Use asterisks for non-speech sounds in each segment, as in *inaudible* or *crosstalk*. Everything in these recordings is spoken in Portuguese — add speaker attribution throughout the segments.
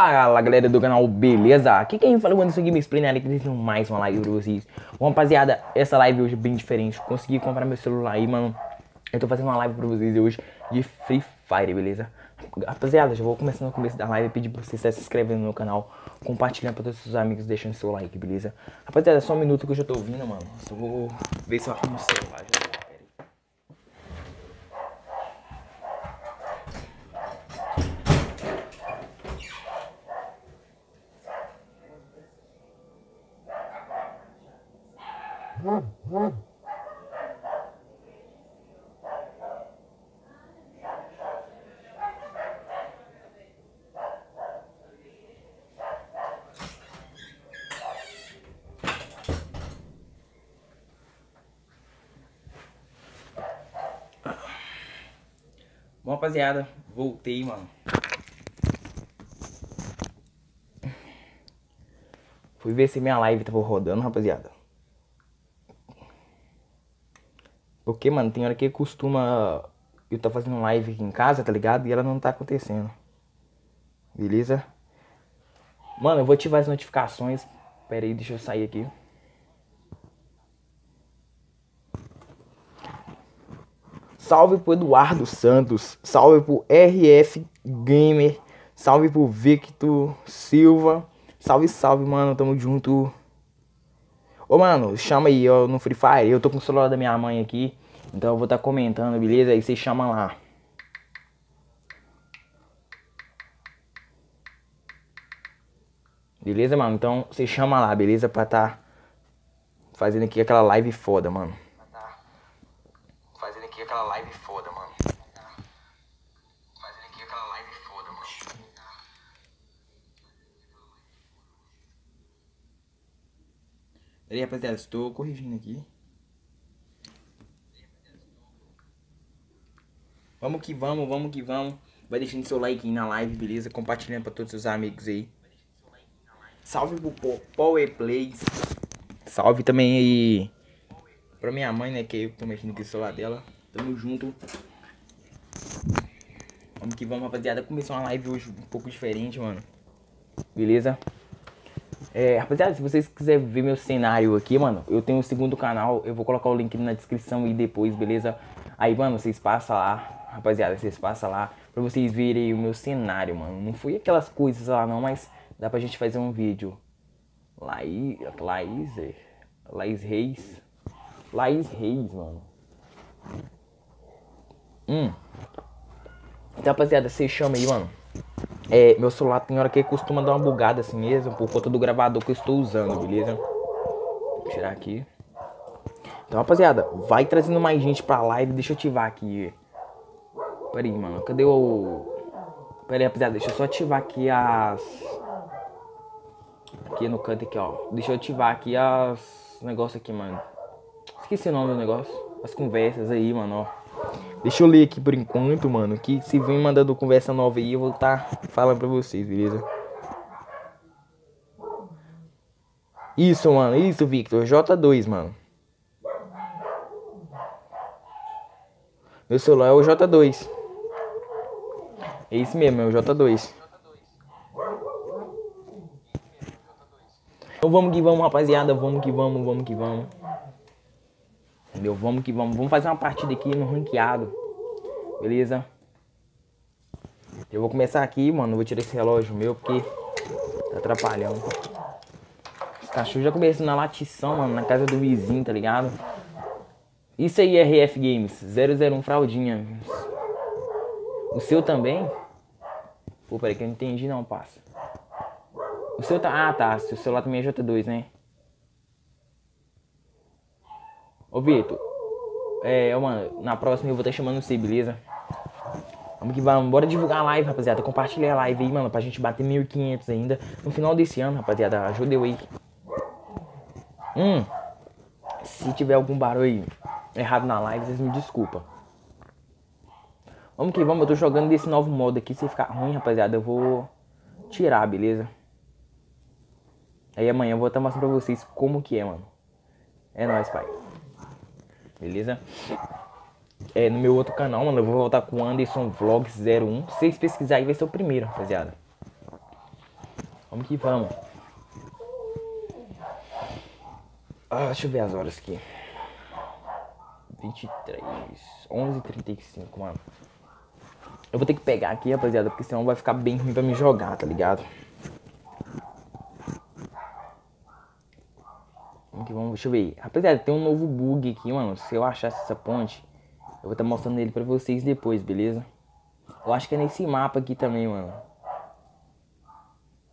Speaker 1: Fala galera do canal, beleza? Aqui quem fala é o Gameplay, né? Aqui mais uma live pra vocês Bom, rapaziada, essa live hoje é bem diferente Consegui comprar meu celular aí, mano Eu tô fazendo uma live pra vocês hoje de Free Fire, beleza? Rapaziada, já vou começando no começo da live Pedir pra vocês se inscrevendo no canal Compartilhando pra todos os seus amigos, deixando seu like, beleza? Rapaziada, só um minuto que eu já tô ouvindo, mano Só vou ver se eu arrumo o celular já Bom, rapaziada, voltei, mano. Fui ver se minha live tava rodando, rapaziada. Porque, mano, tem hora que costuma eu tá fazendo live aqui em casa, tá ligado? E ela não tá acontecendo. Beleza? Mano, eu vou ativar as notificações. Pera aí, deixa eu sair aqui. Salve pro Eduardo Santos. Salve pro RF Gamer. Salve pro Victor Silva. Salve, salve, mano. Tamo junto. Ô, mano, chama aí, ó, no Free Fire. Eu tô com o celular da minha mãe aqui. Então eu vou estar tá comentando, beleza? Aí você chama lá. Beleza, mano? Então você chama lá, beleza? Pra tá fazendo aqui aquela live foda, mano. Aquela live foda, mano. Fazendo aqui aquela live foda, mano. Peraí, rapaziada, estou corrigindo aqui. Vamos que vamos, vamos que vamos. Vai deixando seu like aí na live, beleza? Compartilhando pra todos os amigos aí. Salve pro Power Plays. Salve também aí pra minha mãe, né? Que eu tô mexendo aqui no celular dela. Tamo junto. Vamos que vamos, rapaziada. Começou uma live hoje um pouco diferente, mano. Beleza? É, rapaziada, se vocês quiserem ver meu cenário aqui, mano, eu tenho um segundo canal. Eu vou colocar o link na descrição e depois, beleza? Aí, mano, vocês passam lá rapaziada, vocês passam lá pra vocês verem o meu cenário, mano. Não foi aquelas coisas lá não, mas dá pra gente fazer um vídeo. Laís, Laís, Laís Reis. Laís Reis, mano. Hum. Então, rapaziada, você chama aí, mano. É, meu celular tem hora que costuma dar uma bugada assim mesmo, por conta do gravador que eu estou usando, beleza? Vou tirar aqui. Então, rapaziada, vai trazendo mais gente pra live. Deixa eu ativar aqui Pera aí, mano. Cadê o. Pera aí, rapaziada. Deixa eu só ativar aqui as. Aqui no canto aqui, ó. Deixa eu ativar aqui as. Negócio aqui, mano. Esqueci o nome do negócio. As conversas aí, mano, ó. Deixa eu ler aqui por enquanto, mano. Que se vem mandando conversa nova aí, eu vou estar tá falando pra vocês, beleza? Isso, mano. Isso, Victor. J2, mano. Meu celular é o J2. É isso mesmo, é o J2. Então vamos que vamos, rapaziada. Vamos que vamos, vamos que vamos. Entendeu? Vamos que vamos. Vamos fazer uma partida aqui no ranqueado. Beleza? Eu vou começar aqui, mano. Vou tirar esse relógio meu porque tá atrapalhando. Os cachorros já começam na latição, mano. Na casa do vizinho, tá ligado? Isso aí é RF Games. 001 Fraldinha. O seu também? Pô, peraí que eu não entendi não, passa. O seu tá... Ah, tá. O celular também é J2, né? Ô, Vitor. É, mano, na próxima eu vou estar chamando você, beleza? Vamos que vamos. Bora divulgar a live, rapaziada. Compartilha a live aí, mano, pra gente bater 1.500 ainda no final desse ano, rapaziada. Ajuda eu aí. Hum. Se tiver algum barulho errado na live, vocês me desculpa. Vamos que vamos, eu tô jogando desse novo modo aqui. Se ficar ruim, rapaziada, eu vou tirar, beleza? Aí amanhã eu vou estar mostrando pra vocês como que é, mano. É nóis, pai. Beleza? É, no meu outro canal, mano, eu vou voltar com o Anderson Vlogs 01. Se vocês pesquisarem, vai ser o primeiro, rapaziada. Vamos que vamos. Ah, deixa eu ver as horas aqui. 23, 11h35, mano. Eu vou ter que pegar aqui, rapaziada, porque senão vai ficar bem ruim pra me jogar, tá ligado? Que vamos, deixa eu ver. Rapaziada, tem um novo bug aqui, mano. Se eu achasse essa ponte, eu vou estar tá mostrando ele pra vocês depois, beleza? Eu acho que é nesse mapa aqui também, mano.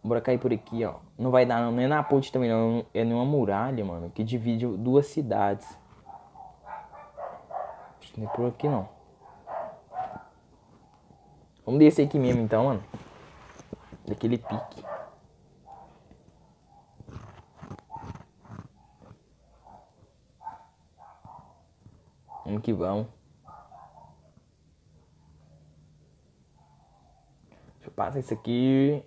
Speaker 1: Bora cair por aqui, ó. Não vai dar, não. Não é na ponte também, não. É numa muralha, mano. Que divide duas cidades. Não é por aqui, não. Vamos descer aqui mesmo, então, mano. Daquele pique. Vamos que vamos. Deixa eu passar isso aqui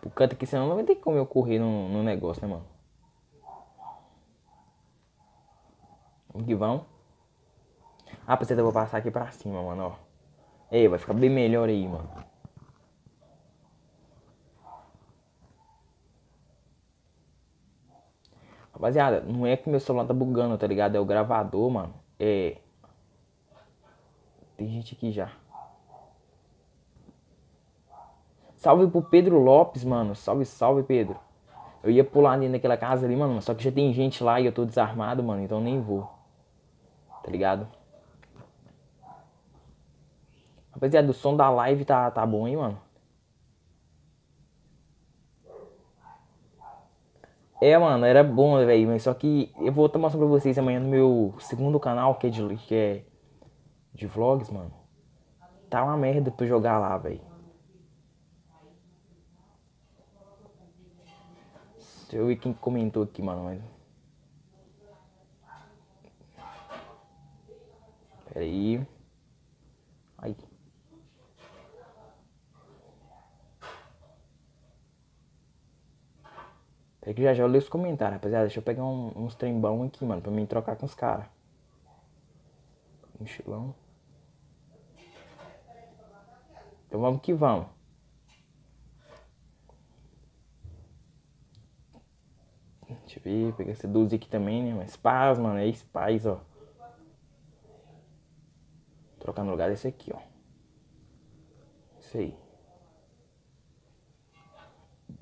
Speaker 1: pro canto aqui, senão não vai ter como eu correr no, no negócio, né, mano? Vamos que vamos. Ah, precisa eu vou passar aqui pra cima, mano, ó. Ei, vai ficar bem melhor aí, mano. Rapaziada, não é que meu celular tá bugando, tá ligado? É o gravador, mano. É. Tem gente aqui já. Salve pro Pedro Lopes, mano. Salve, salve, Pedro. Eu ia pular ali naquela casa ali, mano. Só que já tem gente lá e eu tô desarmado, mano. Então nem vou. Tá ligado? Rapaziada, o som da live tá, tá bom, hein, mano? É, mano, era bom, velho. Mas só que eu vou estar mostrando pra vocês amanhã no meu segundo canal, que é de, que é de vlogs, mano. Tá uma merda pra jogar lá, velho. Deixa eu ver quem comentou aqui, mano. Mas... Pera aí. Ai. Pera que já já eu leio os comentários, rapaziada. Deixa eu pegar um, uns trembão aqui, mano, pra mim trocar com os caras. Mochilão. Então vamos que vamos. Deixa eu ver, pegar essa 12 aqui também, né? Mas paz, mano, é paz, ó. Trocar no lugar desse aqui, ó. Isso aí.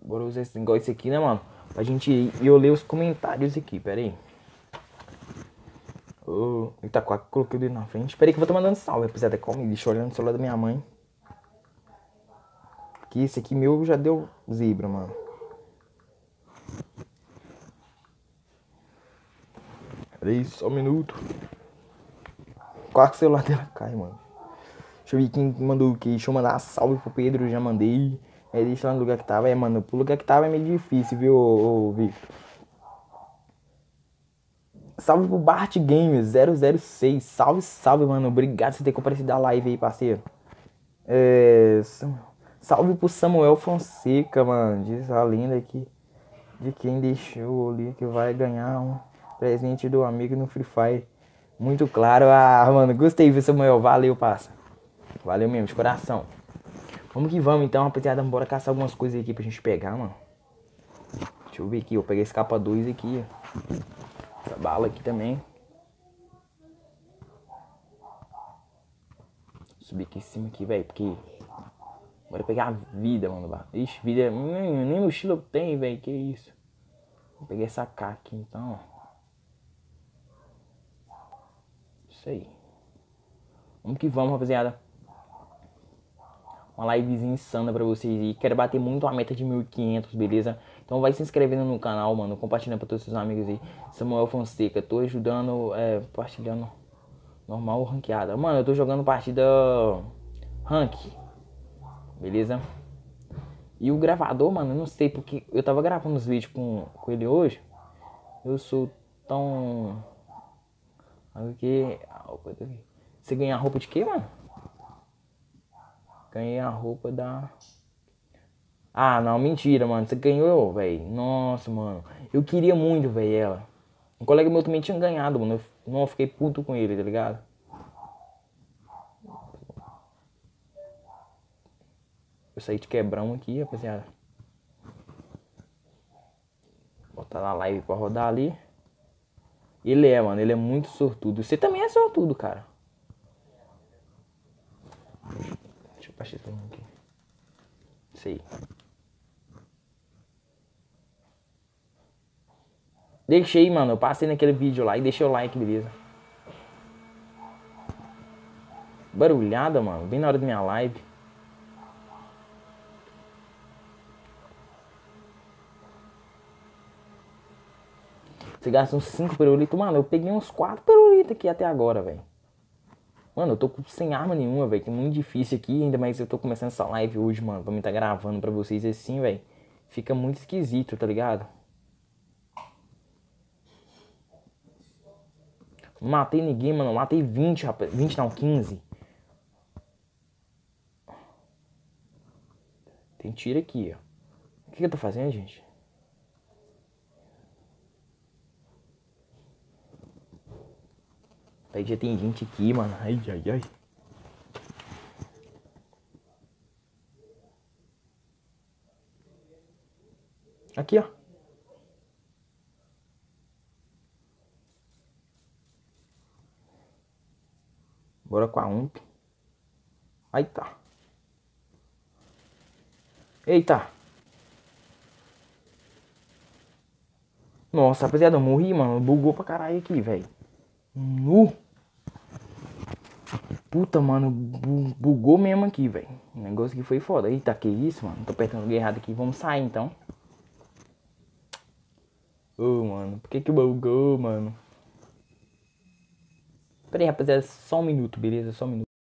Speaker 1: Bora usar esse, igual esse aqui, né, mano? Pra gente eu ler os comentários aqui, pera aí. Oh, eita, quase coloquei o dedo na frente. Pera aí que eu vou tô mandando salve, rapaziada. Calma deixa eu olhar no celular da minha mãe. Que esse aqui meu já deu zebra, mano. Peraí, só um minuto. Quase que o celular dela cai, mano. Deixa eu ver quem mandou o que. Deixa eu mandar salve pro Pedro, já mandei. Deixa lá no lugar que tava. É, mano, pro lugar que tava é meio difícil, viu, ô, ô Victor? Salve pro Bart Games 006. Salve, salve, mano. Obrigado por ter comparecido a live aí, parceiro. É, salve pro Samuel Fonseca, mano. Diz a lenda aqui de quem deixou ali que vai ganhar um presente do amigo no Free Fire. Muito claro. Ah, mano, gostei, viu, Samuel? Valeu, passa. Valeu mesmo, de coração. Vamos que vamos então, rapaziada. Bora caçar algumas coisas aqui pra gente pegar, mano. Deixa eu ver aqui. Eu peguei esse capa 2 aqui. Essa bala aqui também. Subir aqui em cima aqui, velho. Porque. Bora pegar a vida, mano. Ixi, vida. Nem, nem mochila eu tenho, velho. Que isso. Vou pegar essa K aqui então, ó. Isso aí. Vamos que vamos, rapaziada. Uma livezinha insana pra vocês aí. Quero bater muito a meta de 1500, beleza? Então vai se inscrevendo no canal, mano. Compartilhando pra todos os seus amigos aí. Samuel Fonseca. Tô ajudando, é, compartilhando normal ranqueada. Mano, eu tô jogando partida rank. Beleza? E o gravador, mano, eu não sei porque eu tava gravando os vídeos com, com ele hoje. Eu sou tão Aqui. Você ganha roupa de quê, mano? Ganhei a roupa da. Ah, não, mentira, mano. Você ganhou, velho. Nossa, mano. Eu queria muito, velho, ela. Um colega meu também tinha ganhado, mano. Eu não fiquei puto com ele, tá ligado? Eu saí de quebrão aqui, rapaziada. Botar na live pra rodar ali. Ele é, mano. Ele é muito sortudo. Você também é sortudo, cara. Baixar esse aqui. Isso aí. Deixei, mano. Eu passei naquele vídeo lá e deixei o like, beleza? Barulhada, mano. Bem na hora da minha live. Você gasta uns 5 pirulitos. Mano, eu peguei uns 4 pirulitos aqui até agora, velho. Mano, eu tô sem arma nenhuma, velho. Que é muito difícil aqui. Ainda mais eu tô começando essa live hoje, mano. Pra me tá gravando pra vocês assim, velho. Fica muito esquisito, tá ligado? Não matei ninguém, mano. matei 20, rapaz. 20 não, 15. Tem tiro aqui, ó. O que, que eu tô fazendo, gente? Aí já tem gente aqui, mano. Ai, ai, ai. Aqui, ó. Bora com a UMP. Aí tá. Eita. Nossa, rapaziada, eu morri, mano. Bugou pra caralho aqui, velho. Nu. Puta, mano, bu bugou mesmo aqui, velho. O negócio aqui foi foda. Eita, que isso, mano. Tô apertando o errado aqui. Vamos sair, então. Ô, oh, mano. Por que que bugou, mano? Pera aí, rapaziada. Só um minuto, beleza? Só um minuto.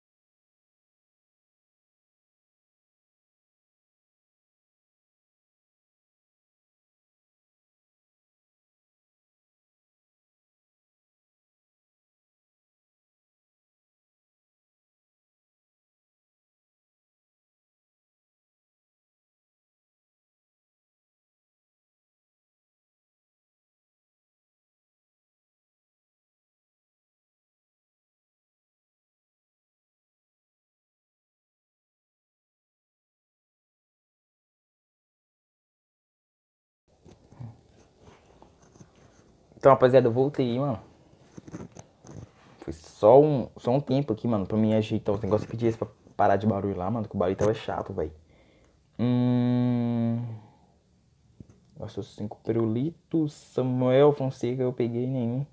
Speaker 1: Então, rapaziada, eu voltei, mano. Foi só um, só um tempo aqui, mano, pra mim ajeitar os negócios. Eu pedi esse pra parar de barulho lá, mano, que o barulho tava chato, velho. Hum... Gastou cinco pirulitos. Samuel Fonseca, eu peguei nenhum.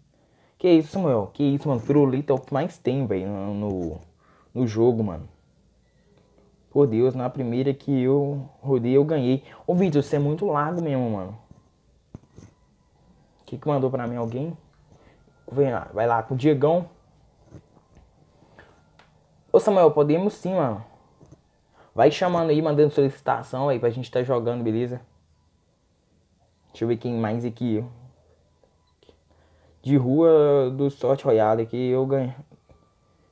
Speaker 1: Que isso, Samuel? Que isso, mano? Pirulito é o que mais tem, velho, no, no jogo, mano. Por Deus, na primeira que eu rodei, eu ganhei. Ô, Vitor, você é muito largo mesmo, mano que, que mandou pra mim alguém? Vem lá, vai lá com o Diegão. Ô Samuel, podemos sim, mano. Vai chamando aí, mandando solicitação aí pra gente tá jogando, beleza? Deixa eu ver quem mais aqui. De rua do Sorte Royale aqui eu ganhei.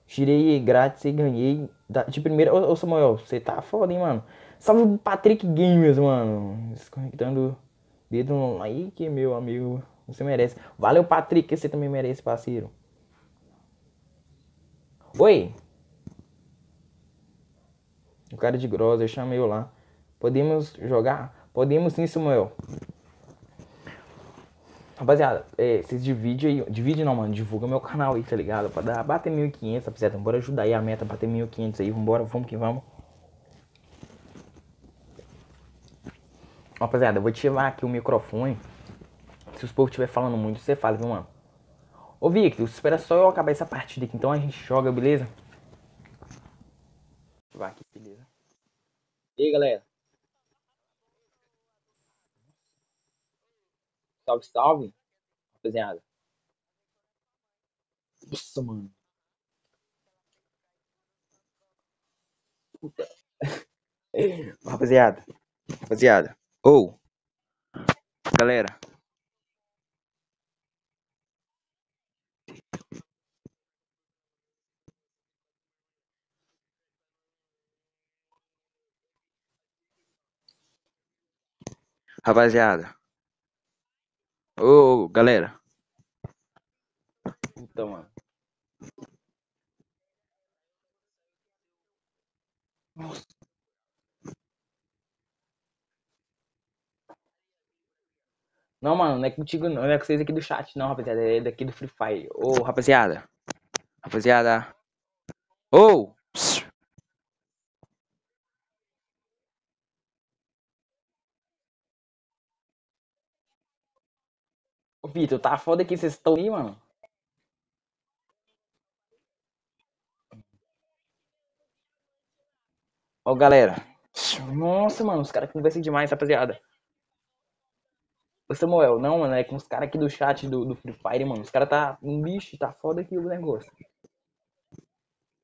Speaker 1: Girei grátis e ganhei de primeira. Ô, Samuel, você tá foda, hein, mano? Salve o Patrick Games, mano. Desconectando dedo aí que meu amigo você merece. Valeu, Patrick, você também merece, parceiro. Oi. O cara de grossa, eu chamei eu lá. Podemos jogar? Podemos sim, Samuel. Rapaziada, é, vocês dividem aí. Divide não, mano. Divulga meu canal aí, tá ligado? Pra dar, bater 1.500, rapaziada. Bora ajudar aí a meta, bater 1.500 aí. Vambora, vamos que vamos. Rapaziada, eu vou tirar aqui o microfone. Se os povos estiver falando muito, você fala, viu, mano? Ô, Victor, espera só eu acabar essa partida aqui, então a gente joga, beleza? Vai aqui, beleza. E aí, galera? Salve, salve, rapaziada. Nossa, mano. Puta. *laughs* rapaziada. Rapaziada. Ou. Oh. Galera. Rapaziada. Ô, galera. Então, mano. Nossa. Não, mano, não é contigo não. Não é com vocês aqui do chat, não, rapaziada. É daqui do Free Fire. Ô, rapaziada. Rapaziada. Ô! Ô, Tá foda aqui, vocês estão aí, mano? Ó, galera. Nossa, mano, os caras conversam demais, rapaziada. Ô, Samuel, não, mano, é com os caras aqui do chat do, do Free Fire, mano. Os caras tá um bicho, tá foda aqui o negócio.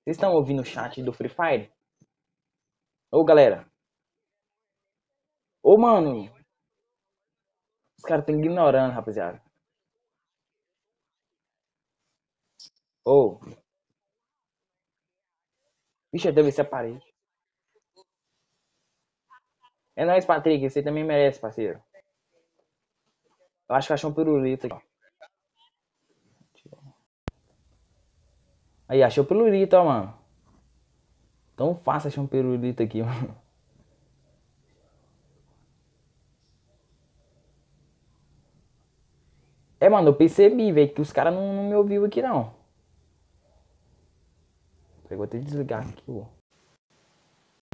Speaker 1: Vocês estão ouvindo o chat do Free Fire? Ô, galera. Ô, mano. Os caras estão ignorando, rapaziada. Ô. Vixe, deve ser a parede. É nóis, Patrick. Você também merece, parceiro. Eu acho que achou um pirulito aqui. Aí, achou pirulito, ó, mano. Tão fácil achar um pirulito aqui, *laughs* mano. É, mano, eu percebi, velho, que os caras não, não me ouviram aqui, não. Eu vou ter que desligar aqui o,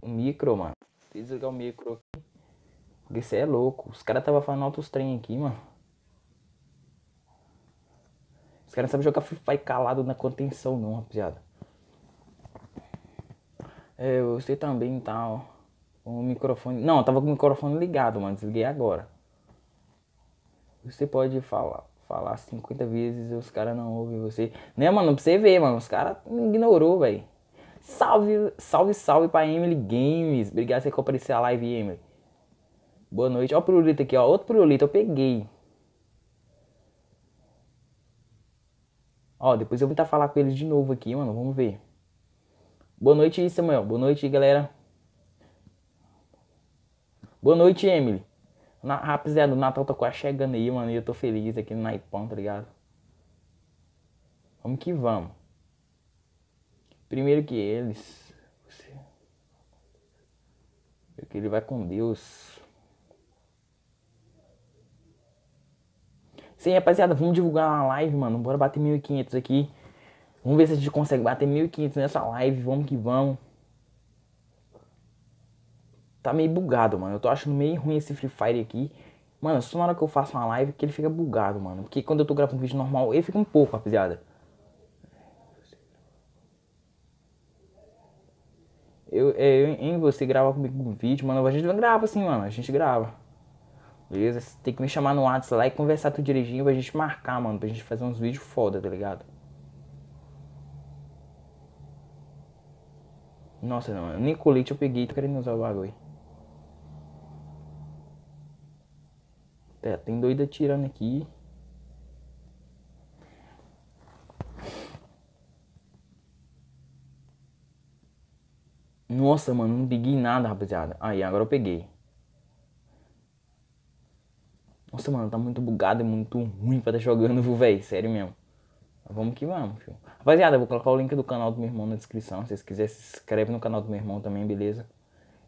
Speaker 1: o micro, mano. Ter que desligar o micro aqui. Porque você é louco. Os caras tava falando altos trem aqui, mano. Os caras sabem jogar Free Fire calado na contenção, não, rapaziada. É, você também tá, ó. O microfone. Não, tava com o microfone ligado, mano. Desliguei agora. Você pode falar, falar 50 vezes os caras não ouvem você. Né, mano? Pra você ver, mano. Os caras ignorou, velho. Salve, salve, salve pra Emily Games. Obrigado por você comparecer a live, Emily. Boa noite. Ó o pirulito aqui, ó. Outro pirulito, eu peguei. Ó, depois eu vou tentar falar com eles de novo aqui, mano. Vamos ver. Boa noite, Samuel. Boa noite, galera. Boa noite, Emily. Na, rapaziada, o Natal tá quase chegando aí, mano. E eu tô feliz aqui no Naipão, tá ligado? Vamos que vamos. Primeiro que eles. Porque ele vai com Deus. Sim, rapaziada, vamos divulgar uma live, mano. Bora bater 1.500 aqui. Vamos ver se a gente consegue bater 1.500 nessa live. Vamos que vamos. Tá meio bugado, mano. Eu tô achando meio ruim esse Free Fire aqui. Mano, só na hora que eu faço uma live que ele fica bugado, mano. Porque quando eu tô gravando um vídeo normal, ele fica um pouco, rapaziada. Eu, é, eu, em você gravar comigo um vídeo, mano, a gente grava assim, mano. A gente grava. Beleza? Você tem que me chamar no WhatsApp lá e conversar tudo direitinho pra gente marcar, mano. Pra gente fazer uns vídeos foda, tá ligado? Nossa, não. Nem colete eu peguei, tô querendo usar o bagulho. É, tem doida tirando aqui. Nossa, mano, não peguei nada, rapaziada. Aí, agora eu peguei. Nossa, mano, tá muito bugado, é muito ruim pra estar tá jogando, viu, velho? Sério mesmo. Vamos que vamos, filho. Rapaziada, eu vou colocar o link do canal do meu irmão na descrição. Se vocês quiserem, se inscreve no canal do meu irmão também, beleza?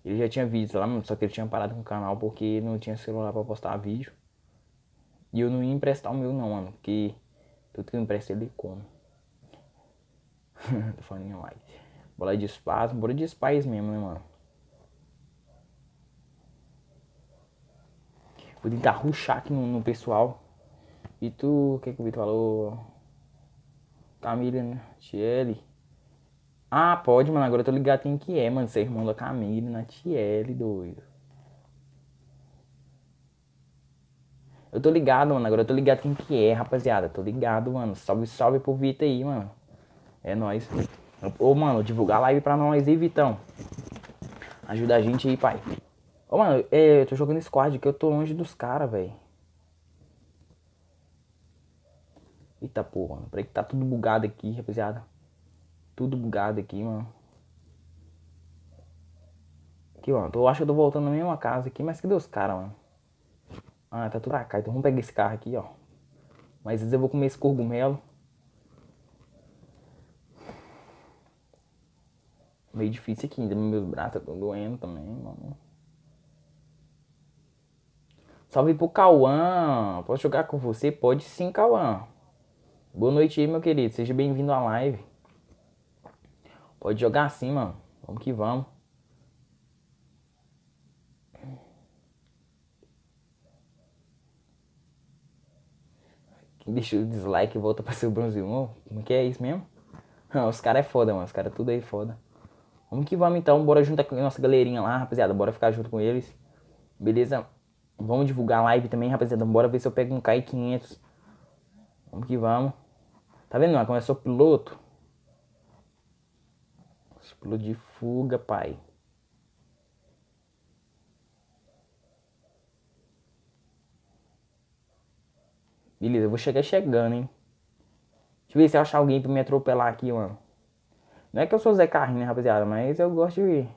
Speaker 1: Ele já tinha vídeo lá, só que ele tinha parado com o canal porque não tinha celular pra postar vídeo. E eu não ia emprestar o meu não, mano, porque tudo que eu empresto ele come. *laughs* Tô falando em live. Bola de espaço, bola de espaço mesmo, né, mano? Vou tentar ruxar aqui no, no pessoal. E tu, o que que o Vitor falou? Camila, né? Ah, pode, mano. Agora eu tô ligado quem que é, mano. Você é irmão da Camila, na Tiele, doido. Eu tô ligado, mano. Agora eu tô ligado quem que é, rapaziada. Tô ligado, mano. Salve, salve pro Vitor aí, mano. É nóis. Ô, mano, divulgar live pra nós aí, Vitão. Ajuda a gente aí, pai. Ô, mano, é, eu tô jogando squad que eu tô longe dos caras, velho. Eita porra, mano. Peraí que tá tudo bugado aqui, rapaziada. Tudo bugado aqui, mano. Aqui, mano. Eu acho que eu tô voltando na mesma casa aqui, mas cadê os caras, mano? Ah, tá tudo pra cá. Então vamos pegar esse carro aqui, ó. Mas às vezes eu vou comer esse cogumelo. Meio difícil aqui, ainda meus braços estão doendo também, mano. Salve pro Cauã. Posso jogar com você? Pode sim, Cauã. Boa noite aí, meu querido. Seja bem-vindo à live. Pode jogar sim, mano. Vamos que vamos. Quem deixa o dislike e volta pra ser o bronze 1. Como que é isso mesmo? Os caras é foda, mano. Os caras tudo aí foda. Vamos que vamos então. Bora juntar com a nossa galerinha lá, rapaziada. Bora ficar junto com eles. Beleza? Vamos divulgar a live também, rapaziada. Bora ver se eu pego um KI500. Vamos que vamos. Tá vendo, mano? Começou piloto. Piloto de fuga, pai. Beleza, eu vou chegar chegando, hein? Deixa eu ver se eu achar alguém pra me atropelar aqui, mano. Não é que eu sou Zé Carrinho, né, rapaziada? Mas eu gosto de.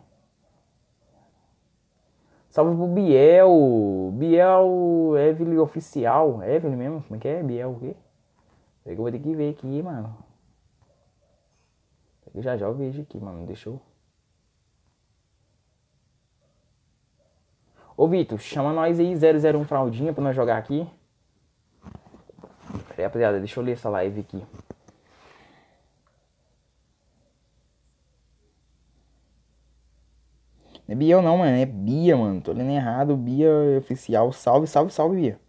Speaker 1: Salve pro Biel. Biel Evelyn Oficial. Evelyn mesmo? Como é que é? Biel o quê? Eu vou ter que ver aqui, mano. Eu já já eu vejo aqui, mano. Deixa eu. Ô Vitor, chama nós aí 001 Fraldinha pra nós jogar aqui. Pera aí, rapaziada, deixa eu ler essa live aqui. Não é Biel não, mano. É Bia, mano. Tô lendo errado. Bia oficial. Salve, salve, salve, Bia.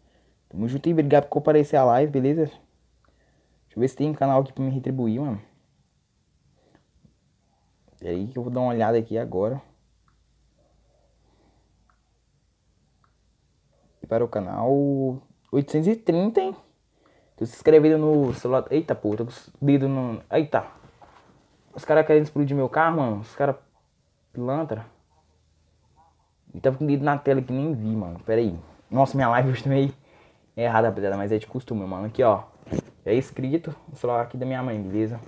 Speaker 1: Tamo junto aí. Obrigado por comparecer à live, beleza? Deixa eu ver se tem um canal aqui pra me retribuir, mano. Pera aí que eu vou dar uma olhada aqui agora. E para o canal 830, hein? Tô se inscrevendo no celular. Eita, pô, tô com os dedos no. Eita. Os caras querem explodir meu carro, mano. Os caras. Pilantra. E tava com o dedo na tela que nem vi, mano. Pera aí. Nossa, minha live hoje também é errada, rapaziada. Mas é de costume, mano. Aqui, ó. É escrito o celular aqui da minha mãe, beleza?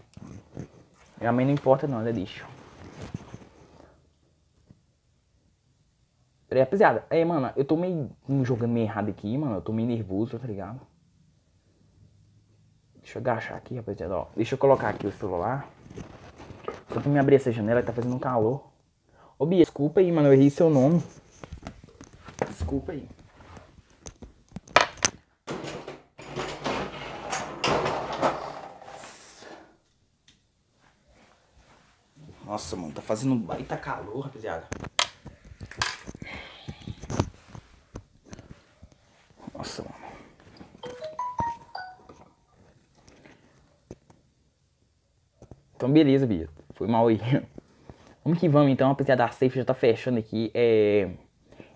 Speaker 1: Minha mãe não importa não, ela é lixo. Pera aí, rapaziada. Aí, mano, eu tô meio jogando meio errado aqui, mano. Eu tô meio nervoso, tá ligado? Deixa eu agachar aqui, rapaziada, ó. Deixa eu colocar aqui o celular. Só pra me abrir essa janela, tá fazendo um calor. Ô, Bia, desculpa aí, mano, eu errei seu nome. Desculpa aí. Nossa, mano, tá fazendo um baita calor, rapaziada. Nossa, mano. Então, beleza, Bia. Foi mal aí. *laughs* Vamos que vamos então, apesar da safe já tá fechando aqui. É...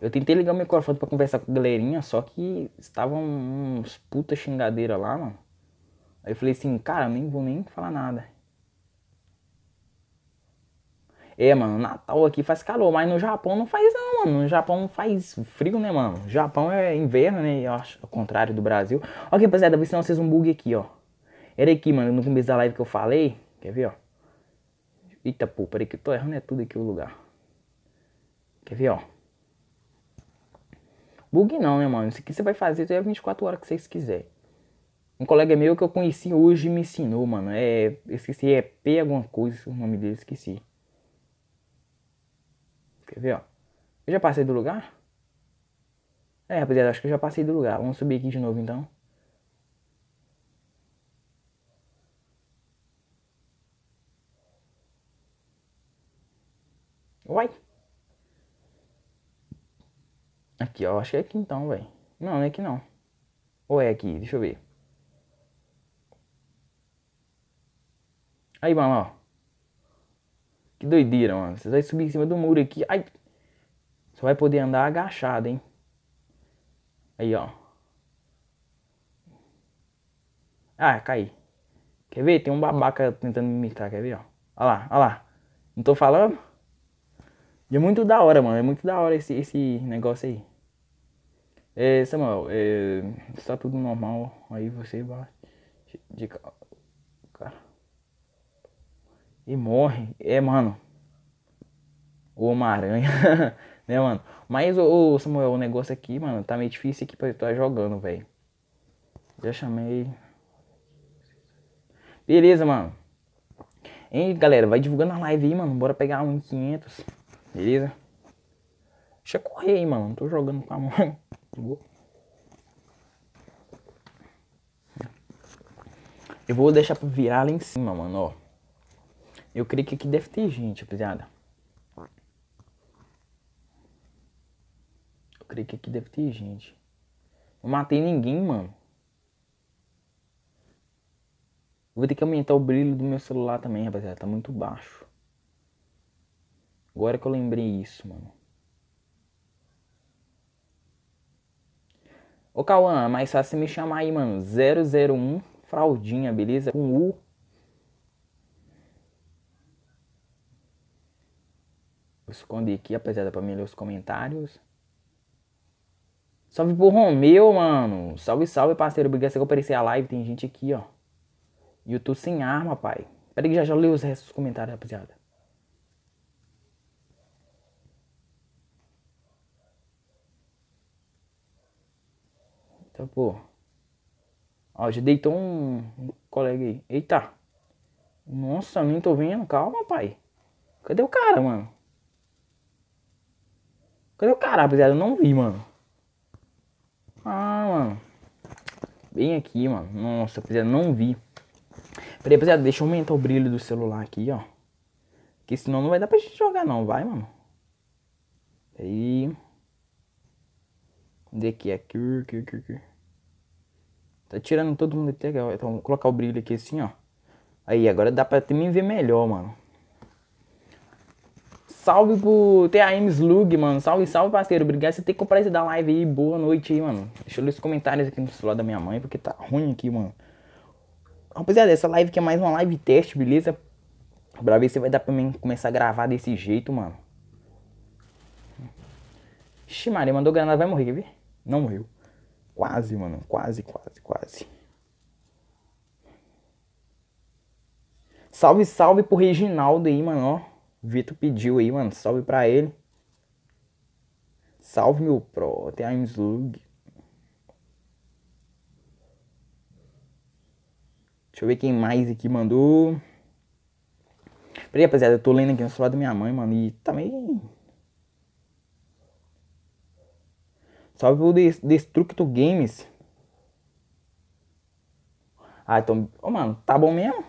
Speaker 1: Eu tentei ligar o microfone pra conversar com a galerinha, só que estavam uns puta xingadeira lá, mano. Aí eu falei assim, cara, nem vou nem falar nada. É, mano, Natal aqui faz calor, mas no Japão não faz não, mano. No Japão faz frio, né, mano? Japão é inverno, né? Eu acho, ao contrário do Brasil. Ok, rapaziada, vou ensinar vocês um bug aqui, ó. Era aqui, mano, no começo da live que eu falei. Quer ver, ó? Eita, pô, peraí que eu tô errando é tudo aqui o lugar. Quer ver, ó? Bug não, né, mano? Isso aqui você vai fazer até 24 horas que vocês quiserem. Um colega meu que eu conheci hoje me ensinou, mano. É. Esqueci, é P alguma coisa, o nome dele, esqueci. Quer ver, ó? Eu já passei do lugar? É, rapaziada, acho que eu já passei do lugar. Vamos subir aqui de novo, então. Uai. Aqui, ó. Acho que é aqui então, velho. Não, não é aqui não. Ou é aqui? Deixa eu ver. Aí, mano, ó. Que doideira, mano. Você vai subir em cima do muro aqui. Ai. Você vai poder andar agachado, hein? Aí, ó. Ah, caí. Quer ver? Tem um babaca tentando me imitar, quer ver, ó? Olha lá, olha lá. Não tô falando? E é muito da hora, mano. É muito da hora esse, esse negócio aí. É, Samuel, é, está tudo normal. Aí você vai. De, cara. E morre. É, mano. O Homem-Aranha. *laughs* né, mano? Mas, ô, Samuel, o negócio aqui, mano, tá meio difícil aqui pra eu estar jogando, velho. Já chamei. Beleza, mano. Hein, galera, vai divulgando a live aí, mano. Bora pegar um 500. Beleza? Deixa eu correr aí, mano. Não tô jogando com a mão. *laughs* Eu vou deixar pra virar lá em cima, mano, ó. Eu creio que aqui deve ter gente, rapaziada. Eu creio que aqui deve ter gente. Não matei ninguém, mano. Eu vou ter que aumentar o brilho do meu celular também, rapaziada. Tá muito baixo. Agora que eu lembrei isso, mano. Ô Cauã, mais fácil me chamar aí, mano. 001 Fraldinha, beleza? Com U. Vou esconder aqui, apesar pra mim ler os comentários. Salve pro Romeu, mano. Salve, salve, parceiro. Obrigado por aparecer a live. Tem gente aqui, ó. E tô sem arma, pai. Pera aí que já já leio os restos dos comentários, rapaziada. Então, pô. Ó, já deitou um, um colega aí. Eita. Nossa, nem tô vendo. Calma, pai. Cadê o cara, mano? Cadê o cara, rapaziada? Eu não vi, mano. Ah, mano. Bem aqui, mano. Nossa, rapaziada, não vi. Peraí, rapaziada, deixa eu aumentar o brilho do celular aqui, ó. Porque senão não vai dar pra gente jogar não, vai, mano. Aí. Cadê aqui? Aqui, aqui, aqui, aqui. Tá tirando todo mundo aqui. Então, vou colocar o brilho aqui assim, ó. Aí, agora dá pra me ver melhor, mano. Salve pro TAM Slug, mano. Salve, salve, parceiro. Obrigado por ter comprado esse da live aí. Boa noite aí, mano. Deixa eu ler os comentários aqui no celular da minha mãe, porque tá ruim aqui, mano. Rapaziada, essa live aqui é mais uma live teste, beleza? Pra ver se vai dar pra mim começar a gravar desse jeito, mano. Ixi, Maria, mandou granada, vai morrer, quer ver? Não morreu. Quase, mano. Quase, quase, quase. Salve, salve pro Reginaldo aí, mano, ó. Vitor pediu aí, mano. Salve pra ele. Salve, meu pro. Tem a Slug. Deixa eu ver quem mais aqui mandou. Peraí, rapaziada, eu tô lendo aqui no celular da minha mãe, mano. E também. Salve pro Destructo Games. Ah, então. Ô, mano, tá bom mesmo?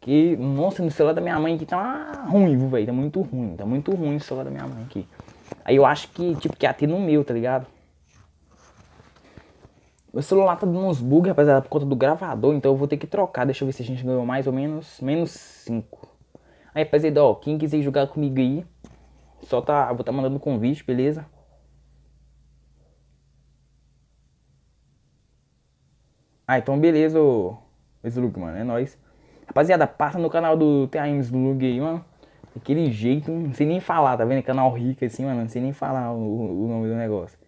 Speaker 1: Que, nossa, no celular da minha mãe aqui tá ruim, velho. Tá muito ruim. Tá muito ruim o celular da minha mãe aqui. Aí eu acho que, tipo, que é até no meu, tá ligado? O celular tá dando uns bugs, rapaziada, por conta do gravador. Então eu vou ter que trocar. Deixa eu ver se a gente ganhou mais ou menos. Menos 5. Aí, rapaziada, ó. Quem quiser jogar comigo aí. Só tá. Vou tá mandando convite, beleza? Ah, então beleza, ô. Slug, mano. É nóis. Rapaziada, passa no canal do TAM Slug aí, mano. Daquele jeito, não sei nem falar, tá vendo? Canal rico assim, mano. Não sei nem falar o, o nome do negócio.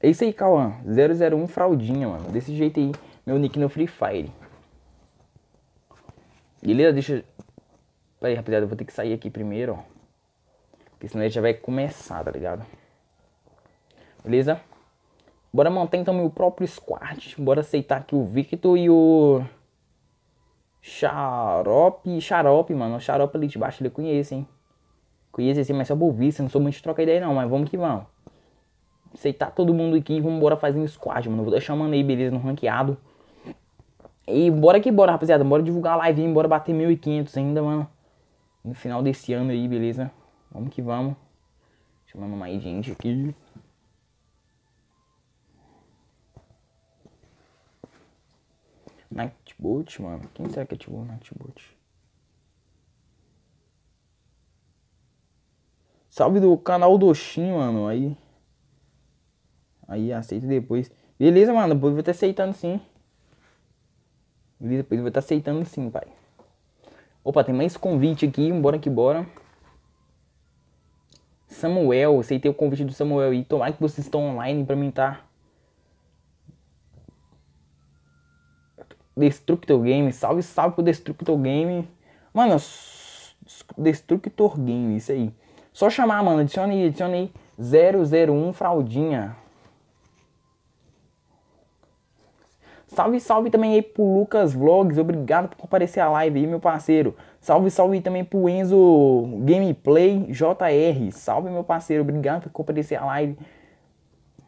Speaker 1: É isso aí, Cauã. 001 Fraldinha, mano. Desse jeito aí. Meu nick no Free Fire. Beleza? Deixa. Pera aí, rapaziada. Eu vou ter que sair aqui primeiro, ó. Porque senão ele já vai começar, tá ligado? Beleza? Bora montar então meu próprio squad. Bora aceitar aqui o Victor e o. Xarope, xarope, mano. O xarope ali de baixo ele conhece, hein? Conhece assim, mas só por vista. Não sou muito de trocar ideia, não. Mas vamos que vamos. Aceitar todo mundo aqui e vamos embora fazer um squad, mano. Vou deixar mano aí, beleza, no ranqueado. E bora que bora, rapaziada. Bora divulgar a live, bora bater 1.500 ainda, mano. No final desse ano aí, beleza? Vamos que vamos. Chamando mais gente aqui. Nightbot, mano. Quem será que ativou o Nightbot? Salve do canal do Shin, mano. Aí. Aí aceita depois. Beleza, mano. Depois vou estar aceitando sim. Beleza, depois vou estar aceitando sim, pai. Opa, tem mais convite aqui. Bora que bora. Samuel, aceitei o convite do Samuel aí. Tomara que vocês estão online pra mim tá Destructor Game, salve, salve pro Destructor Game. Mano, Destructor Game, isso aí. Só chamar, mano, adicione aí, adicione aí 001 Fraldinha. Salve, salve também aí pro Lucas Vlogs, obrigado por comparecer à live aí, meu parceiro. Salve, salve também pro Enzo Gameplay JR. Salve, meu parceiro, obrigado por comparecer à live.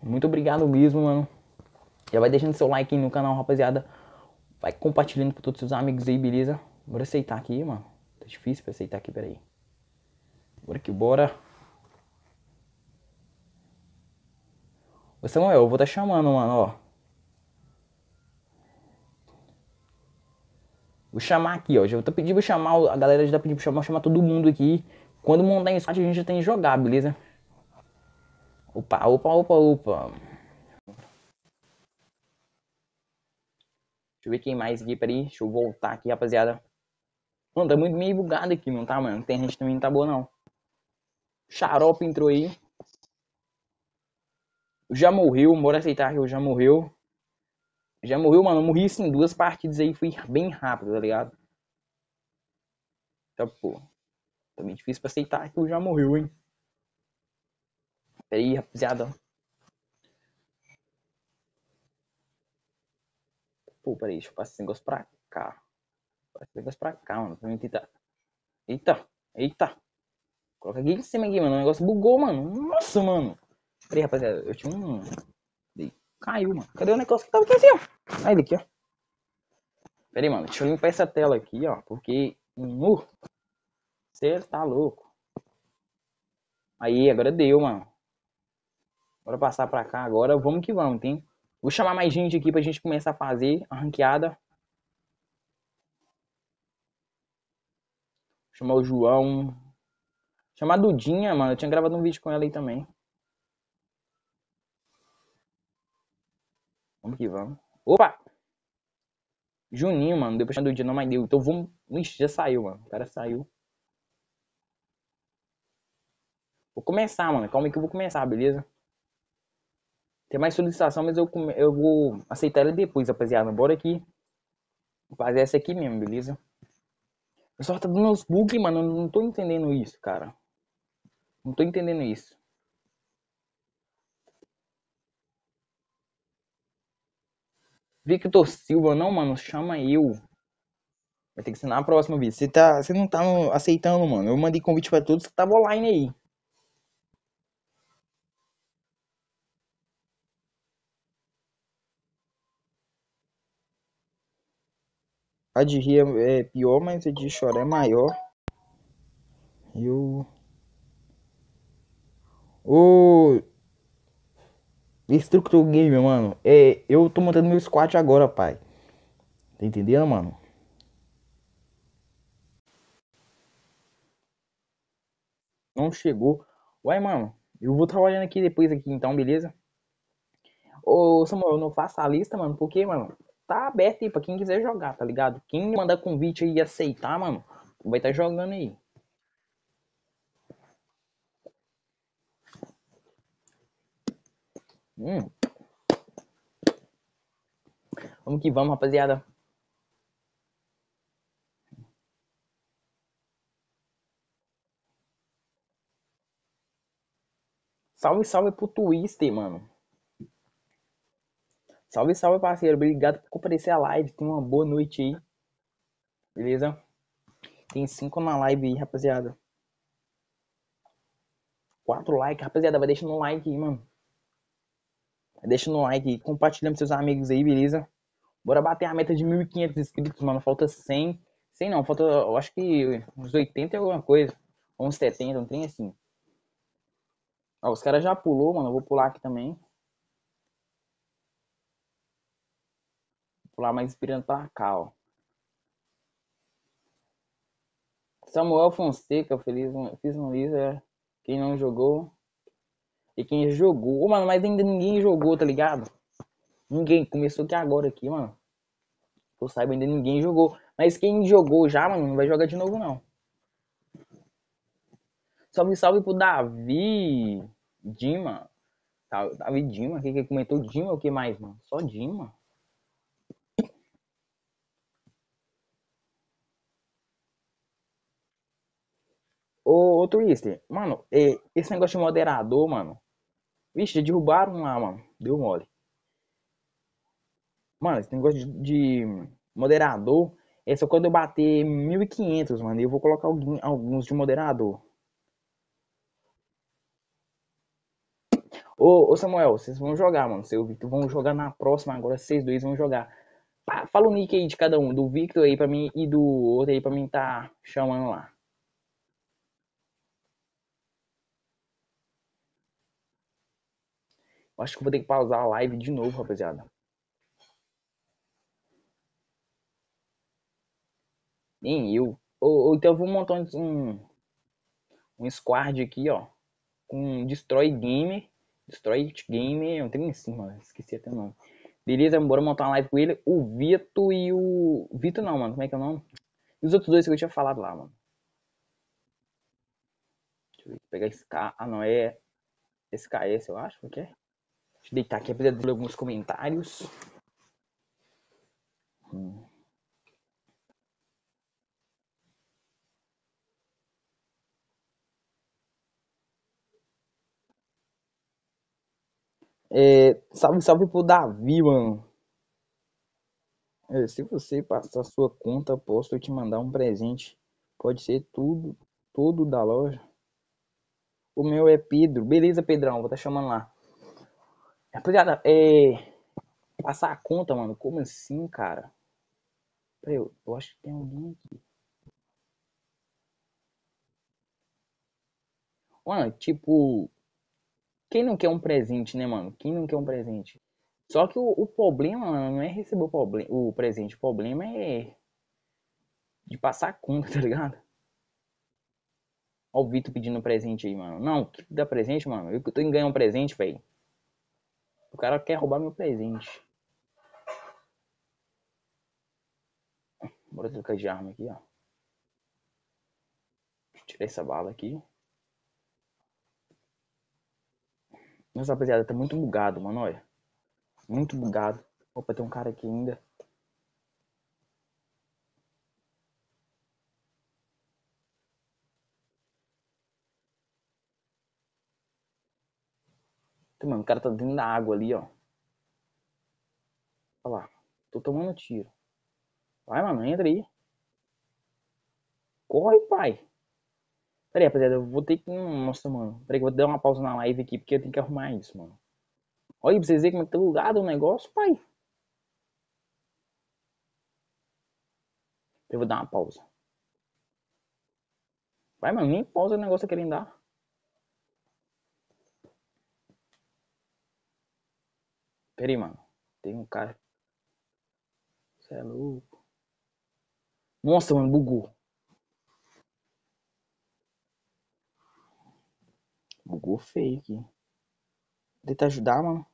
Speaker 1: Muito obrigado mesmo, mano. Já vai deixando seu like aí no canal, rapaziada. Vai compartilhando com todos os seus amigos aí, beleza? Bora aceitar aqui, mano. Tá difícil pra aceitar aqui, peraí. Bora que bora. Ô Samuel, eu vou tá chamando, mano, ó. Vou chamar aqui, ó. Já tô pedindo pra chamar, a galera já tá pedindo pra chamar, chamar todo mundo aqui. Quando montar em squad, a gente já tem que jogar, beleza? Opa, opa, opa, opa. Deixa eu ver quem mais aqui, peraí. Deixa eu voltar aqui, rapaziada. Mano, tá muito meio bugado aqui, não tá, mano? Tem gente também não tá boa, não. Xarope entrou aí. Já morreu, bora aceitar que eu já morreu. Já morreu, mano. Eu morri assim, duas partidas aí, fui bem rápido, tá ligado? Então, pô. Também difícil pra aceitar que eu já morreu, hein? Pera aí, rapaziada. Pô, peraí, deixa eu passar esse negócio pra cá. Passar esse negócio pra cá, mano. Pra mim tentar. Eita, eita. Coloca aqui em cima aqui, mano. O negócio bugou, mano. Nossa, mano. Peraí, rapaziada. Eu tinha um. Caiu, mano. Cadê o negócio que tava aqui assim, ó? Aí, ele aqui, ó. Pera aí, mano. Deixa eu limpar essa tela aqui, ó. Porque. Uh, você tá louco. Aí, agora deu, mano. Bora passar pra cá agora. Vamos que vamos, tem? Vou chamar mais gente aqui pra gente começar a fazer a ranqueada. Chamar o João. Chamar a Dudinha, mano. Eu tinha gravado um vídeo com ela aí também. Vamos que vamos. Opa! Juninho, mano. Depois do dia não mais deu. Então vamos. Ixi, já saiu, mano. O cara saiu. Vou começar, mano. Calma aí que eu vou começar, beleza? Tem mais solicitação, mas eu, eu vou aceitar ela depois, rapaziada. Bora aqui. Vou fazer essa aqui mesmo, beleza? O pessoal tá dando uns bugs, mano. Eu não tô entendendo isso, cara. Não tô entendendo isso. Victor Silva, não, mano, chama eu. Vai ter que ensinar a próxima vez. Você tá, você não tá aceitando, mano. Eu mandei convite para todos que tava online aí. A de rir é pior, mas a de chorar é maior. Eu. Ô. Instructor Game, mano. É, eu tô montando meu squat agora, pai. Tá entendendo, mano? Não chegou. Uai, mano. Eu vou trabalhando aqui depois aqui, então, beleza? Ô, Samuel, eu não faço a lista, mano, porque, mano, tá aberto aí pra quem quiser jogar, tá ligado? Quem mandar convite aí e aceitar, mano, vai estar tá jogando aí. Hum. Vamos que vamos, rapaziada. Salve, salve pro Twister, mano. Salve, salve, parceiro. Obrigado por comparecer à live. Tenha uma boa noite aí. Beleza? Tem cinco na live aí, rapaziada. Quatro likes. Rapaziada, vai deixando um like aí, mano. Deixa no like e compartilha com seus amigos aí, beleza? Bora bater a meta de 1.500 inscritos, mano. Falta 100. 100 não, falta, eu acho que uns 80 e alguma coisa. Uns 70, não tem assim. Ó, os caras já pulou, mano. Eu vou pular aqui também. Cá, ó. Samuel Fonseca, feliz, fiz um laser. Quem não jogou, e quem jogou, mano, mas ainda ninguém jogou, tá ligado? Ninguém. Começou aqui agora aqui, mano. Eu saiba, ainda ninguém jogou. Mas quem jogou já, mano, não vai jogar de novo, não. Salve, salve pro Davi. Dima. Davi Dima. Quem que comentou? Dima o que mais, mano? Só Dima. Ô, ô Twister, mano, esse negócio de moderador, mano, Vixe, derrubaram lá, mano. Deu mole. Mano, esse negócio de, de moderador é só quando eu bater 1500, mano. Eu vou colocar algum, alguns de moderador. Ô, ô, Samuel, vocês vão jogar, mano. Seu Victor vão jogar na próxima agora. Vocês dois vão jogar. fala o nick aí de cada um, do Victor aí pra mim e do outro aí pra mim tá chamando lá. Acho que vou ter que pausar a live de novo, rapaziada. Nem eu. Ou, ou então eu vou montar um, um squad aqui, ó. Com Destroy Game. Destroy Game. Não tem em cima, esqueci até o nome. Beleza, bora montar uma live com ele. O Vito e o. Vito não, mano. Como é que é o nome? E os outros dois que eu tinha falado lá, mano. Deixa eu pegar esse K. Ah, não, é. SKS, eu acho. O que é? Deixa eu deitar aqui, apesar de alguns comentários. Hum. É, salve, salve pro Davi, mano. É, se você passar sua conta, posso te mandar um presente. Pode ser tudo, todo da loja. O meu é Pedro. Beleza, Pedrão, vou estar tá chamando lá. Rapaziada, é. Passar a conta, mano. Como assim, cara? Peraí, eu, eu acho que tem alguém aqui. Mano, tipo. Quem não quer um presente, né, mano? Quem não quer um presente? Só que o, o problema, mano, não é receber o, o presente. O problema é. De passar a conta, *laughs* tá ligado? Ó o Vitor pedindo presente aí, mano. Não, que dá presente, mano? Eu tô em ganhar um presente, velho. O cara quer roubar meu presente. Bora trocar de arma aqui, ó. Tirar essa bala aqui. Nossa, rapaziada, tá muito bugado, mano, olha. Muito bugado. Opa, tem um cara aqui ainda. Mano, o cara tá dentro da água ali, ó. Olha lá. Tô tomando tiro. Vai, mano, entra aí. Corre, pai. Pera aí, rapaziada, eu vou ter que. Nossa, mano. Pera aí vou dar uma pausa na live aqui, porque eu tenho que arrumar isso, mano. Olha aí pra vocês verem como é que tá bugado o negócio, pai. Eu vou dar uma pausa. Vai, mano, nem pausa o negócio tá querendo dar. Pera aí, mano. Tem um cara. Você é louco. Nossa, mano, bugou. Bugou feio aqui. Tenta ajudar, mano.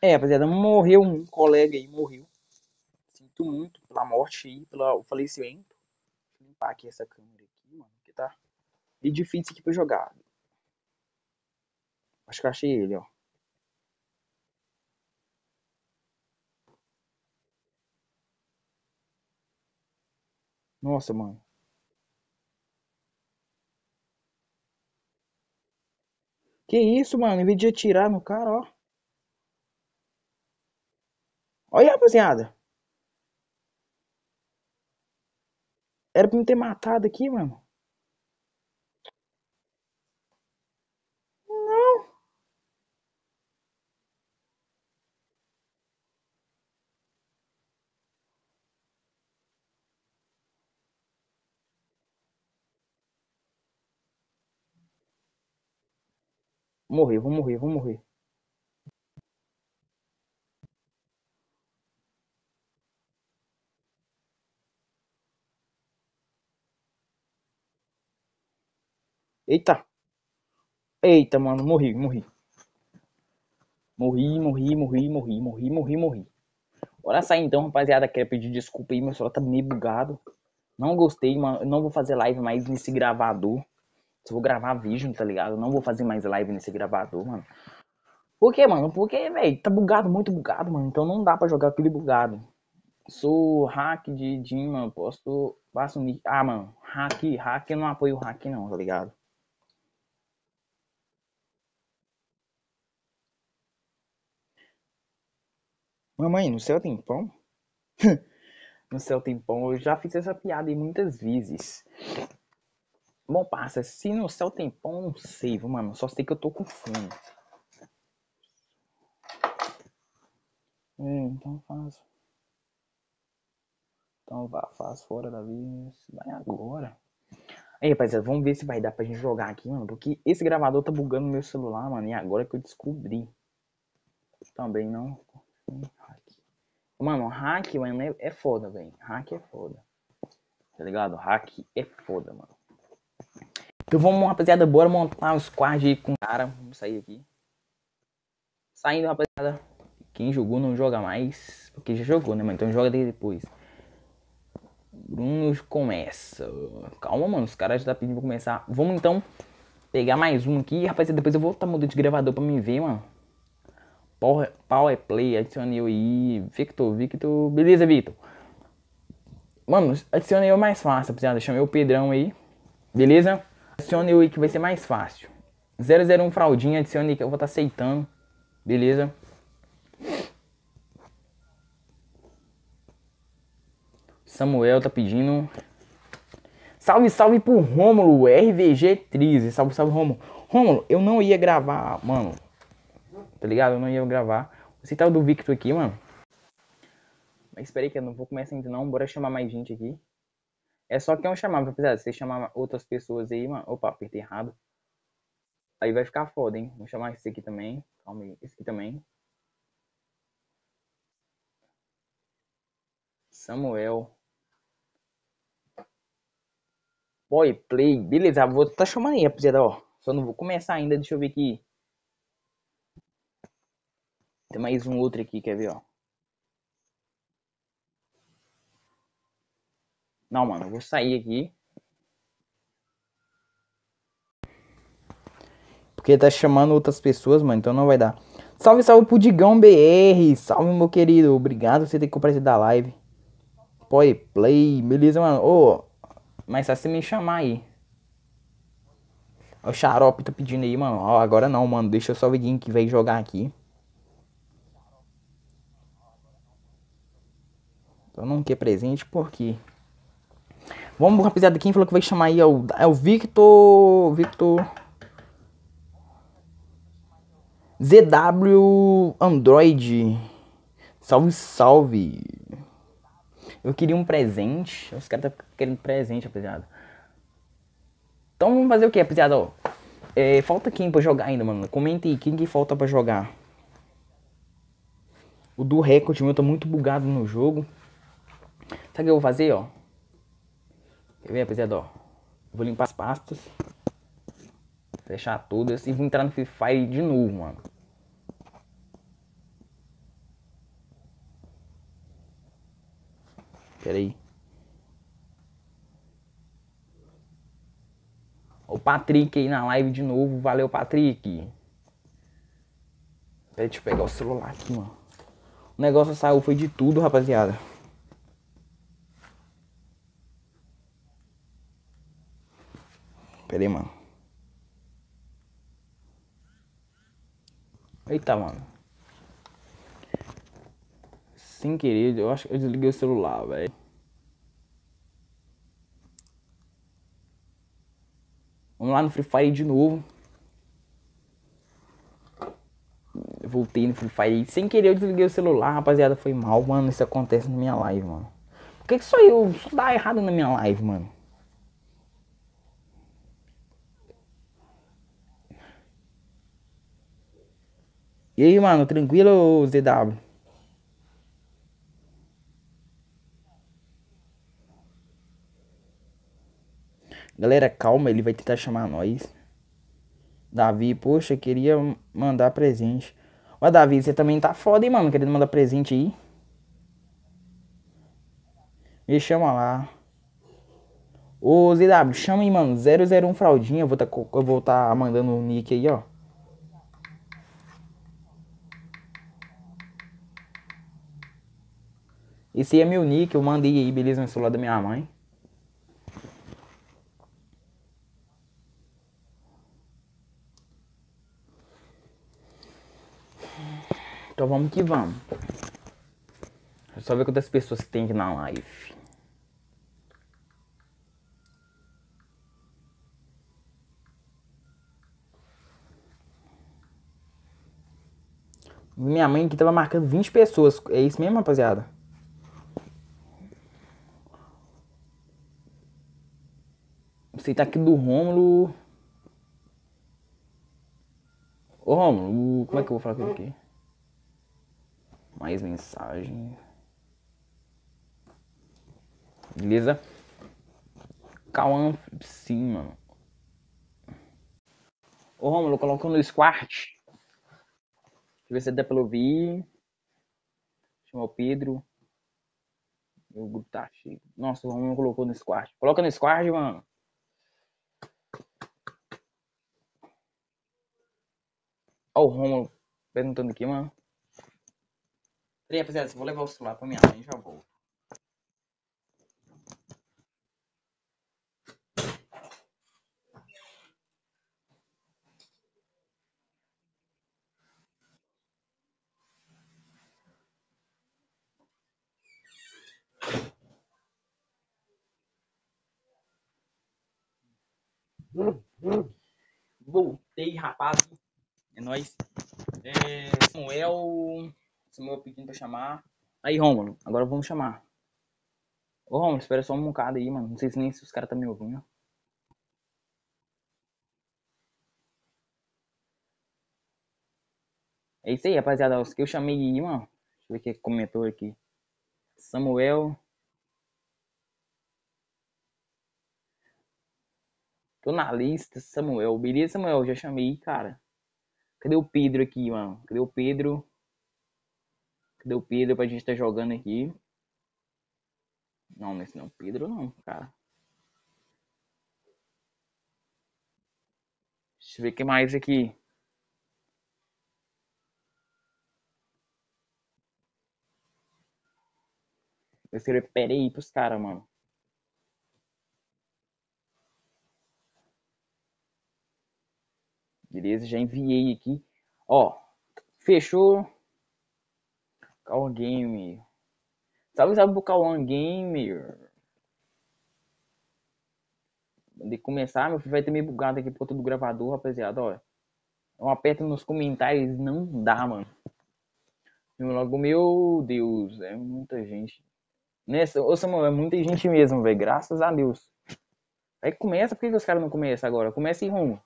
Speaker 1: É, rapaziada, morreu um colega aí, morreu. Sinto muito pela morte aí, pelo falecimento. Deixa eu limpar aqui essa câmera aqui, mano, que tá e difícil aqui pra jogar. Acho que eu achei ele, ó. Nossa, mano. Que isso, mano? Em vez de atirar no cara, ó. Olha, rapaziada. Era pra me ter matado aqui, mano. Não. Morrer, vou morrer, vou morrer. Eita. Eita, mano, morri, morri. Morri, morri, morri, morri, morri, morri, morri. Bora sair então, rapaziada. Quero pedir desculpa aí, meu celular tá meio bugado. Não gostei, mano. Não vou fazer live mais nesse gravador. Se vou gravar vídeo, tá ligado? Não vou fazer mais live nesse gravador, mano. Por que, mano? Porque, velho, tá bugado, muito bugado, mano. Então não dá pra jogar aquele bugado. Sou hack de Jim, mano. Posto. Passo nick. Ah, mano. Hack, hack, eu não apoio hack, não, tá ligado? Mamãe, no céu tem pão? *laughs* no céu tem pão. Eu já fiz essa piada muitas vezes. Bom, passa, se no céu tem pão, não sei, mano. Só sei que eu tô com fome. Hum, então faz. Então vá, faz fora da vida. Vai agora. Aí, rapaziada, vamos ver se vai dar pra gente jogar aqui, mano. Porque esse gravador tá bugando meu celular, mano. E agora que eu descobri. Também não. Mano, hack, mano, é, é foda, velho. Hack é foda. Tá ligado? Hack é foda, mano. Então vamos, rapaziada, bora montar o squad aí com o cara. Vamos sair aqui. Saindo, rapaziada. Quem jogou não joga mais. Porque já jogou, né, mano? Então joga depois. Bruno começa. Calma, mano. Os caras já tá pedindo pra começar. Vamos então pegar mais um aqui. Rapaziada, depois eu vou estar tá mudando de gravador pra me ver, mano. Power, Play, adicione eu aí. Victor, Victor. Beleza, Victor. Mano, adicione eu mais fácil, rapaziada. Chamei o Pedrão aí. Beleza? Adicione eu aí que vai ser mais fácil. 001 fraldinha, adicione que eu vou estar tá aceitando. Beleza? Samuel tá pedindo. Salve, salve pro Rômulo, RVG Trize. Salve, salve, Rômulo. Rômulo, eu não ia gravar, mano tá ligado? Eu não ia gravar. Você tá o do Victor aqui, mano. Mas espera aí que eu não vou começar ainda não. Bora chamar mais gente aqui. É só que um chamar, apesar de você chamar outras pessoas aí, mano. Opa, apertei errado. Aí vai ficar foda, hein? Vou chamar esse aqui também. Calma aí. Esse aqui também. Samuel. Boy Play. Beleza, vou tá chamando aí, rapaziada, ó. Só não vou começar ainda. Deixa eu ver aqui. Tem mais um outro aqui, quer ver, ó. Não, mano, eu vou sair aqui. Porque tá chamando outras pessoas, mano, então não vai dar. Salve, salve pro Digão BR. Salve, meu querido. Obrigado por você ter compartilhado da live. Poi play. Beleza, mano. Ô, oh, mas só você me chamar aí. O Xarope tá pedindo aí, mano. Ó, agora não, mano. Deixa eu só ver quem que vai jogar aqui. Eu não quer presente porque. Vamos, rapaziada, quem falou que vai chamar aí é o, é o Victor. Victor. ZW Android. Salve, salve. Eu queria um presente. Os caras estão querendo presente, rapaziada. Então vamos fazer o que, rapaziada? Ó, é, falta quem pra jogar ainda, mano? Comenta aí, quem que falta pra jogar? O do recorde meu tá muito bugado no jogo. Sabe o que eu vou fazer, ó? Quer ver, rapaziada, ó? Vou limpar as pastas. Fechar todas e vou entrar no Free Fire de novo, mano. Pera aí. O Patrick aí na live de novo. Valeu, Patrick. Pera, deixa eu pegar o celular aqui, mano. O negócio saiu, foi de tudo, rapaziada. Pera aí, mano. Eita, mano. Sem querer, eu acho que eu desliguei o celular, velho. Vamos lá no Free Fire de novo. Eu voltei no Free Fire sem querer eu desliguei o celular, rapaziada. Foi mal, mano. Isso acontece na minha live, mano. Por que, que só eu só dá errado na minha live, mano? E aí, mano, tranquilo, ZW? Galera, calma, ele vai tentar chamar nós. Davi, poxa, queria mandar presente. Ó, Davi, você também tá foda, hein, mano, querendo mandar presente aí. Me chama lá. Ô, ZW, chama aí, mano. 001 Fraldinha. Eu vou tá, eu vou tá mandando o nick aí, ó. Esse é meu nick, eu mandei aí, beleza, no celular da minha mãe. Então vamos que vamos. Só ver quantas pessoas que tem aqui na live. Minha mãe aqui tava marcando 20 pessoas. É isso mesmo, rapaziada? Você tá aqui do Rômulo. Ô Rômulo, como é que eu vou falar com aqui? Mais mensagem. Beleza? Cauã, sim, mano. Ô Rômulo, colocou no Squart. Deixa eu ver se dá pra ouvir. Chamar o Pedro. O grupo tá cheio. Nossa, o Romulo colocou no Squart. Coloca no Squart, mano. Ó o Romulo perguntando aqui, mano. Peraí, rapaziada, vou levar o celular pra minha mãe e já volto. Voltei, rapaz. É nóis. É, Samuel. Samuel pedindo pra chamar. Aí, Romulo, agora vamos chamar. Ô, Romulo, espera só um bocado aí, mano. Não sei se nem se os caras estão tá me ouvindo. É isso aí, rapaziada. Os que eu chamei aí, mano. Deixa eu ver quem comentou aqui. Samuel. Tô na lista, Samuel. Beleza, Samuel? Já chamei, cara. Cadê o Pedro aqui, mano? Cadê o Pedro? Cadê o Pedro pra gente estar tá jogando aqui? Não, nesse não. Pedro não, cara. Deixa eu ver o que mais aqui. Eu escrevi, pera aí pros caras, mano. Beleza, já enviei aqui. Ó, fechou. Cauã Game. Salve, salve pro Cauã Gamer. De começar, meu filho vai ter meio bugado aqui por conta do gravador, rapaziada, olha. Um aperto nos comentários, não dá, mano. Logo, meu Deus, é muita gente. Nessa, ô Samuel, é muita gente mesmo, velho. Graças a Deus. Aí começa, por que, que os caras não começam agora? Começa em rumo.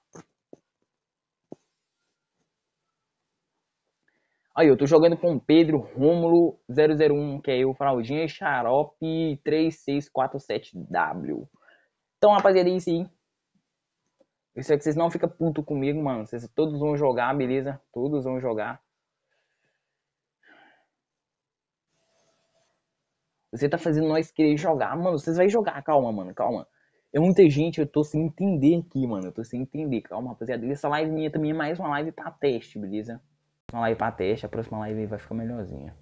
Speaker 1: Aí, eu tô jogando com Pedro Rômulo 001, que é eu, Fraldinha Xarope 3647W. Então, rapaziada, é isso aí. Eu espero que vocês não ficam puto comigo, mano. Vocês todos vão jogar, beleza? Todos vão jogar. Você tá fazendo nós querer jogar. Mano, vocês vão jogar. Calma, mano. Calma. É muita gente, eu tô sem entender aqui, mano. Eu tô sem entender. Calma, rapaziada. Essa live minha também é mais uma live pra teste, beleza? Uma live pra teste, a próxima live vai ficar melhorzinha.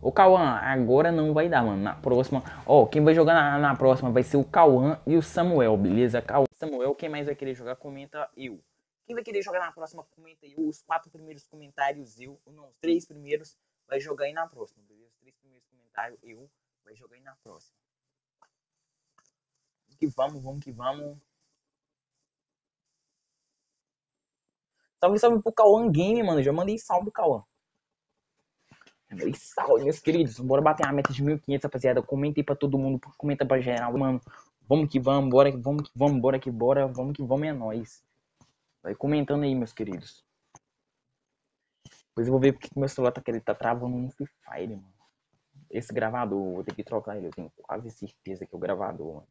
Speaker 1: O Cauã, agora não vai dar, mano. Na próxima. Ó, quem vai jogar na, na, próxima vai ser o Cauã e o Samuel, beleza? Cauã, Samuel, quem mais vai querer jogar, comenta eu. Quem vai querer jogar na próxima, comenta eu. Os quatro primeiros comentários, eu. Não, os três primeiros vai jogar aí na próxima, beleza? Os três primeiros comentários, eu. Vai jogar aí na próxima. Vamos que vamos, vamos que vamos. Salve, salve pro Cauã Game, mano. Já mandei salve pro Cauã. Mandei salve, meus queridos. Bora bater a meta de 1500, rapaziada. Comentei pra todo mundo. Comenta pra geral, mano. Vamos que vamos, bora que vamos, que vamos, bora que bora. Vamos que vamos, é nóis. Vai comentando aí, meus queridos. Depois eu vou ver porque meu celular tá, ele tá travando no Free Fire, mano. Esse gravador, vou ter que trocar ele. Eu tenho quase certeza que é o gravador, mano.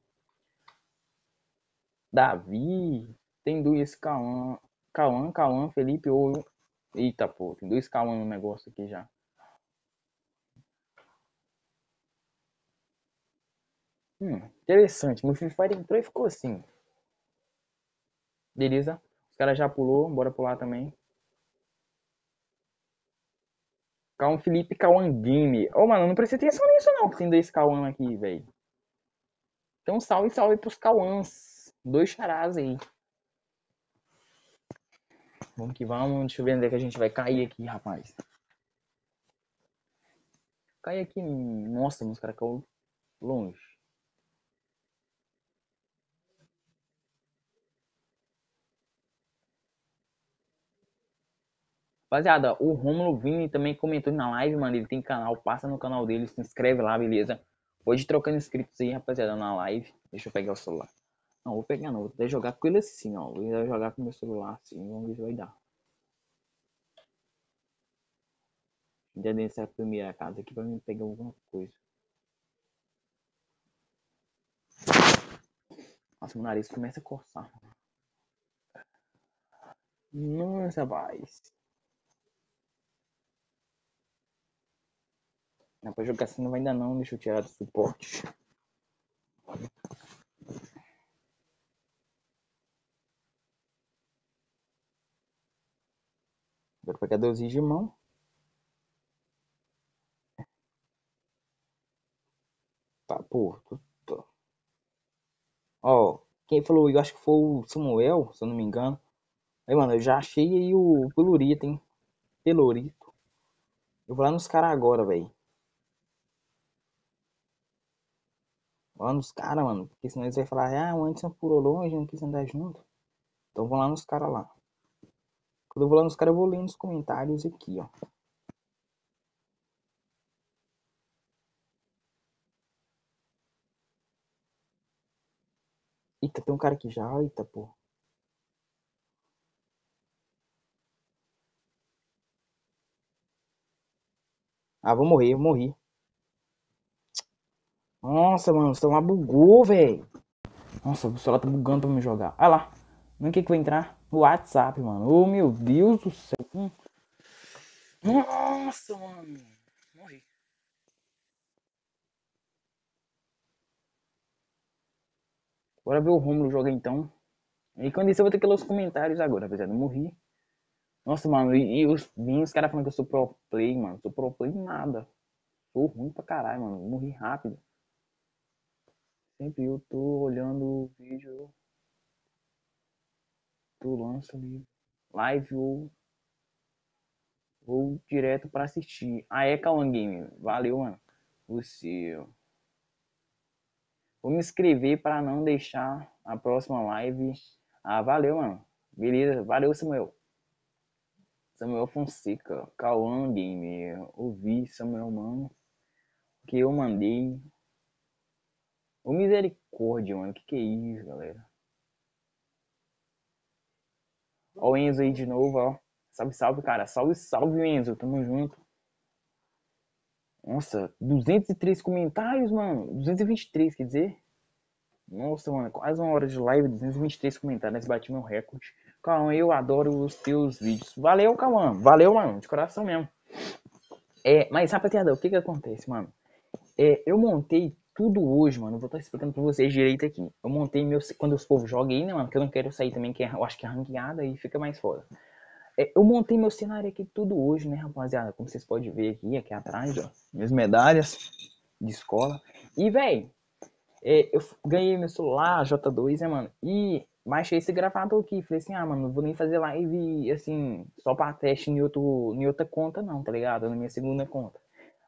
Speaker 1: Davi, tem dois Cauã. Cauã, Cauã, Felipe ou. Eita, pô, tem dois Cauã no negócio aqui já. Hum, interessante. Meu Free Fire entrou e ficou assim. Beleza. Os caras já pulou, bora pular também. Cauã Felipe Cauã Game. Ô, oh, mano, não prestei atenção nisso não, que tem dois Cauã aqui, velho. Então salve, salve pros Cauãs. Dois charás aí. Vamos que vamos. Deixa eu ver onde é que a gente vai cair aqui, rapaz. Cair aqui. Nossa, os caras caiu longe. Rapaziada, o Romulo Vini também comentou na live, mano. Ele tem canal, passa no canal dele, se inscreve lá, beleza? Pode trocando inscritos aí, rapaziada, na live. Deixa eu pegar o celular. Não, vou pegar não, vou até jogar com ele assim, ó. Vou jogar com meu celular assim, vamos ver se vai dar. Já dei essa primeira casa aqui pra mim pegar alguma coisa. Nossa, meu nariz começa a coçar. Nossa, rapaz. Não, pra jogar assim não vai ainda não, deixa eu tirar do suporte. Vou pegar dois de mão. Tá, pô. Tô, tô. Ó, quem falou, eu acho que foi o Samuel, se eu não me engano. Aí, mano, eu já achei aí o Pelurito, hein? Pelorito. Eu vou lá nos caras agora, velho. lá nos caras, mano. Porque senão eles vão falar, ah, o Anderson pulou longe, não quis andar junto. Então vou lá nos caras lá. Quando eu vou lá nos caras, eu vou ler nos comentários aqui, ó. Eita, tem um cara aqui já. Eita, pô. Ah, vou morrer, eu morri. Nossa, mano, o celular bugou, velho. Nossa, o celular tá bugando pra me jogar. Olha lá. No que que vai entrar? WhatsApp, mano. Oh, meu Deus do céu. Nossa, mano. Morri. Bora ver o Romulo jogar então. E quando isso eu vou ter que ler os comentários agora, apesar de morri. Nossa, mano, e, e os, vim os caras falando que eu sou pro play, mano. Sou pro play nada. Sou ruim pra caralho, mano. Morri rápido. Sempre eu tô olhando o vídeo. Tu lança live ou, ou direto para assistir. Ah, é Kawan Game. Valeu, mano. O seu. Vou me inscrever para não deixar a próxima live. Ah, valeu, mano. Beleza, valeu, Samuel. Samuel Fonseca, Kawan Game. Ouvi, Samuel, mano. Que eu mandei. Ô misericórdia, mano. Que que é isso, galera? Ó o Enzo aí de novo, ó. Salve, salve, cara. Salve, salve, Enzo. Tamo junto. Nossa, 203 comentários, mano. 223, quer dizer. Nossa, mano, quase uma hora de live, 223 comentários. Bati meu recorde. Calma, eu adoro os teus vídeos. Valeu, Calma. Valeu, mano. De coração mesmo. É, mas, rapaziada, o que que acontece, mano? É, eu montei tudo hoje, mano. Vou estar explicando pra vocês direito aqui. Eu montei meu. Quando os povos jogam aí, né, mano? Que eu não quero sair também, que é, eu acho que é ranqueada e fica mais foda. É, eu montei meu cenário aqui tudo hoje, né, rapaziada? Como vocês podem ver aqui, aqui atrás, ó. Minhas medalhas de escola. E, velho, é, eu ganhei meu celular, J2, né, mano? E baixei esse gravador aqui. Falei assim, ah, mano, não vou nem fazer live, assim, só pra teste em, outro, em outra conta, não, tá ligado? Na minha segunda conta.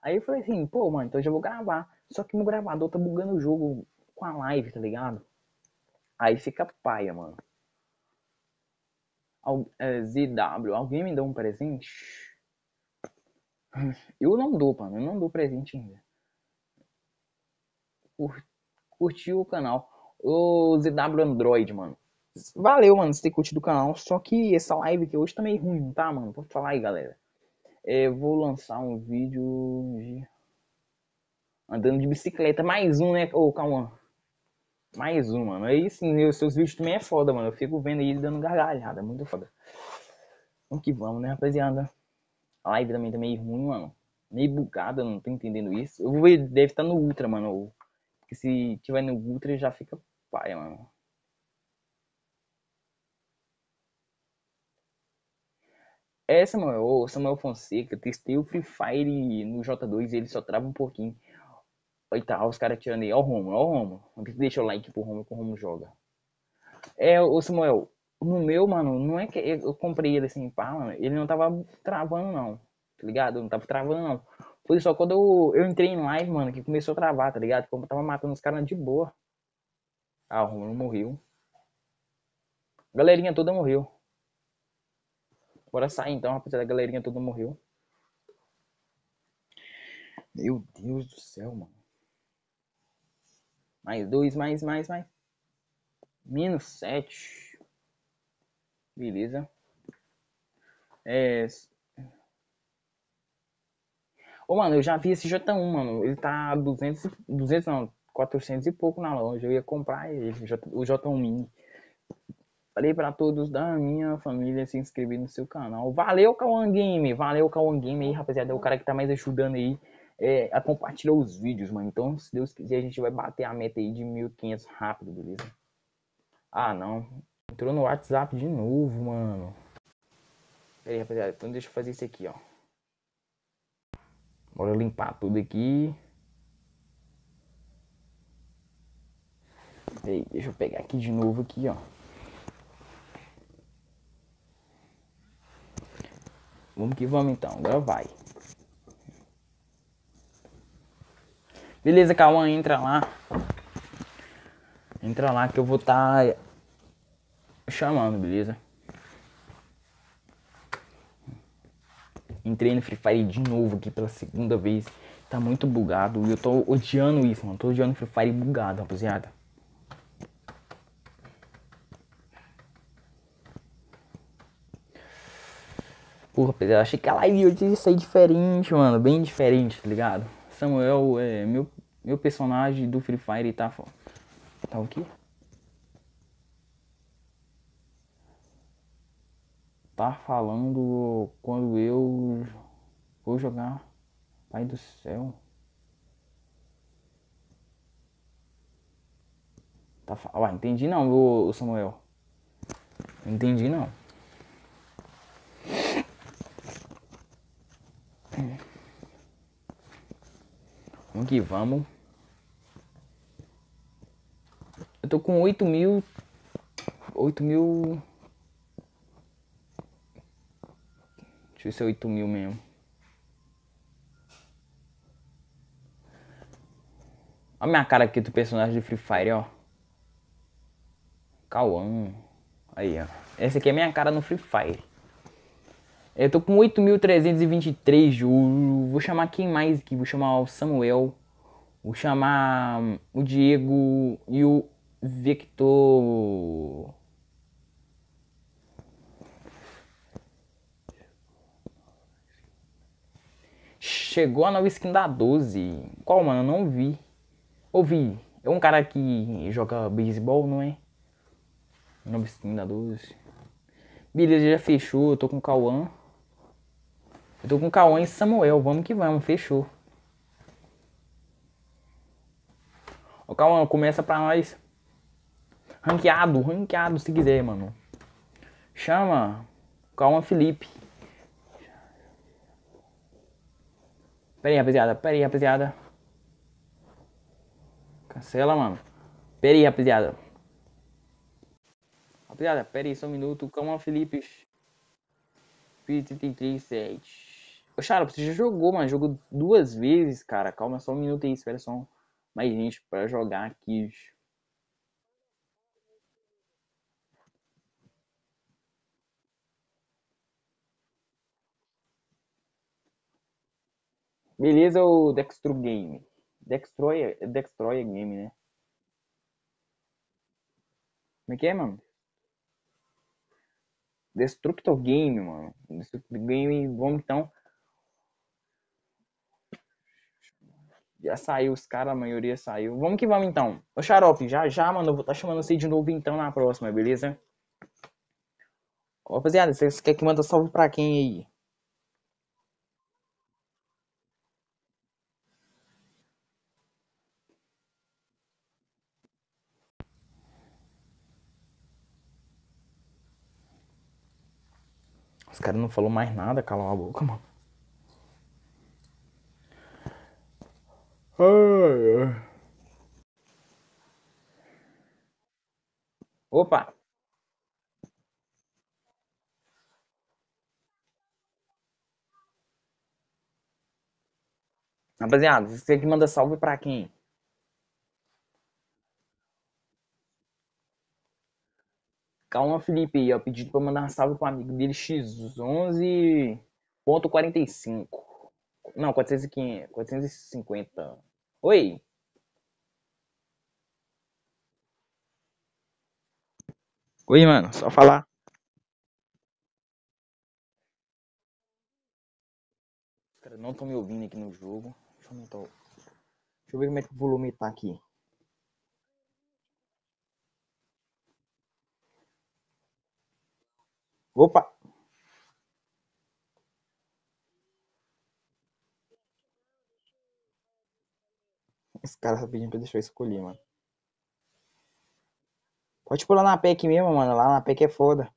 Speaker 1: Aí eu falei assim, pô, mano, então eu já vou gravar. Só que meu gravador tá bugando o jogo com a live, tá ligado? Aí fica paia, mano. É, ZW, alguém me deu um presente? Eu não dou, mano. Eu não dou presente ainda. Cur... Curtiu o canal. O ZW Android, mano. Valeu, mano, você ter curtido o canal. Só que essa live aqui hoje tá meio ruim, tá, mano? Vou falar aí, galera. É, vou lançar um vídeo de andando de bicicleta. Mais um, né? Ô, calma. Mais um, mano. Aí sim, os seus vídeos também é foda, mano. Eu fico vendo aí dando gargalhada. É muito foda. Vamos que vamos, né, rapaziada? A live também tá meio ruim, mano. Meio bugada, não tô entendendo isso. Eu vou ver, deve estar tá no Ultra, mano. Porque se tiver no Ultra já fica pai, mano. Mano, o Samuel Fonseca, testei o Free Fire no J2 e ele só trava um pouquinho. Aí tá, os caras tirando aí. Ó o Romo, ó o Romo. Deixa o like pro Romo que o Romo joga. É, o Samuel, no meu, mano, não é que eu comprei ele assim, pá, mano, ele não tava travando, não, tá ligado? Não tava travando, não. Foi só quando eu, eu entrei em live, mano, que começou a travar, tá ligado? Como eu tava matando os caras de boa. Ah, o Romulo morreu. Galerinha toda morreu. Bora sair então, rapaziada. Galerinha toda morreu. Meu Deus do céu, mano. Mais dois, mais, mais, mais. Menos sete. Beleza. É. Ô, mano, eu já vi esse J1, mano. Ele tá 200, 200 não, 400 e pouco na loja. Eu ia comprar ele, o J1 Mini. Falei para todos da minha família se inscrever no seu canal. Valeu, Kawan Game. Valeu, Kawan Game aí, rapaziada. É o cara que tá mais ajudando aí é, a compartilhar os vídeos, mano. Então, se Deus quiser, a gente vai bater a meta aí de 1500 rápido, beleza? Ah, não. Entrou no WhatsApp de novo, mano. Pera aí, rapaziada. Então deixa eu fazer isso aqui, ó. Bora limpar tudo aqui. Ei, deixa eu pegar aqui de novo aqui, ó. Vamos que vamos então, agora vai. Beleza, Cauã, entra lá. Entra lá que eu vou estar tá chamando, beleza? Entrei no Free Fire de novo aqui pela segunda vez. Tá muito bugado. E eu tô odiando isso, mano. Tô odiando Free Fire bugado, rapaziada. Porra, eu achei que a live hoje ia sair diferente, mano. Bem diferente, tá ligado? Samuel é meu, meu personagem do Free Fire tá. Tá o quê? Tá falando quando eu vou jogar. Pai do céu. Tá, ah, entendi não, o Samuel. Entendi não. Vamos que vamos. Eu tô com 8 mil. 8 mil. Deixa eu ver se é 8 mil mesmo. Olha a minha cara aqui do personagem de Free Fire, ó. Cauã. Aí, ó. Essa aqui é a minha cara no Free Fire. Eu tô com 8.323 de ouro. Vou chamar quem mais aqui? Vou chamar o Samuel. Vou chamar o Diego e o Victor. Chegou a nova skin da 12. Qual, mano? Eu não vi. Ouvi. É um cara que joga beisebol, não é? Nova skin da 12. Beleza, já fechou. Eu tô com o Cauã. Eu tô com Cauã e Samuel. Vamos que vamos, fechou. Ô Cauã, começa pra nós. Ranqueado, ranqueado se quiser, mano. Chama Cauã Felipe. Pera aí, rapaziada. Pera aí, rapaziada. Cancela, mano. Pera aí, rapaziada. Rapaziada, pera aí só um minuto. Calma, Felipe. Felipe 33, Ô, Xara, você já jogou, mano. Jogou duas vezes, cara. Calma só um minuto aí. Espera só mais gente pra jogar aqui. Beleza, o Dextro Game. Dextroia, Dextroia Game, né? Como é que é, mano? Destructor Game, mano. Destructor Game, vamos então. Já saiu os caras, a maioria saiu. Vamos que vamos então. Ô Xarope, já já, mano, eu vou estar tá chamando você de novo então na próxima, beleza? Ô, rapaziada, vocês querem que manda salve pra quem aí? Os caras não falou mais nada, calou a boca, mano. Opa! Rapaziada, você que manda salve pra quem? Calma, Felipe, Eu pedi Pedido pra mandar um salve pro amigo dele X11.45. Não, 450. 450. Oi. Oi, mano. Só falar. Os caras não estão me ouvindo aqui no jogo. Deixa eu aumentar o... Deixa eu ver como é que o volume tá aqui. Opa! Esse cara pedindo pra deixar eu escolher, mano. Pode pular na PEC mesmo, mano. Lá na PEC é foda.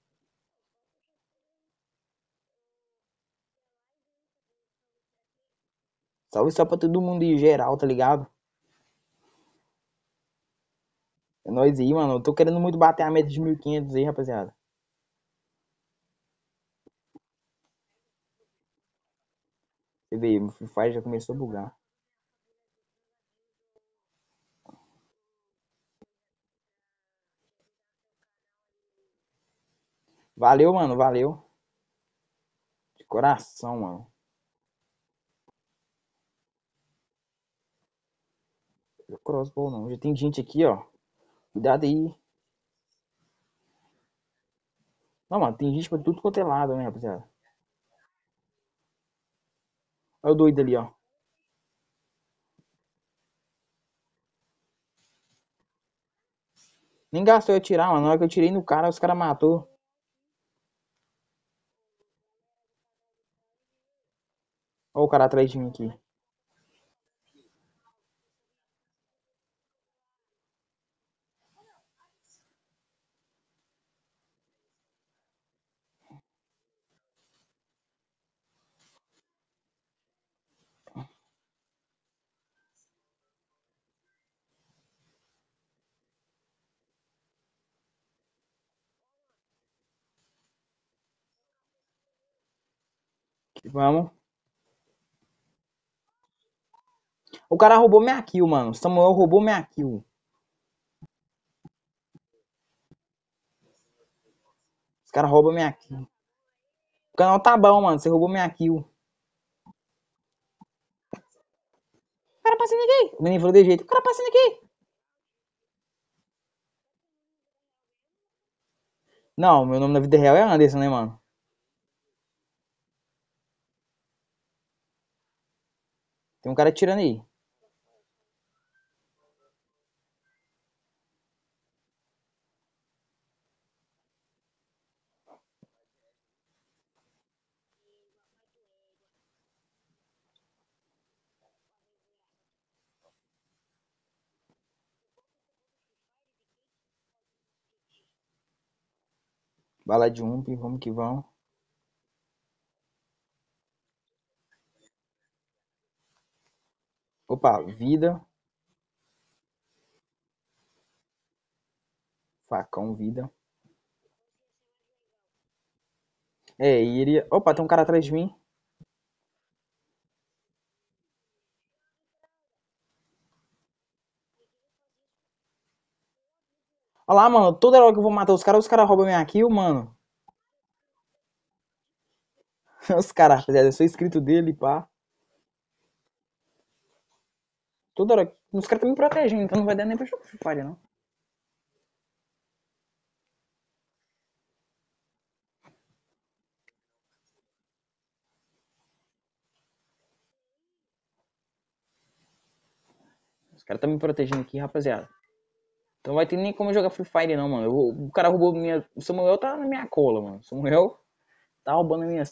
Speaker 1: Salve só pra todo mundo em geral, tá ligado? É nóis aí, mano. Eu tô querendo muito bater a meta de 1500 aí, rapaziada. Você vê, meu Free Fire já começou a bugar. Valeu, mano, valeu. De coração, mano. Crossbow não. Já tem gente aqui, ó. Cuidado aí. Não, mano, tem gente pra tudo quanto é lado, né, rapaziada? Olha o doido ali, ó. Nem gastou eu tirar, mano. Na hora que eu tirei no cara, os caras matou. Olha o cara atrás de mim aqui. Vamos. O cara roubou minha kill, mano. Samuel roubou minha kill. Os caras roubam minha kill. O canal tá bom, mano. Você roubou minha kill. O cara passando aqui. O menino falou de jeito. O cara passando aqui. Não, meu nome na vida real é Anderson, né, mano? Tem um cara tirando aí. Bala de ump, vamos que vamos. Opa, vida. Facão, vida. É, iria. Opa, tem um cara atrás de mim. Olha lá, mano. Toda hora que eu vou matar os caras, os caras roubam minha kill, mano. *laughs* Os caras, rapaziada, eu sou inscrito dele, pá. Toda hora. Os caras estão me protegendo, então não vai dar nem pra Fire, não. Os caras estão me protegendo aqui, rapaziada. Então vai ter nem como jogar Free Fire, não, mano. O cara roubou minha. O Samuel tá na minha cola, mano. O Samuel tá roubando a minha.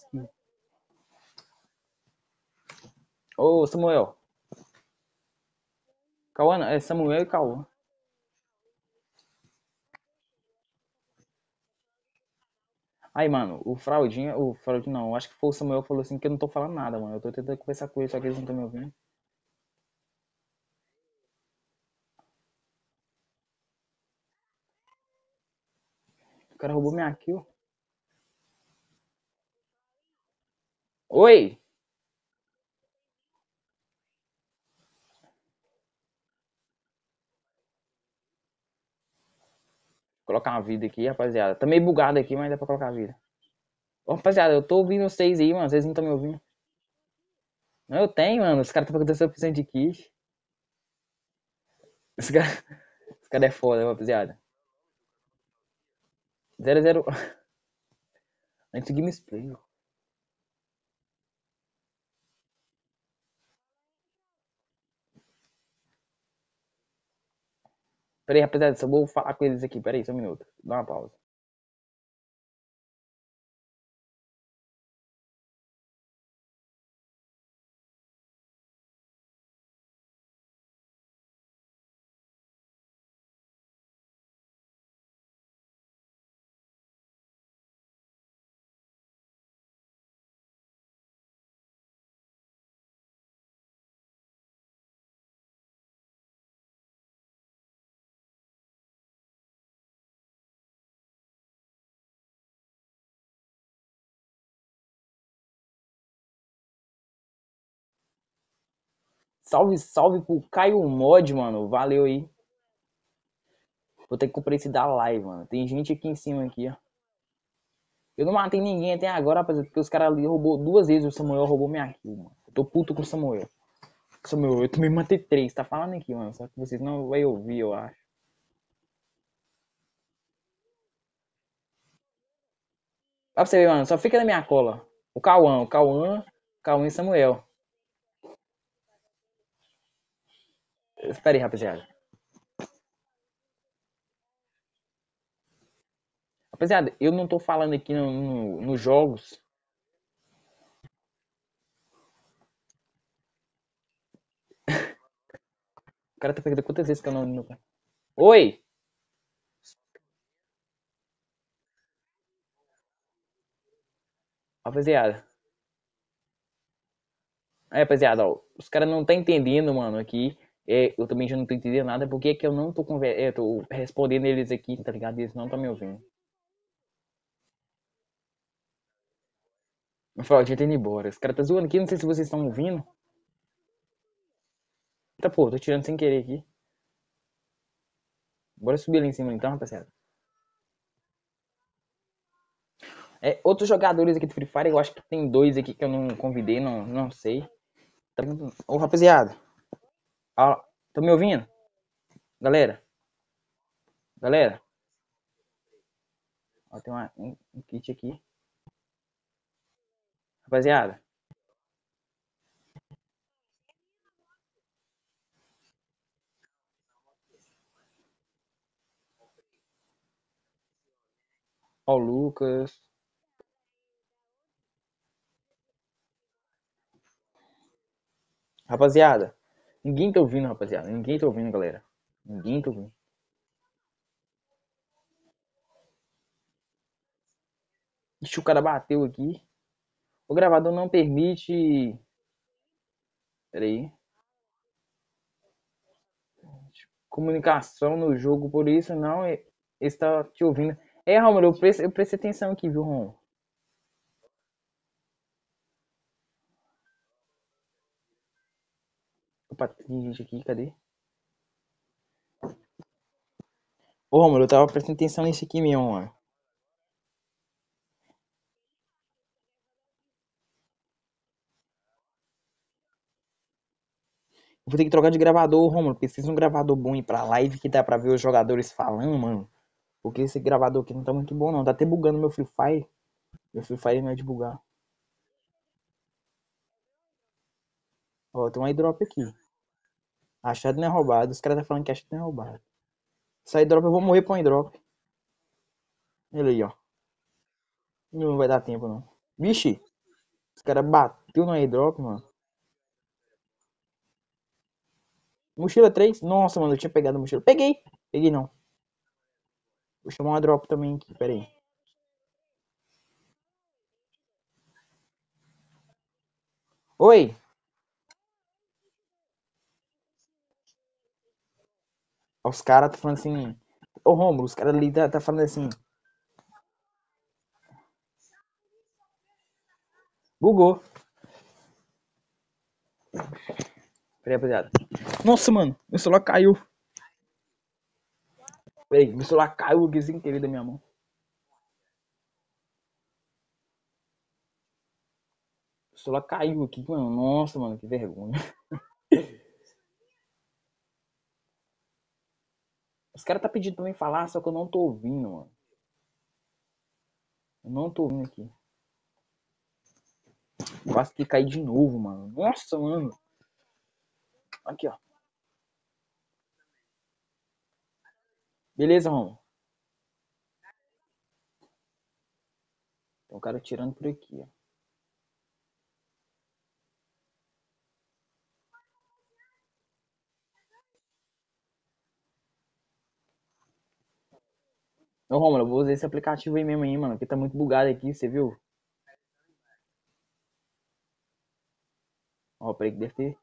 Speaker 1: Ô, Samuel. Cauã, é Samuel e Cauã. Aí, mano, o Fraudinho, o Fraudinho não, acho que foi o Samuel que falou assim que eu não tô falando nada, mano. Eu tô tentando conversar com eles, só que eles não estão me ouvindo. cara roubou minha kill. Oi! Colocar uma vida aqui, rapaziada. Tá meio bugado aqui, mas dá pra colocar vida. Rapaziada, eu tô ouvindo vocês aí, mano. Vocês não estão me ouvindo. Não, eu tenho, mano. Os caras estão tá pagando 100% de kit. *laughs* Esse cara é foda, rapaziada. 00. Antes do gameplay. Pera aí, rapaziada, só vou falar com eles aqui. Pera aí, só um minuto. Dá uma pausa. Salve, salve pro Caio Mod, mano. Valeu aí. Vou ter que comprar esse da live, mano. Tem gente aqui em cima aqui, ó. Eu não matei ninguém até agora, rapaziada, porque os caras ali roubou duas vezes. O Samuel roubou minha kill, mano. Eu tô puto com o Samuel. Samuel, eu também matei três. Tá falando aqui, mano. Só que vocês não vão ouvir, eu acho. Pra você ver, mano. Só fica na minha cola. O Cauã, o Cauã, Cauã e Samuel. Espera aí, rapaziada. Rapaziada, eu não tô falando aqui nos no, no jogos. o cara tá pegando quantas vezes que eu não. não... Oi! Rapaziada. É, rapaziada, ó, os caras não tá entendendo, mano, aqui. É, eu também já não tô entendendo nada, porque é que eu não tô, conver... é, tô respondendo eles aqui, tá ligado? Eles não estão me ouvindo. Eu falo, já tá indo embora. Os caras tá zoando aqui, não sei se vocês estão ouvindo. Tá, pô, tô tirando sem querer aqui. Bora subir ali em cima então, rapaziada. É, outros jogadores aqui do Free Fire, eu acho que tem dois aqui que eu não convidei, não, não sei. Tá... Ô, rapaziada. Ah, tô me ouvindo? Galera? Galera? Ó, tem uma, um, um kit aqui. Rapaziada. Ó, o Lucas. Rapaziada. Ninguém tá ouvindo, rapaziada. Ninguém tá ouvindo, galera. Ninguém tá ouvindo. Ixi, o cara bateu aqui. O gravador não permite. Pera aí. Comunicação no jogo, por isso não está te ouvindo. É, Romulo, eu prestei, eu prestei atenção aqui, viu, Romulo? Opa, tem gente aqui, cadê? Ô, Romulo, eu tava prestando atenção nisso aqui mesmo, mano. Vou ter que trocar de gravador, Romulo. Preciso de um gravador bom ir pra live que dá pra ver os jogadores falando, mano. Porque esse gravador aqui não tá muito bom, não. Tá até bugando meu Free Fire. Meu Free Fire não é de bugar. Ó, tem um airdrop aqui. Achado não é roubado. Os caras tá falando que achado não é roubado. Se airdrop eu vou morrer pro airdrop. Ele aí, ó. Não vai dar tempo, não. Vixe. Os caras bateu no airdrop, mano. Mochila 3? Nossa, mano, eu tinha pegado a mochila. Peguei! Peguei não. Vou chamar uma drop também aqui, pera aí. Oi! Os caras tá falando assim. Ô Romulo, os caras ali tá, tá falando assim. Bugou. Peraí, rapaziada. Nossa, mano, meu celular caiu. Peraí, meu celular caiu aqui sem querer da minha mão. O celular caiu aqui, mano. Nossa, mano, que vergonha. *laughs* Os caras tá pedindo pra mim falar, só que eu não tô ouvindo, mano. Eu não tô ouvindo aqui. Quase que cair de novo, mano. Nossa, mano. Aqui, ó. Beleza, Romo. Tem um cara tirando por aqui, ó. Ô, Romulo, eu vou usar esse aplicativo aí mesmo aí, mano, porque tá muito bugado aqui, você viu? Ó, peraí que deve ter.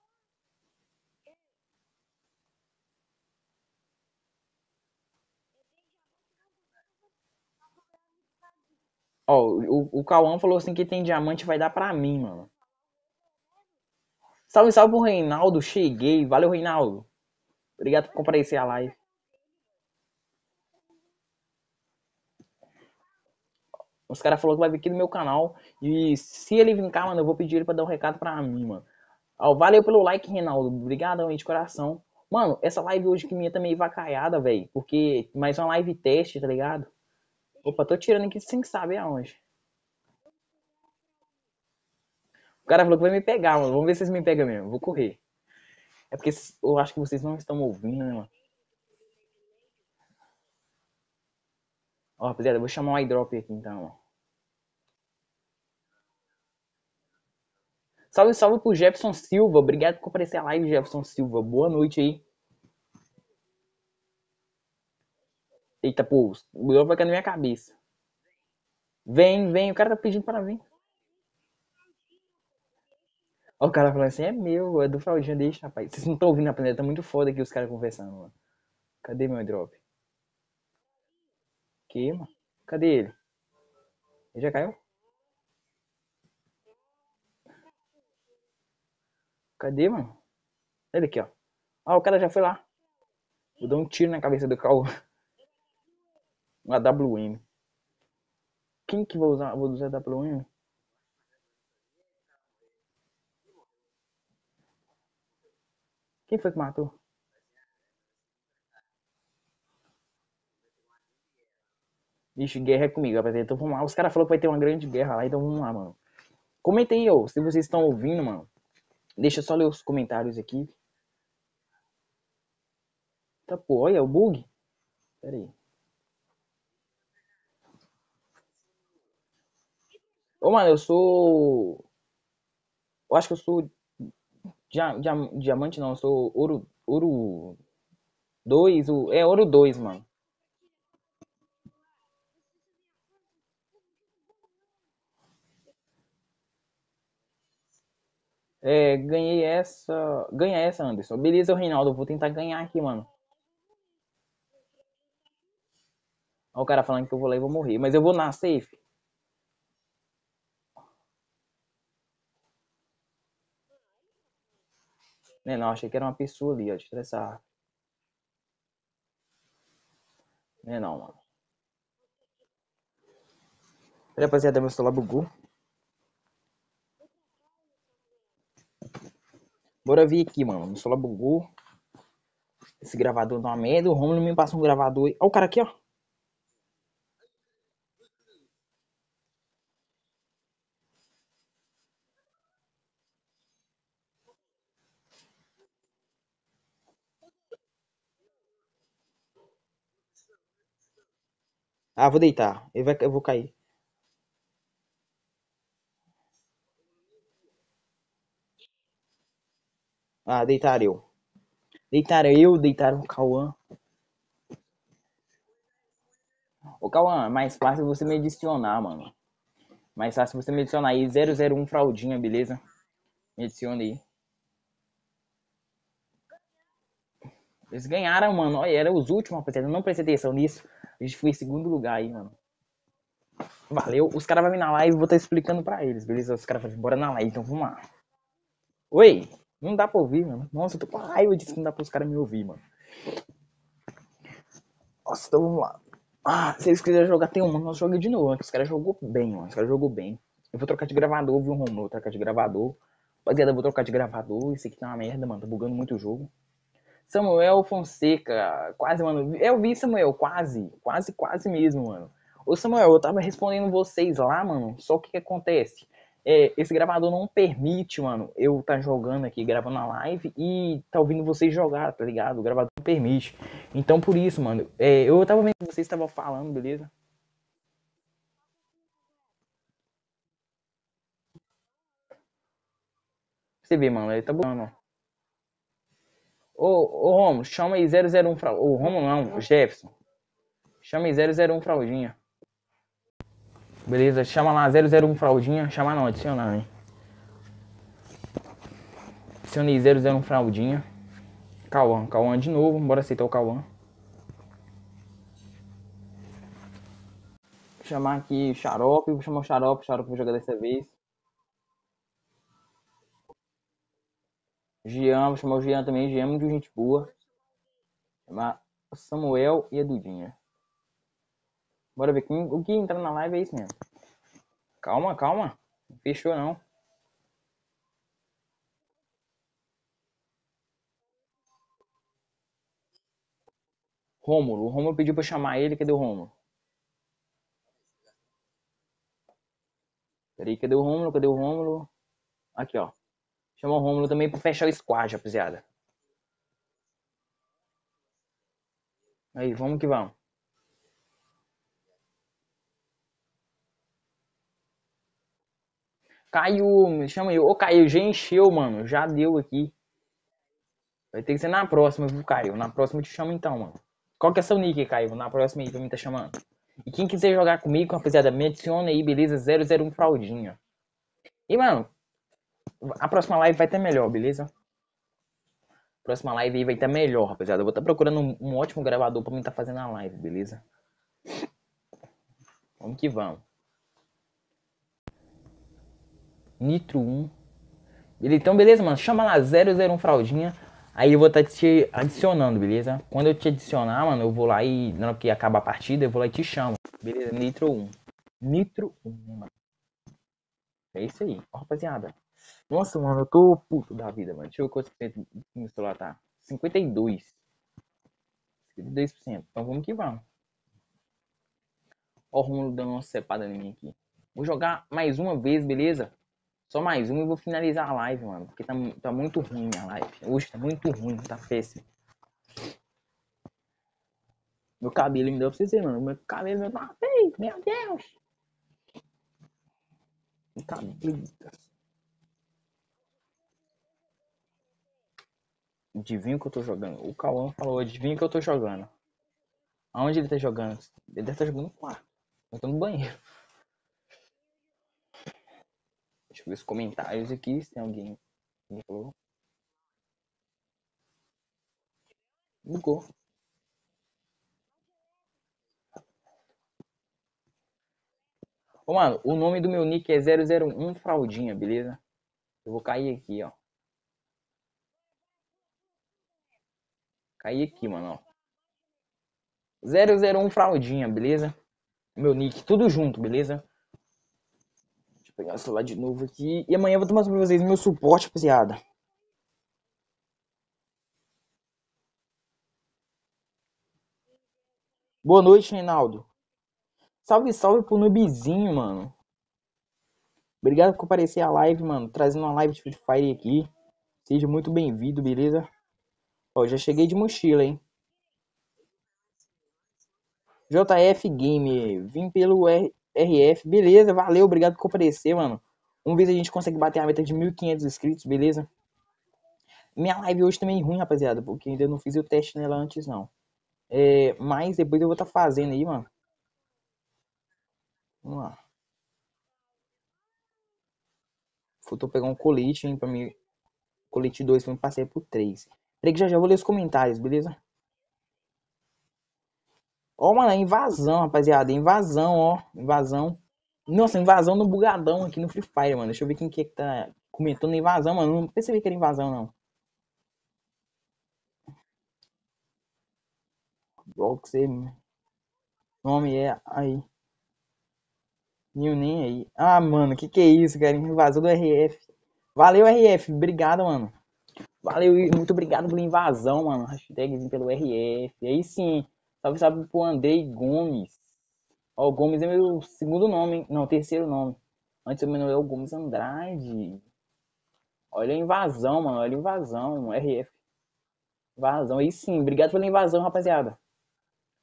Speaker 1: Ó, o, o Cauã falou assim que tem diamante vai dar pra mim, mano. Salve, salve pro Reinaldo, cheguei. Valeu, Reinaldo. Obrigado por comparecer à live. Os caras falaram que vai vir aqui no meu canal. E se ele vir cá, mano, eu vou pedir ele pra dar um recado pra mim, mano. Ó, valeu pelo like, Reinaldo. Obrigadão aí de coração. Mano, essa live hoje que minha tá meio vacaiada, velho. Porque mais uma live teste, tá ligado? Opa, tô tirando aqui sem saber aonde. O cara falou que vai me pegar, mano. Vamos ver se vocês me pegam mesmo. Vou correr. É porque eu acho que vocês não estão ouvindo, né, mano? Ó, rapaziada, eu vou chamar um iDrop aqui então, ó. Salve, salve pro Jefferson Silva. Obrigado por aparecer a live, Jefferson Silva. Boa noite aí. Eita, pô, o Glória vai cair na minha cabeça. Vem, vem, o cara tá pedindo para vir. Ó, o cara falando assim, é meu, é do Fraldinha, deixa, rapaz. Vocês não estão ouvindo, rapaziada, tá muito foda aqui os caras conversando, mano. Cadê meu drop? Que, mano? Cadê ele? Ele já caiu? Cadê, mano? Ele aqui, ó. Ah, o cara já foi lá. Vou dar um tiro na cabeça do Cauã. Um AWM. Quem que vou usar? Vou usar AWM? Quem foi que matou? Ixi, guerra é comigo, rapaziada. Então vamos lá. Os caras falaram que vai ter uma grande guerra lá, então vamos lá, mano. Comentem aí, ó, se vocês estão ouvindo, mano. Deixa eu só ler os comentários aqui. Tá, pô, olha o bug. Pera aí. Ô, mano, eu sou. Eu acho que eu sou. Dia... Dia... Diamante não, eu sou ouro. Ouro 2. O... É ouro 2, mano. É, ganhei essa. Ganha essa, Anderson. Beleza, Reinaldo. Vou tentar ganhar aqui, mano. Olha o cara falando que eu vou lá e vou morrer. Mas eu vou na safe. Né, não, achei que era uma pessoa ali, ó, estressar. Né, não, mano. Rapaziada, meu celular bugou. Bora vir aqui, mano. Meu celular bugou. Esse gravador tá uma merda. O Romulo me passa um gravador. Olha o cara aqui, ó. Ah, vou deitar. Vai, eu vou cair. Ah, deitar eu. Deitar eu, deitar o Cauã. Ô Cauã, é mais fácil você me adicionar, mano. Mais fácil você me adicionar aí 001 fraldinha, beleza? Me adiciona aí. Eles ganharam, mano. Olha, era os últimos, rapaziada. Não prestei atenção nisso. A gente foi em segundo lugar aí, mano. Valeu. Os caras vão vir na live e vou estar explicando pra eles, beleza? Os caras falam, bora na live, então vamos lá. Oi! Não dá pra ouvir, mano. Nossa, eu tô com raiva disso que não dá pros caras me ouvir, mano. Nossa, então vamos lá. Ah, se eles quiserem jogar, tem um, nós joga de novo. Esse cara jogou bem, mano. Esse cara jogou bem. Eu vou trocar de gravador, viu, Romulo? Vou trocar de gravador. Rapaziada, eu vou trocar de gravador. Esse aqui tá uma merda, mano. Tá bugando muito o jogo. Samuel Fonseca. Quase, mano. Eu vi, Samuel. Quase. Quase, quase mesmo, mano. Ô, Samuel, eu tava respondendo vocês lá, mano. Só o que que acontece? É, esse gravador não permite, mano, eu tá jogando aqui, gravando a live e tá ouvindo vocês jogar, tá ligado? O gravador não permite. Então, por isso, mano, é, eu tava vendo que vocês estavam falando, beleza? Você vê, mano, ele tá bugando. Ô, ô, Romulo, chama aí 001 Fraldinha. Ô, Romulo não, Jefferson. Chama aí 001 Fraldinha. Beleza, chama lá 001 Fraldinha. Chama não, adicionar, hein. Adicionei 001 Fraldinha. Cauã, Cauã de novo. Bora aceitar o Cauã. Chamar aqui Xarope. Vou chamar o Xarope. Xarope vou jogar dessa vez. Jean, vou chamar o Jean também. Jean é muito gente boa. Chamar o Samuel e a Dudinha. Bora ver o que entra na live é isso mesmo. Calma, calma. Fechou não. Rômulo. O Rômulo pediu pra chamar ele. Cadê o Rômulo? Peraí, cadê o Rômulo? Cadê o Rômulo? Aqui, ó. Chama o Rômulo também pra fechar o squad, rapaziada. Aí, vamos que vamos. Caiu, me chama aí. Ô, Caio, já encheu, mano. Já deu aqui. Vai ter que ser na próxima, viu, Caio? Na próxima eu te chamo então, mano. Qual que é seu nick, Caio? Na próxima aí pra mim tá chamando. E quem quiser jogar comigo, rapaziada, me adiciona aí, beleza? 001 Fraldinha. E, mano, a próxima live vai ter melhor, beleza? Próxima live aí vai ter melhor, rapaziada. Eu vou estar tá procurando um, um, ótimo gravador pra mim estar tá fazendo a live, beleza? Vamos que vamos. Nitro 1. Então, beleza, mano? Chama lá 001 Fraldinha. Aí eu vou estar tá te adicionando, beleza? Quando eu te adicionar, mano, eu vou lá e na hora que acaba a partida, eu vou lá e te chamo. Beleza? Nitro 1. Nitro 1, mano. É isso aí. Ó, rapaziada. Nossa, mano, eu tô puto da vida, mano. Deixa eu ver quanto meu celular tá. 52. 52%. Então vamos que vamos. Ó o Romulo dando uma cepada em mim aqui. Vou jogar mais uma vez, beleza? Só mais uma e vou finalizar a live, mano. Porque tá, tá muito ruim a live. Hoje tá muito ruim, tá péssimo. Meu cabelo me deu pra vocês verem, mano. Meu cabelo meu tá feio, meu Deus. Meu cabelo. Adivinha que eu tô jogando? O Cauã falou, adivinha que eu tô jogando. Aonde ele tá jogando? Ele deve estar tá jogando no quarto. Eu tô no banheiro. Deixa eu ver os comentários aqui, se tem alguém que falou. Bugou. Ô, mano, o nome do meu nick é 001 Fraldinha, beleza? Eu vou cair aqui, ó. Cair aqui, mano, ó. 001 Fraldinha, beleza? Meu nick, tudo junto, beleza? Pegar o celular de novo aqui. E amanhã eu vou mostrar pra vocês meu suporte, rapaziada. Boa noite, Reinaldo. Salve, salve pro Nubizinho, mano. Obrigado por comparecer à live, mano. Trazendo uma live de Free Fire aqui. Seja muito bem-vindo, beleza? Ó, já cheguei de mochila, hein? JF Game, vim pelo R RF, beleza, valeu, obrigado por comparecer, mano. Vamos ver se a gente consegue bater a meta de 1.500 inscritos, beleza? Minha live hoje também é ruim, rapaziada, porque ainda não fiz o teste nela antes, não. É, mas depois eu vou estar tá fazendo aí, mano. Vamos lá. Faltou pegar um colete, hein, pra mim. Colete 2 pra mim passei por 3. Peraí que já já vou ler os comentários, beleza? Ó, mano, é invasão, rapaziada. Invasão, ó. Invasão. Nossa, invasão no bugadão aqui no Free Fire, mano. Deixa eu ver quem que, é tá comentando invasão, mano. Não percebi que era invasão, não. Blox, Nome é aí. Nil nem aí. Ah, mano, que que é isso, cara? Invasão do RF. Valeu, RF. Obrigado, mano. Valeu, muito obrigado pela invasão, mano. Hashtagzinho pelo RF. Aí sim. Salve, salve pro Andrei Gomes. Ó, o Gomes é meu segundo nome. Não, terceiro nome. Antes o meu nome é o Gomes Andrade. Olha a invasão, mano. Olha a invasão. RF. Invasão. Aí sim. Obrigado pela invasão, rapaziada.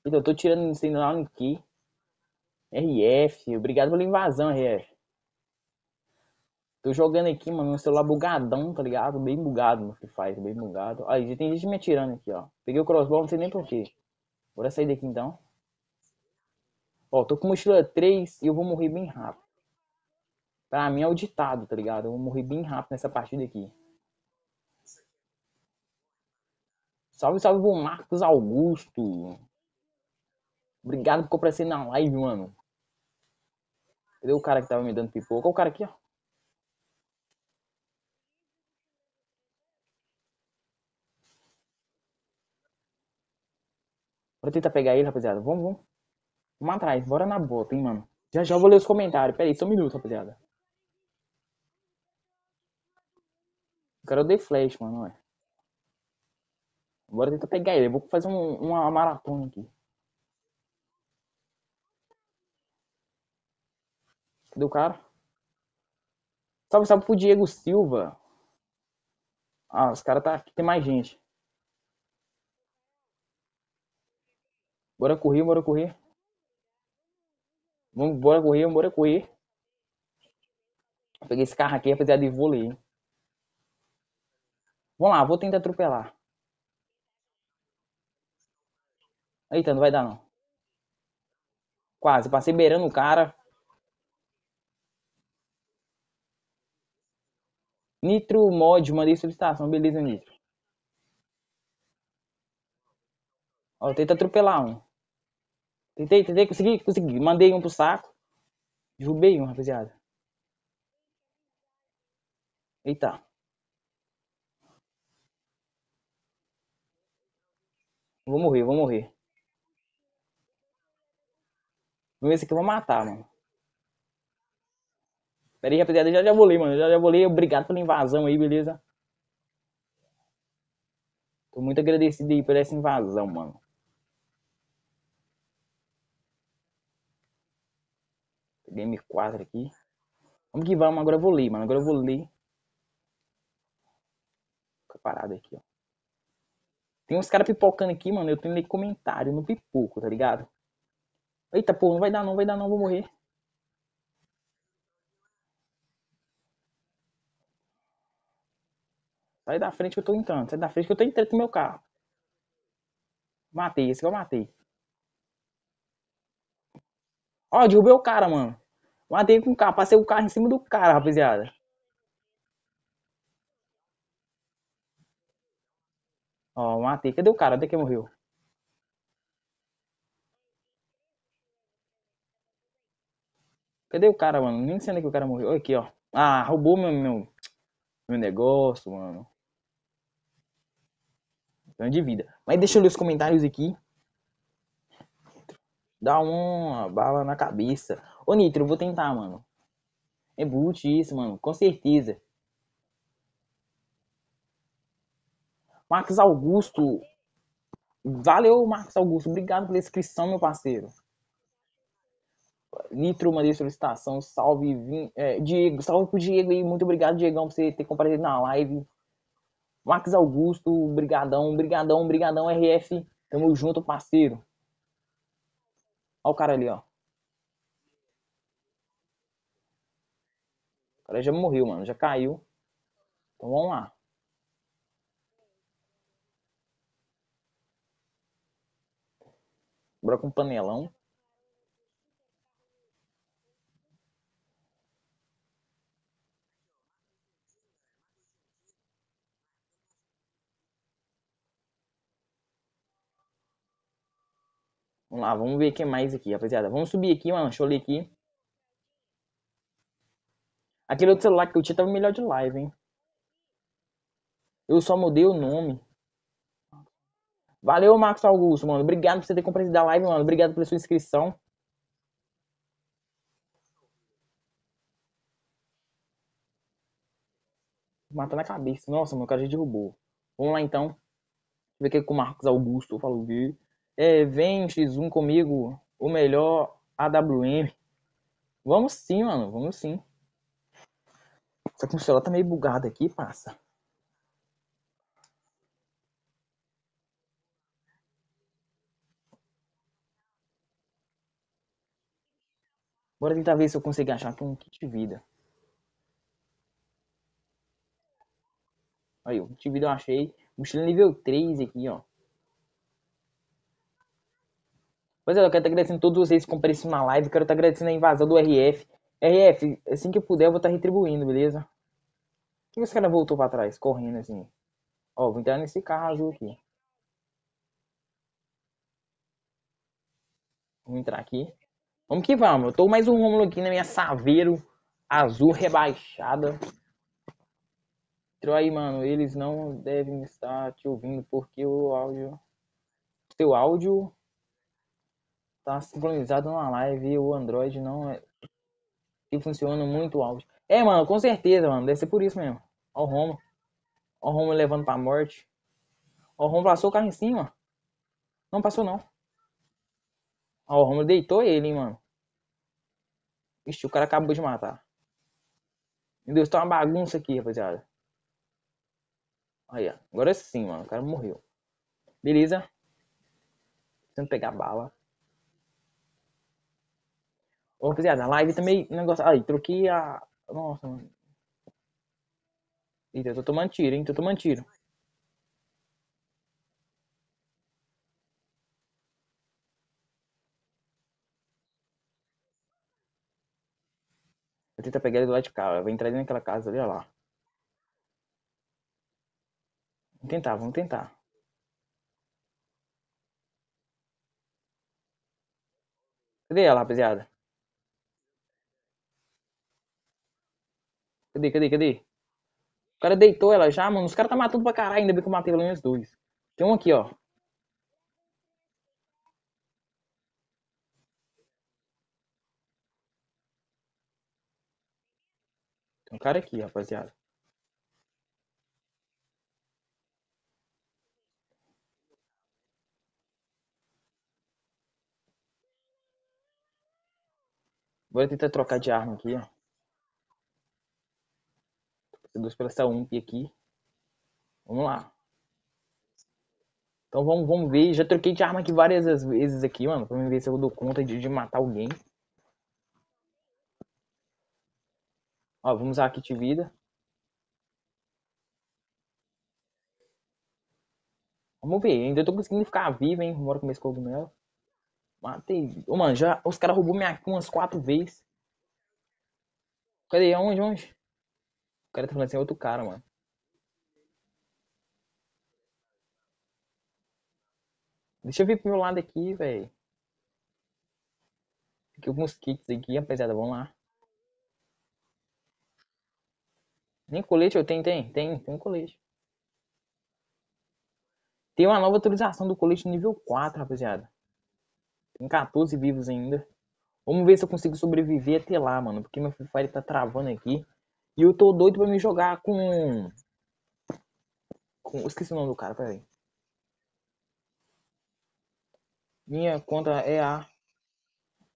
Speaker 1: Então, eu tô tirando esse nome aqui. RF. Obrigado pela invasão, RF. Tô jogando aqui, mano, no celular bugadão, tá ligado? Bem bugado no Free Fire, bem bugado. Aí, tem gente me atirando aqui, ó. Peguei o crossbow, não sei nem porquê. Bora sair daqui então. Ó, tô com mochila 3 e eu vou morrer bem rápido. Pra mim é o ditado, tá ligado? Eu vou morrer bem rápido nessa partida aqui. Salve, salve pro Marcos Augusto. Obrigado por comparecer na live, mano. Cadê o cara que tava me dando pipoca? Olha o cara aqui, ó. Bora tentar pegar ele, rapaziada. Vamos, vamos. Vamos atrás. Bora na bota, hein, mano. Já já vou ler os comentários. Pera aí, só um minuto, rapaziada. O cara dei flash, mano, ué. Bora tentar pegar ele. Eu vou fazer um, uma maratona aqui. Cadê o cara? Salve, salve pro Diego Silva. Ah, os caras tá aqui. Tem mais gente. Bora correr, bora correr. Vamos, bora correr, bora correr. Peguei esse carro aqui, rapaziada, de vôlei. Vamos lá, vou tentar atropelar. Eita, não vai dar não. Quase, passei beirando o cara. Nitro Mod, mandei solicitação. Beleza, Nitro. Ó, tenta atropelar um. Tentei, tentei, consegui, consegui. Mandei um pro saco. Derrubei um, rapaziada. Eita. Vou morrer, vou morrer. Vamos ver esse aqui eu vou matar, mano. Pera aí, rapaziada. Já já vou ler, mano. Já já vou ler. Obrigado pela invasão aí, beleza? Tô muito agradecido aí por essa invasão, mano. M4 aqui. Vamos que vamos. Agora eu vou ler, mano. Agora eu vou ler. Fica parado aqui, ó. Tem uns caras pipocando aqui, mano. Eu tenho que ler comentário no pipoco, tá ligado? Eita, pô, não vai dar não, vai dar não, vou morrer. Sai da frente que eu tô entrando, sai da frente que eu tô entrando no meu carro. Matei, esse que eu matei. Ó, derrubei o cara, mano. Matei com o carro, passei o carro em cima do cara, rapaziada. Ó, matei. Cadê o cara? Onde é que morreu? Cadê o cara, mano? Nem sei onde é que o cara morreu. Olha aqui, ó. Ah, roubou meu, meu, meu negócio, mano. Então de vida. Mas deixa eu ler os comentários aqui. Dá uma bala na cabeça. Ô, Nitro, eu vou tentar, mano. É boot isso, mano. Com certeza. Marcos Augusto. Valeu, Marcos Augusto. Obrigado pela inscrição, meu parceiro. Nitro, mandei solicitação. Salve, Vim... é, Diego. Salve pro Diego aí. Muito obrigado, Diegão, por você ter comparecido na live. Marcos Augusto, brigadão, brigadão, brigadão, RF. Tamo junto, parceiro. Olha o cara ali, ó. O cara já morreu, mano. Já caiu. Então vamos lá. Bora com panelão. Vamos lá, vamos ver o que mais aqui, rapaziada. Vamos subir aqui, mano. Deixa eu ler aqui. Aquele outro celular que eu tinha tava melhor de live, hein? Eu só mudei o nome. Valeu, Marcos Augusto, mano. Obrigado por você ter compartilhado a live, mano. Obrigado pela sua inscrição. Matar na cabeça. Nossa, meu cara já derrubou. Vamos lá então. Ver o que, que o Marcos Augusto falou. É, vem X1 comigo. O melhor AWM. Vamos sim, mano. Vamos sim. Só que o celular tá meio bugado aqui, passa. Bora tentar ver se eu consigo achar aqui um kit vida. Aí, o kit vida eu achei. Mochila nível 3 aqui, ó. Pois é, eu quero estar agradecendo a todos vocês que compareceram na live. Quero estar agradecendo a invasão do RF. RF, assim que eu puder, eu vou estar retribuindo, beleza? Por que esse cara voltou pra trás, correndo assim? Ó, vou entrar nesse carro azul aqui. Vamos entrar aqui. Vamos que vamos. Eu tô mais um Rômulo aqui na minha Saveiro azul rebaixada. Entrou aí, mano. Eles não devem estar te ouvindo porque o áudio. Seu áudio tá sincronizado na live e o Android não é. E funciona muito o áudio. É, mano, com certeza, mano. Deve ser por isso mesmo. Ó o Romo. Ó o Romo levando pra morte. Ó o Romo passou o carro em cima. Não passou, não. Ó, o Romulo deitou ele, hein, mano. Ixi, o cara acabou de matar. Meu Deus, tá uma bagunça aqui, rapaziada. Aí, ó. Agora sim, mano. O cara morreu. Beleza. Tentando pegar bala. Rapaziada, a live também. Negócio... Aí, troquei a. Nossa, mano. Eita, eu tô tomando tiro, hein? Tô tomando tiro. Vou tentar pegar ele do lado de cá. Eu vou entrar ali naquela casa ali, ó lá. Vamos tentar, vamos tentar. Cadê ela, rapaziada? Cadê, cadê, cadê? O cara deitou ela já, mano. Os caras tá matando pra caralho. Ainda bem que eu matei pelo menos dois. Tem um aqui, ó. Tem um cara aqui, rapaziada. Vou tentar trocar de arma aqui, ó. Dois pela essa UMP aqui. Vamos lá. Então vamos, vamos ver. Já troquei de arma aqui várias vezes aqui, mano. Pra ver se eu dou conta de, de matar alguém. Ó, vamos usar kit vida. Vamos ver. Ainda tô conseguindo ficar vivo, hein? Bora comer esse cogumelo. Matei. Ô, mano, já os caras roubou minha umas quatro vezes. Cadê? Onde? Onde? Cara tá falando assim, é outro cara, mano. Deixa eu vir pro meu lado aqui, velho. Fiquei alguns kits aqui, rapaziada. Vamos lá. Nem colete eu tenho, tem? Tem, tem um colete. Tem uma nova atualização do colete nível 4, rapaziada. Tem 14 vivos ainda. Vamos ver se eu consigo sobreviver até lá, mano. Porque meu Free Fire tá travando aqui. E eu tô doido pra me jogar com... com... Esqueci o nome do cara, peraí. Minha conta é a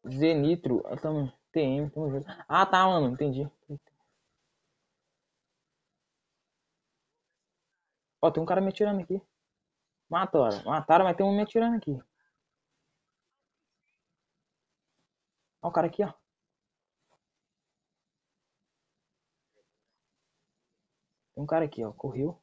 Speaker 1: Zenitro. Tamo... TM, tamo junto. Ah, tá, mano. Entendi. Ó, tem um cara me atirando aqui. Mataram. Mataram, mas tem um me atirando aqui. Ó o cara aqui, ó. Tem um cara aqui, ó. Correu.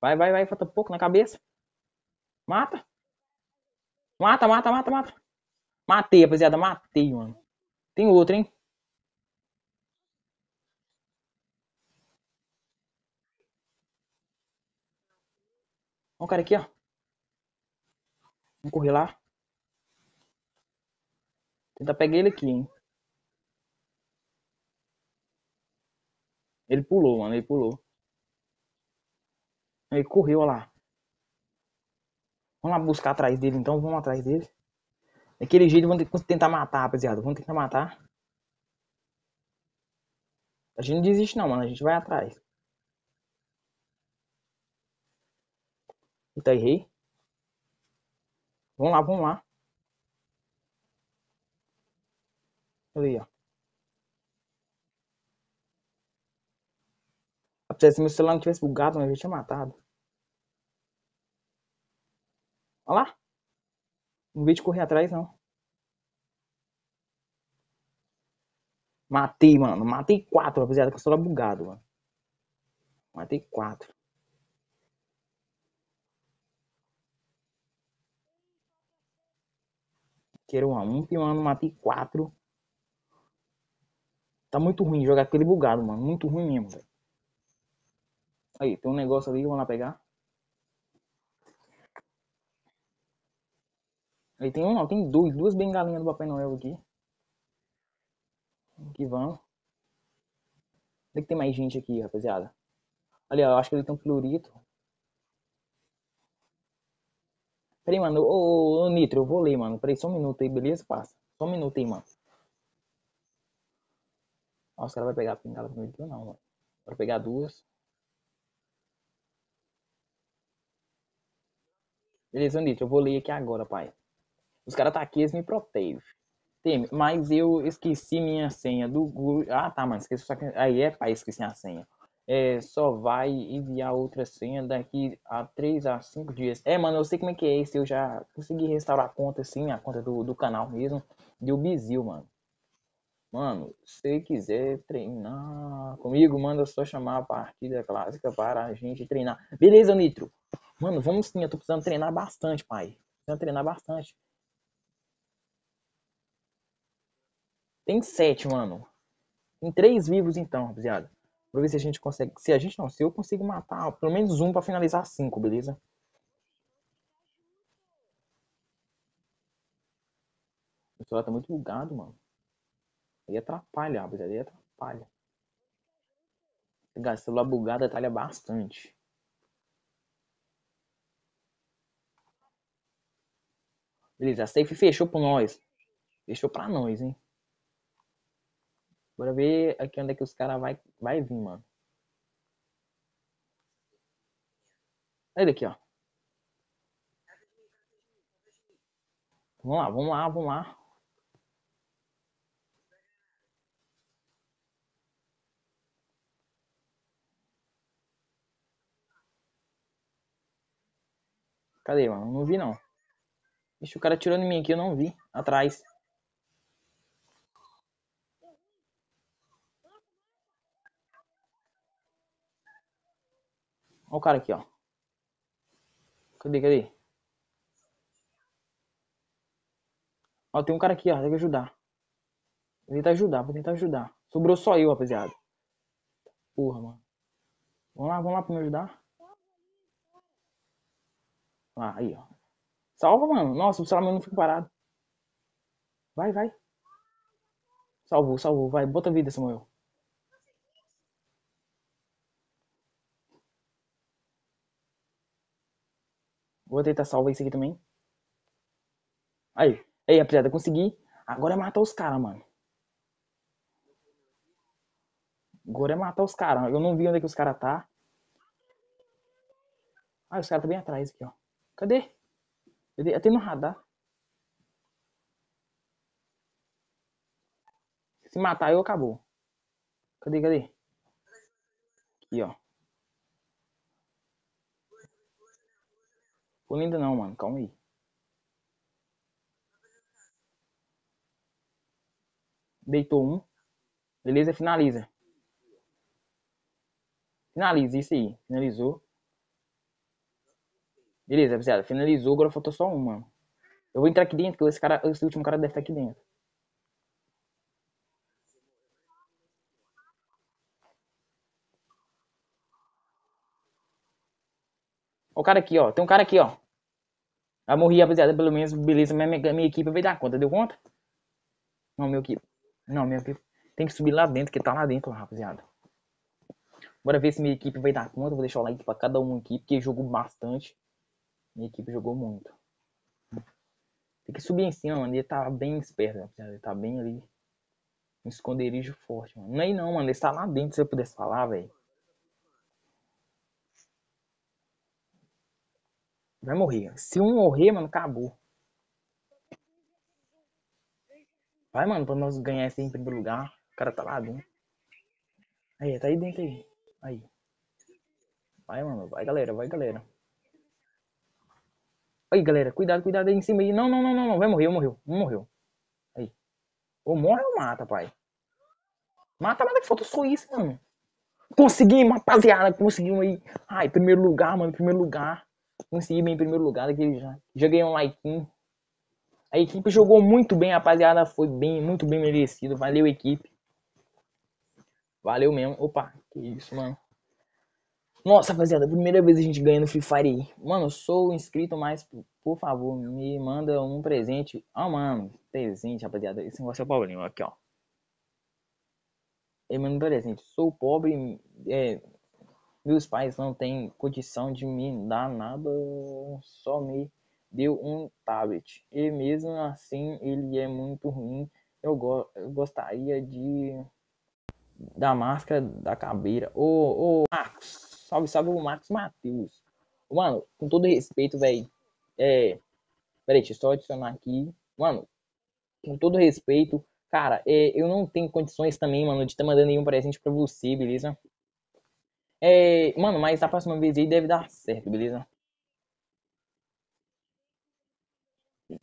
Speaker 1: Vai, vai, vai. Falta pouco na cabeça. Mata. Mata, mata, mata, mata. Matei, rapaziada. Matei, mano. Tem outro, hein? Olha o cara aqui, ó. Vamos correr lá? Tentar pegar ele aqui, hein? Ele pulou, mano. Ele pulou. Ele correu, olha lá. Vamos lá buscar atrás dele, então. Vamos atrás dele. Daquele jeito, vamos tentar matar, rapaziada. Vamos tentar matar. A gente não desiste não, mano. A gente vai atrás. Eita, errei. Vamos lá, vamos lá. Ali, ó. Se meu celular não tivesse bugado, eu já tinha matado. Olha lá. Não veio de correr atrás, não. Matei, mano. Matei quatro, rapaziada, com o celular bugado, mano. Matei quatro. Quero uma um, mano. Matei quatro. Tá muito ruim jogar aquele bugado, mano. Muito ruim mesmo, velho. Aí, tem um negócio ali, vamos lá pegar. Aí tem um, tem dois, duas bengalinhas do Papai Noel aqui. Aqui vamos. Onde é que tem mais gente aqui, rapaziada? Ali, ó, eu acho que ele tem um plurito. Peraí, mano. Ô, ô, Nitro, eu vou ler, mano. Peraí, só um minuto aí, beleza? Passa. Só um minuto aí, mano. Nossa, os caras vão pegar a pingala comigo, não, mano. Vai pegar duas. Beleza, Nitro, eu vou ler aqui agora, pai. Os caras tá aqui, eles me protegem. Tem, mas eu esqueci minha senha do Google. Ah, tá, mano. Esqueci só que... Aí é, pai, esqueci a senha. É, só vai enviar outra senha daqui a 3 a 5 dias. É, mano, eu sei como é que é esse. Eu já consegui restaurar a conta, assim, a conta do, do canal mesmo. Deu bizil, mano. Mano, se quiser treinar comigo, manda só chamar a partida clássica para a gente treinar. Beleza, Nitro? Mano, vamos sim. Eu tô precisando treinar bastante, pai. Precisando treinar bastante. Tem sete, mano. Tem três vivos então, rapaziada. Pra ver se a gente consegue. Se a gente não, se eu consigo matar pelo menos um pra finalizar cinco, beleza? O celular tá muito bugado, mano. Aí atrapalha, rapaziada. Aí atrapalha. Pegar celular bugado atrapalha bastante. Beleza, a safe fechou pra nós. Fechou pra nós, hein? Bora ver aqui onde é que os caras vai, vai vir, mano. Olha daqui, ó. Vamos lá, vamos lá, vamos lá. Cadê, mano? Não vi, não. Ixi, o cara tirou em mim aqui, eu não vi. Atrás. Olha o cara aqui, ó. Cadê, cadê? Ó, tem um cara aqui, ó. Tem que ajudar. Vou tentar ajudar, vou tentar ajudar. Sobrou só eu, rapaziada. Porra, mano. Vamos lá, vamos lá pra me ajudar. Ah, aí, ó. Salva, mano. Nossa, o celular não fica parado. Vai, vai. Salvou, salvou. Vai, bota vida, Samuel. Vou tentar salvar isso aqui também. Aí, aí, rapaziada, consegui. Agora é matar os caras, mano. Agora é matar os caras. Eu não vi onde é que os caras tá. Ah, os caras tá bem atrás aqui, ó. Cadê? Cadê? Até no radar. Se matar eu, acabou. Cadê, cadê? Aqui, ó. Pula ainda não, mano. Calma aí. Deitou um. Beleza, finaliza. Finaliza, isso aí. Finalizou. Beleza, rapaziada. Finalizou, agora faltou só um, mano. Eu vou entrar aqui dentro, porque esse, cara, esse último cara deve estar aqui dentro. Cara aqui, ó. Tem um cara aqui, ó. Vai morrer, rapaziada. Pelo menos, beleza. Minha, minha, equipe vai dar conta. Deu conta? Não, meu equipe. Não, minha equipe. Tem que subir lá dentro, que tá lá dentro, rapaziada. Bora ver se minha equipe vai dar conta. Vou deixar o like pra cada um aqui, porque jogou bastante. Minha equipe jogou muito. Tem que subir em cima, mano. Ele tá bem esperto, rapaziada. Ele tá bem ali. Um esconderijo forte, mano. Não é aí não, mano. Ele está lá dentro, se eu pudesse falar, velho. Vai morrer. Se um morrer, mano, acabou. Vai, mano, pra nós ganhar esse em primeiro lugar. O cara tá lá dentro. Aí, tá aí dentro aí. Aí. Vai, mano. Vai, galera. Vai, galera. Aí, galera. Cuidado, cuidado aí em cima aí. Não, não, não, não. não. Vai morrer, morreu. Um morreu. Aí. Ou morre ou mata, pai. Mata, mata que falta só isso, mano. Conseguimos, rapaziada. Conseguimos aí. Ai, primeiro lugar, mano. Primeiro lugar. Conseguimos em primeiro lugar daquele já. Já ganhei um like. A equipe jogou muito bem, rapaziada. Foi bem, muito bem merecido. Valeu, equipe. Valeu mesmo. Opa, que isso, mano. Nossa, rapaziada, primeira vez a gente ganha no Free Fire. Mano, sou inscrito, mas por favor, me manda um presente. Ah, mano, presente, rapaziada. Esse negócio é o problema. Aqui, ó. Ele manda um presente. Sou pobre, é, meus pais não têm condição de me dar nada, só me deu um tablet. E mesmo assim, ele é muito ruim. Eu, go eu gostaria de da máscara da caveira. Ô, ô, Marcos, salve, salve o Marcos Matheus. Mano, com todo respeito, velho. É. Peraí, deixa eu só adicionar aqui. Mano, com todo respeito, cara, é, eu não tenho condições também, mano, de estar tá mandando nenhum presente pra você, beleza? É, mano, mas a próxima vez aí deve dar certo, beleza?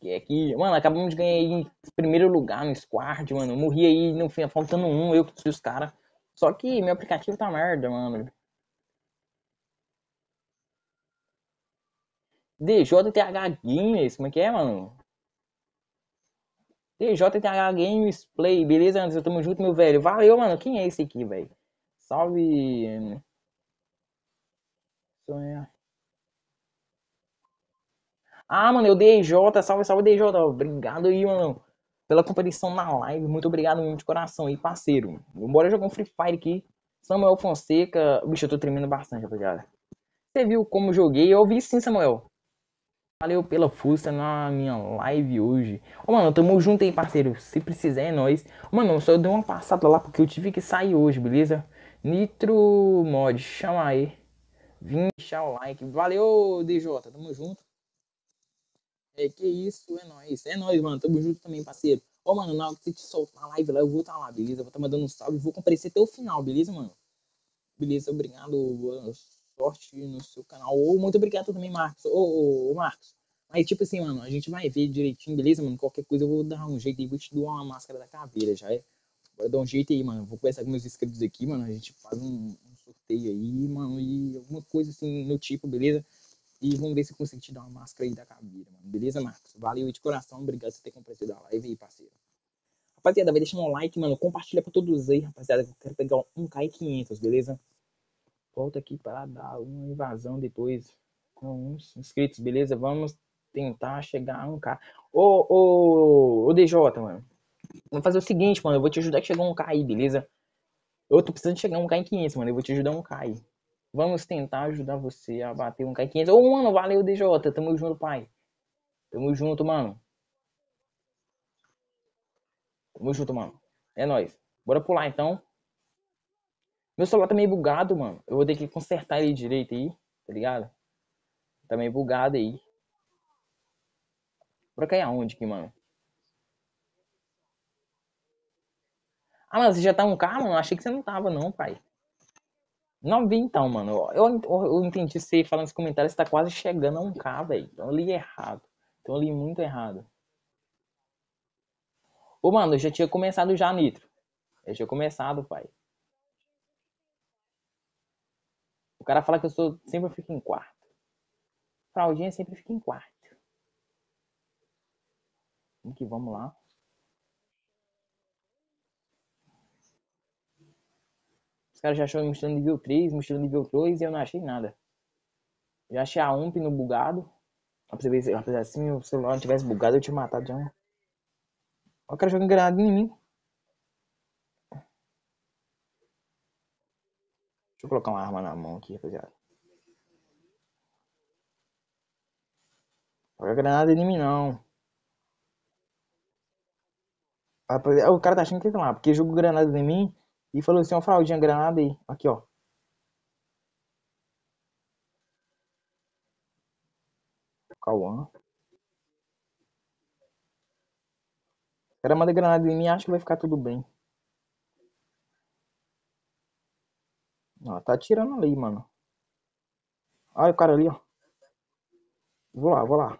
Speaker 1: É que, mano, acabamos de ganhar aí em primeiro lugar no squad, mano. Eu morri aí, não foi faltando um, eu que os caras. Só que meu aplicativo tá merda, mano. DJTH Games, como é que é, mano? DJTH Games Play, beleza, Anderson? Tamo junto, meu velho. Valeu, mano. Quem é esse aqui, velho? Salve. Sonha. Ah, mano, eu DJ, salve, salve DJ. Obrigado aí, mano, pela competição na live. Muito obrigado mesmo de coração aí, parceiro. Bora jogar um Free Fire aqui. Samuel Fonseca. Bicho, eu tô tremendo bastante, rapaziada. Você viu como joguei? Eu vi sim, Samuel. Valeu pela força na minha live hoje. Ô, mano, tamo junto aí, parceiro. Se precisar, é nóis. Mano, só dei uma passada lá porque eu tive que sair hoje, beleza? Nitro Mod, chama aí. Deixar o like. Valeu, DJ. Tamo junto. É, que isso, é nóis. É nóis, mano. Tamo junto também, parceiro. Ó, mano, na hora que você te soltar a live lá, eu vou estar tá lá, beleza? Vou estar tá mandando um salve vou comparecer até o final, beleza, mano? Beleza, obrigado. Boa sorte no seu canal. Ou muito obrigado também, Marcos. Ô, ô, ô, Marcos. Aí, tipo assim, mano, a gente vai ver direitinho, beleza, mano? Qualquer coisa eu vou dar um jeito aí, vou te doar uma máscara da caveira, já é? Vou dar um jeito aí, mano. Vou conversar com meus inscritos aqui, mano. A gente faz um sorteio aí, mano, e alguma coisa assim no tipo, beleza? E vamos ver se eu consigo te dar uma máscara aí da caveira, mano. Beleza, Marcos? Valeu de coração. Obrigado por ter compartilhado a live aí, parceiro. Rapaziada, vai deixando um like, mano. Compartilha pra todos aí, rapaziada. Eu quero pegar um K500, beleza? Volta aqui para dar uma invasão depois com uns inscritos, beleza? Vamos tentar chegar a um K. Ô, ô, ô, DJ, mano. Vamos fazer o seguinte, mano. Eu vou te ajudar a chegar a um K aí, beleza? Eu tô precisando chegar a um K em 500, mano. Eu vou te ajudar um K. Vamos tentar ajudar você a bater um K500. Ô, oh, mano, valeu, DJ. Tamo junto, pai. Tamo junto, mano. Tamo junto, mano. É nóis. Bora pular, então. Meu celular tá meio bugado, mano. Eu vou ter que consertar ele direito aí, tá ligado? Tá meio bugado aí. Bora cair aonde aqui, mano? Ah, mas você já tá um carro? mano? Achei que você não tava, não, pai. Não vi então, mano. Eu, eu, entendi você falando nos comentários, tá quase chegando a um K, velho. Então eu li errado. Então eu li muito errado. Ô, mano, eu já tinha começado já, Nitro. Eu tinha começado, pai. O cara fala que eu sou sempre fico em quarto. Fraldinha sempre fica em quarto. Vamos que vamos lá. Caras já achou mostrando nível 3, mostrando nível 2 e eu não achei nada. Já achei a UMP no bugado. Apesar assim, o celular não tivesse bugado, eu tinha matado já. Olha o cara jogando granada em mim. Deixa eu colocar uma arma na mão aqui, rapaziada. Joga granada em mim, não. O cara tá achando que é lá, porque jogou granada em mim e falou assim, ó, fraldinha, granada aí. Aqui, ó. Cauã. Cara manda granada em mim acha que vai ficar tudo bem. Ó, tá atirando ali, mano. Olha o cara ali, ó. Vou lá, vou lá.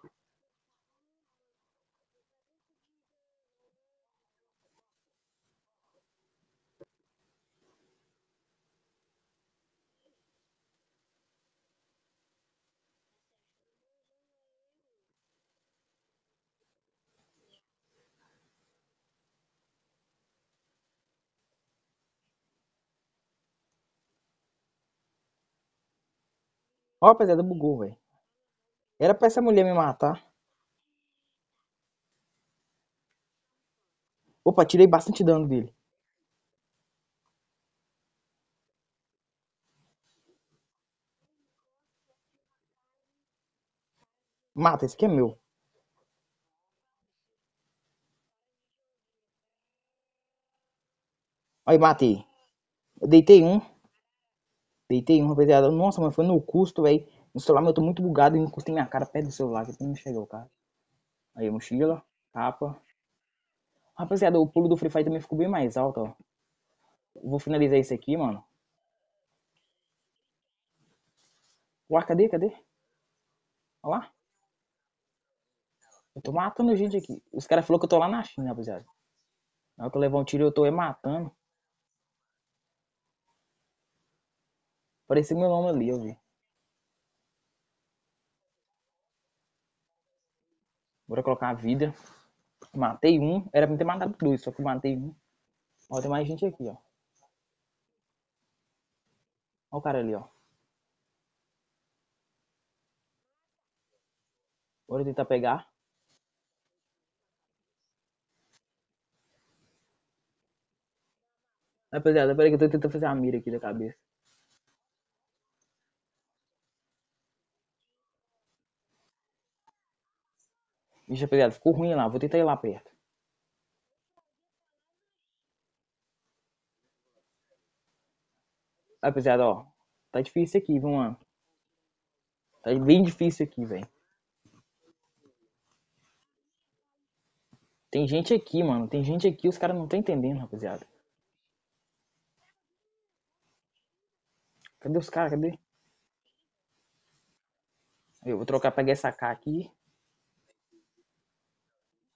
Speaker 1: Ó, rapaziada, bugou, velho. Era pra essa mulher me matar. Opa, tirei bastante dano dele. Mata, esse aqui é meu. Aí, matei. Eu deitei um. Deitei um, rapaziada. Nossa, mas foi no custo, velho. O celular meu tô muito bugado e encostei minha cara perto do celular, que não chegou, cara. Aí, mochila, capa. Rapaziada, o pulo do Free Fire também ficou bem mais alto, ó. Vou finalizar isso aqui, mano. Ué, cadê, cadê? Olha lá. Eu tô matando gente aqui. Os caras falaram que eu tô lá na China, rapaziada. Na hora que eu levar um tiro, eu tô matando. Parecia meu nome ali, eu vi. Bora colocar a vida. Matei um. Era pra ter matado dois, só que matei um. Ó, tem mais gente aqui, ó. Ó o cara ali, ó. Bora tentar pegar. Rapaziada, peraí que eu tô tentando fazer a mira aqui da cabeça. Ixi, rapaziada, ficou ruim lá. Vou tentar ir lá perto. Rapaziada, ó. Tá difícil aqui, viu, mano? Tá bem difícil aqui, velho. Tem gente aqui, mano. Tem gente aqui, os caras não estão entendendo, rapaziada. Cadê os caras? Cadê? Eu vou trocar, pegar essa K aqui.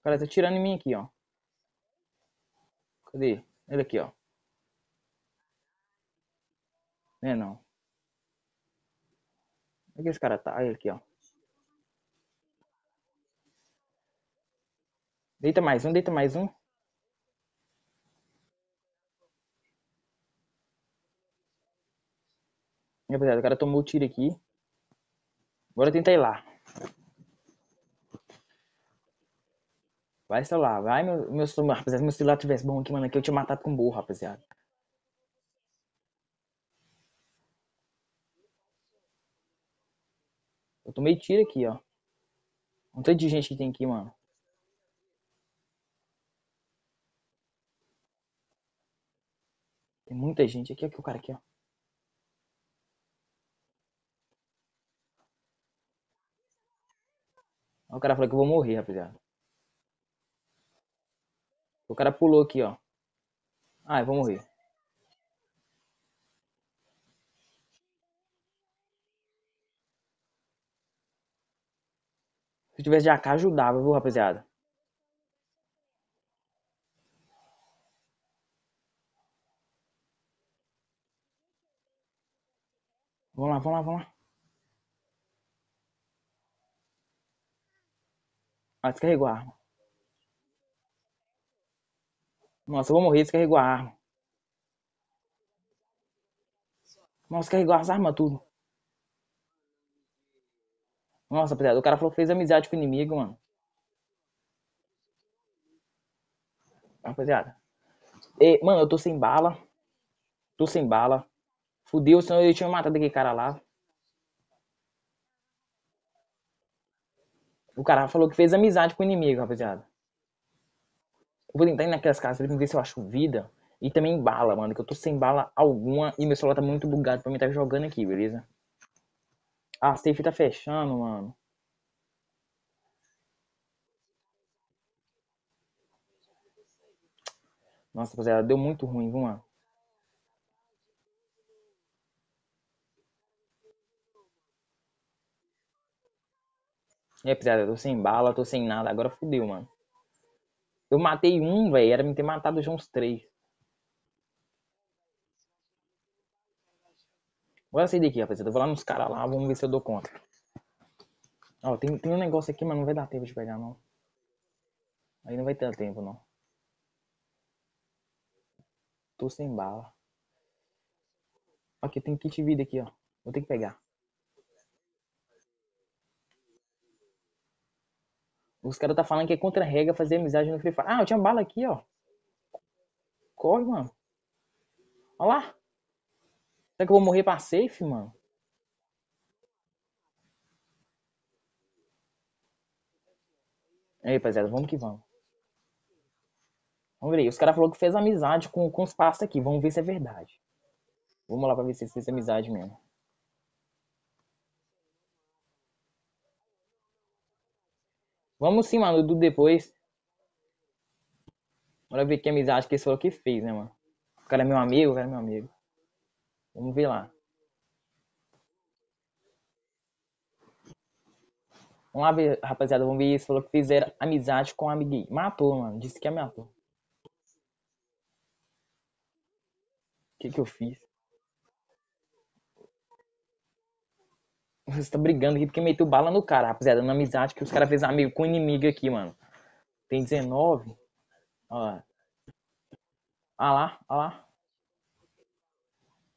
Speaker 1: Cara tá tirando em mim aqui, ó. Cadê? Ele aqui, ó. Não é não. Onde é que esse cara tá? Aí, aqui, ó. Deita mais um, deita mais um. Rapaziada, o cara tomou o tiro aqui. Bora tentar ir lá. Vai celular, vai meu, meu. Rapaziada, se meu celular tivesse bom aqui, mano, aqui eu tinha matado com burro, rapaziada. Eu tomei tiro aqui, ó. Um tanto de gente que tem aqui, mano. Tem muita gente aqui, aqui o cara aqui, ó. O cara falou que eu vou morrer, rapaziada. O cara pulou aqui, ó. Ah, eu vou morrer. Se tivesse de AK, ajudava, viu, rapaziada? Vamos lá, vamos lá, vamos lá. Ah, descarregou a arma. Nossa, eu vou morrer, descarregou a arma. Nossa, carregou as armas tudo. Nossa, rapaziada, o cara falou que fez amizade com o inimigo, mano. Rapaziada. E, mano, eu tô sem bala. Tô sem bala. Fudeu, senão eu tinha matado aquele cara lá. O cara falou que fez amizade com o inimigo, rapaziada. Eu vou tentar ir naquelas casas pra ver se eu acho vida. E também bala, mano. Que eu tô sem bala alguma e meu celular tá muito bugado pra mim tá jogando aqui, beleza? Ah, a safe tá fechando, mano. Nossa, rapaziada, deu muito ruim, viu, mano? E aí, rapaziada, eu tô sem bala, tô sem nada. Agora fudeu, mano. Eu matei um, velho. Era me ter matado já uns três. Agora sair daqui, rapaziada. Eu vou lá nos caras lá, vamos ver se eu dou conta. Ó, tem, tem um negócio aqui, mas não vai dar tempo de pegar, não. Aí não vai ter tempo, não. Tô sem bala. Aqui, tem kit vida aqui, ó. Vou ter que pegar. Os caras tá falando que é contra a regra fazer amizade no Free Fire. Ah, eu tinha bala aqui, ó. Corre, mano. Olha lá. Será que eu vou morrer pra safe, mano? Aí, rapaziada, vamos que vamos. Vamos ver aí. Os caras falaram que fez amizade com, com os pastos aqui. Vamos ver se é verdade. Vamos lá pra ver se fez amizade mesmo. Vamos sim, mano, do depois. Bora ver que amizade que esse falou que fez, né, mano? O cara é meu amigo, o cara é meu amigo. Vamos ver lá. Vamos lá ver, rapaziada. Vamos ver se falou que fizeram amizade com o amiguinho. Matou, mano. Disse que matou. O que que eu fiz? Você tá brigando aqui porque meteu bala no cara, rapaziada. Na amizade que os caras fez amigo com inimigo aqui, mano. Tem 19. Ó. Ah lá, ah lá.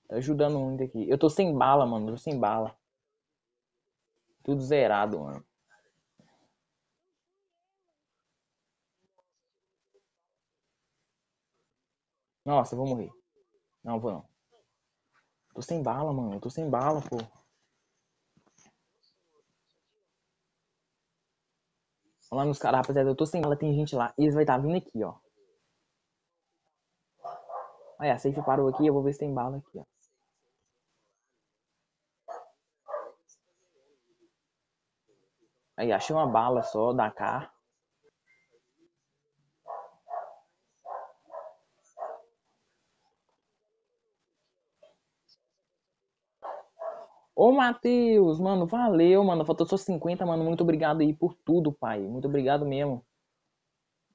Speaker 1: Tá ajudando muito aqui. Eu tô sem bala, mano. Eu tô sem bala. Tudo zerado, mano. Nossa, eu vou morrer. Não, vou não. Tô sem bala, mano. Eu tô sem bala, pô. Lá nos caras, rapaziada. Eu tô sem bala, tem gente lá. E eles vai estar tá vindo aqui, ó. Aí, a safe parou aqui. Eu vou ver se tem bala aqui, ó. Aí, achei uma bala só da K. Ô, Matheus, mano, valeu, mano. Faltou só 50, mano. Muito obrigado aí por tudo, pai. Muito obrigado mesmo.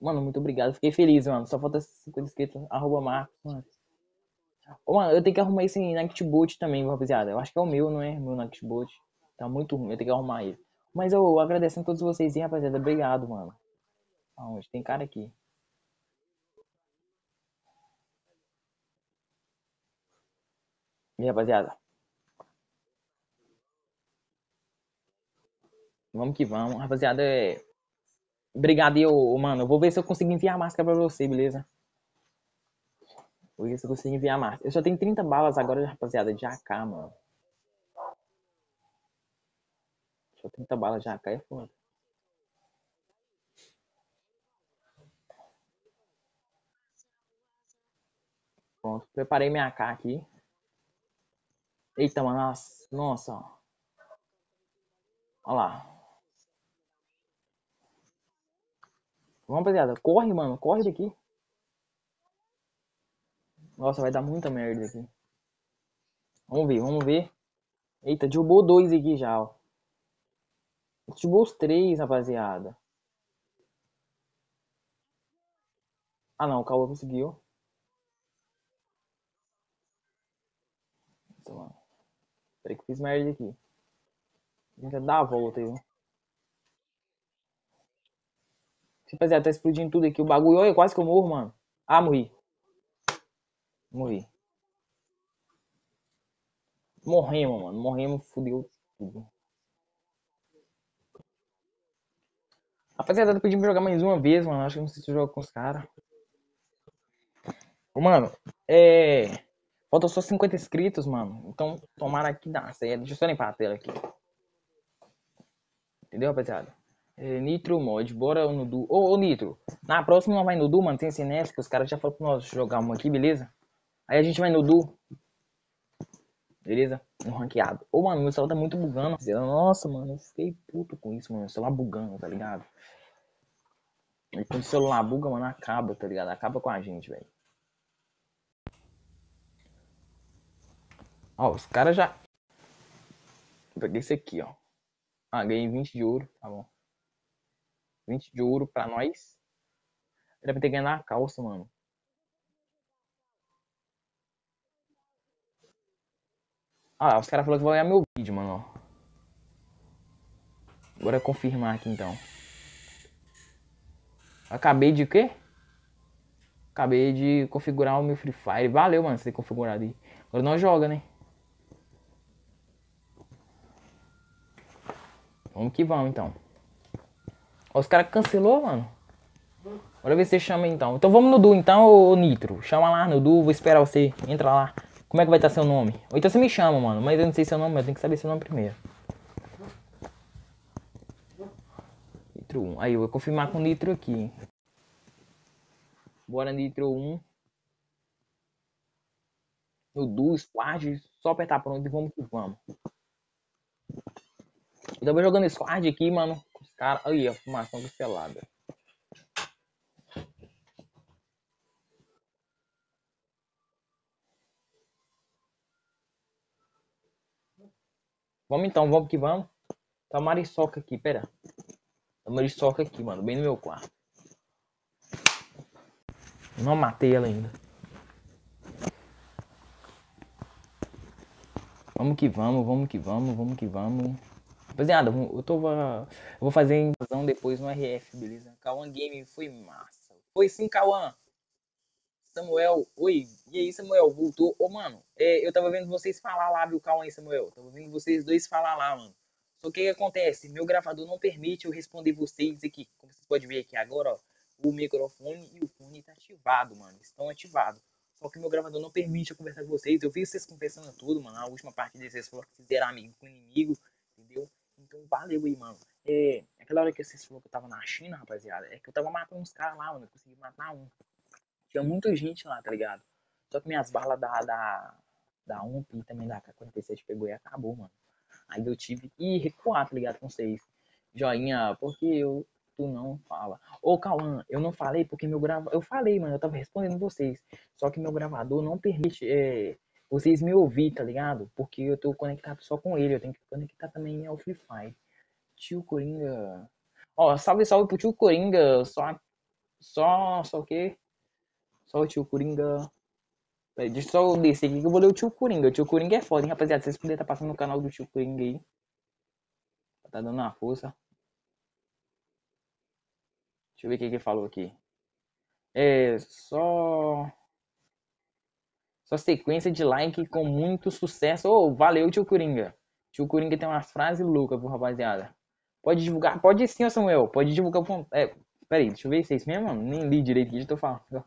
Speaker 1: Mano, muito obrigado. Fiquei feliz, mano. Só falta 50 inscritos. Arroba Marcos, mano. Ô, mano, eu tenho que arrumar esse Nactboot também, rapaziada. Eu acho que é o meu, não é? Meu Nactboot. Tá muito ruim. Eu tenho que arrumar ele. Mas eu agradeço a todos vocês, hein, rapaziada. Obrigado, mano. Aonde? Tem cara aqui. E rapaziada. Vamos que vamos. Rapaziada, é... Obrigado, eu, mano. Eu vou ver se eu consigo enviar a máscara pra você, beleza? Vou ver se eu consigo enviar a máscara. Eu só tenho 30 balas agora, rapaziada, de AK, mano. Só 30 balas de AK é foda. Pronto, preparei minha AK aqui. Eita, mano, nossa, nossa. Olha lá. Vamos, rapaziada. Corre, mano. Corre daqui. Nossa, vai dar muita merda aqui. Vamos ver, vamos ver. Eita, derrubou dois aqui já, ó. Derrubou os três, rapaziada. Ah, não. O Cauã conseguiu. Mano. Peraí que eu fiz merda aqui. Tenta dar a volta aí, viu? Rapaziada, tá explodindo tudo aqui. O bagulho, olha, quase que eu morro, mano. Ah, morri. Morri. Morremos, mano. Morremos, fudeu tudo. Rapaziada, tá pedindo pra jogar mais uma vez, mano. Acho que não sei se eu jogo com os caras. Mano, é. Faltam só 50 inscritos, mano. Então, tomara que dá certo. Deixa eu só limpar a tela aqui. Entendeu, rapaziada? É, Nitro Mod, bora no Du. Ô, ô, Nitro, na próxima vai no Du, mano. Tem CNS que os caras já falaram pra nós jogar uma aqui, beleza? Aí a gente vai no Du. Beleza? No ranqueado. Ô, mano, meu celular tá muito bugando. Nossa, mano, eu fiquei puto com isso, mano. O celular bugando, tá ligado? E quando o celular buga, mano, acaba, tá ligado? Acaba com a gente, velho. Ó, os caras já. Vou pegar esse aqui, ó. Ah, ganhei 20 de ouro, tá bom. 20 de ouro pra nós. Era pra ter ganhado a calça, mano. Ah, os caras falaram que vão ganhar meu vídeo, mano, ó. Bora confirmar aqui então. Acabei de quê? Acabei de configurar o meu Free Fire. Valeu, mano, você ter configurado aí. Agora não joga, né? Vamos que vamos, então. Ó, os caras cancelou, mano. Bora ver se você chama então. Então vamos no Du, então, ô Nitro. Chama lá no Du, vou esperar você. Entra lá. Como é que vai estar seu nome? Ou então você me chama, mano. Mas eu não sei seu nome, eu tenho que saber seu nome primeiro. Nitro 1. Aí, eu vou confirmar com o Nitro aqui. Bora, Nitro 1. No Du, Squad. Só apertar pronto e vamos que vamos. Eu tava jogando Squad aqui, mano. Os caras. Aí, a fumação cancelada. Vamos então, vamos que vamos. Tá Marisoca aqui, pera. Tá Marisoca aqui, mano, bem no meu quarto. Não matei ela ainda. Vamos que vamos, vamos que vamos, vamos que vamos. Rapaziada, eu tô. Eu vou fazer invasão depois no RF, beleza? Kawan Game foi massa. Foi sim, Kawan. Samuel, oi. E aí, Samuel, voltou? Ô, mano, é, eu tava vendo vocês falar lá, viu? Calma aí, Samuel. Tava vendo vocês dois falar lá, mano. Só que o que acontece? Meu gravador não permite eu responder vocês aqui. Como vocês podem ver aqui agora, ó. O microfone e o fone tá ativado, mano. Estão ativados. Só que meu gravador não permite eu conversar com vocês. Eu vi vocês conversando tudo, mano. A última parte desses falou que vocês eram amigos com inimigo? Então valeu aí, mano. É, aquela hora que vocês falaram que eu tava na China, rapaziada, é que eu tava matando uns caras lá, mano. Eu consegui matar um. Tinha muita gente lá, tá ligado? Só que minhas balas da, da, da UMP e também da K-47 pegou e acabou, mano. Aí eu tive que recuar, tá ligado? Com vocês. Joinha, porque eu, tu não fala. Ô, Cauã, eu não falei porque meu gravador. Eu falei, mano, eu tava respondendo vocês. Só que meu gravador não permite é, vocês me ouvir, tá ligado? Porque eu tô conectado só com ele. Eu tenho que conectar também ao Free Fire. Tio Coringa. Ó, salve, salve pro tio Coringa. Só. Só. Só o quê? Só o tio Coringa. Peraí, deixa eu só descer aqui que eu vou ler o tio Coringa. O tio Coringa é foda, hein, rapaziada. Vocês puderem estar tá passando no canal do tio Coringa aí. Tá dando uma força. Deixa eu ver o que ele falou aqui. É só. Só sequência de like com muito sucesso. Ô, oh, valeu, tio Coringa. Tio Coringa tem umas frases loucas, viu, rapaziada. Pode divulgar. Pode sim, Samuel. Pode divulgar. É, peraí, deixa eu ver se é isso mesmo. Nem li direito que eu tô falando.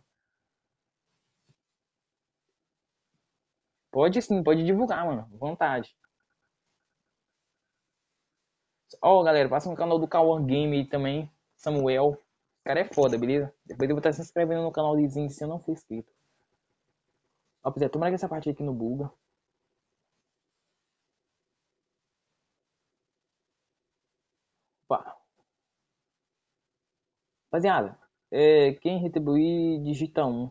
Speaker 1: Pode sim, pode divulgar, mano. Vontade. Ó, oh, galera, passa no canal do Kawan Game aí também. Samuel. O cara é foda, beleza? Depois eu vou estar se inscrevendo no canal de se eu não for inscrito. Rapaziada, tomara que essa parte aqui no buga. Opa. Rapaziada, é, quem retribuir, digita 1.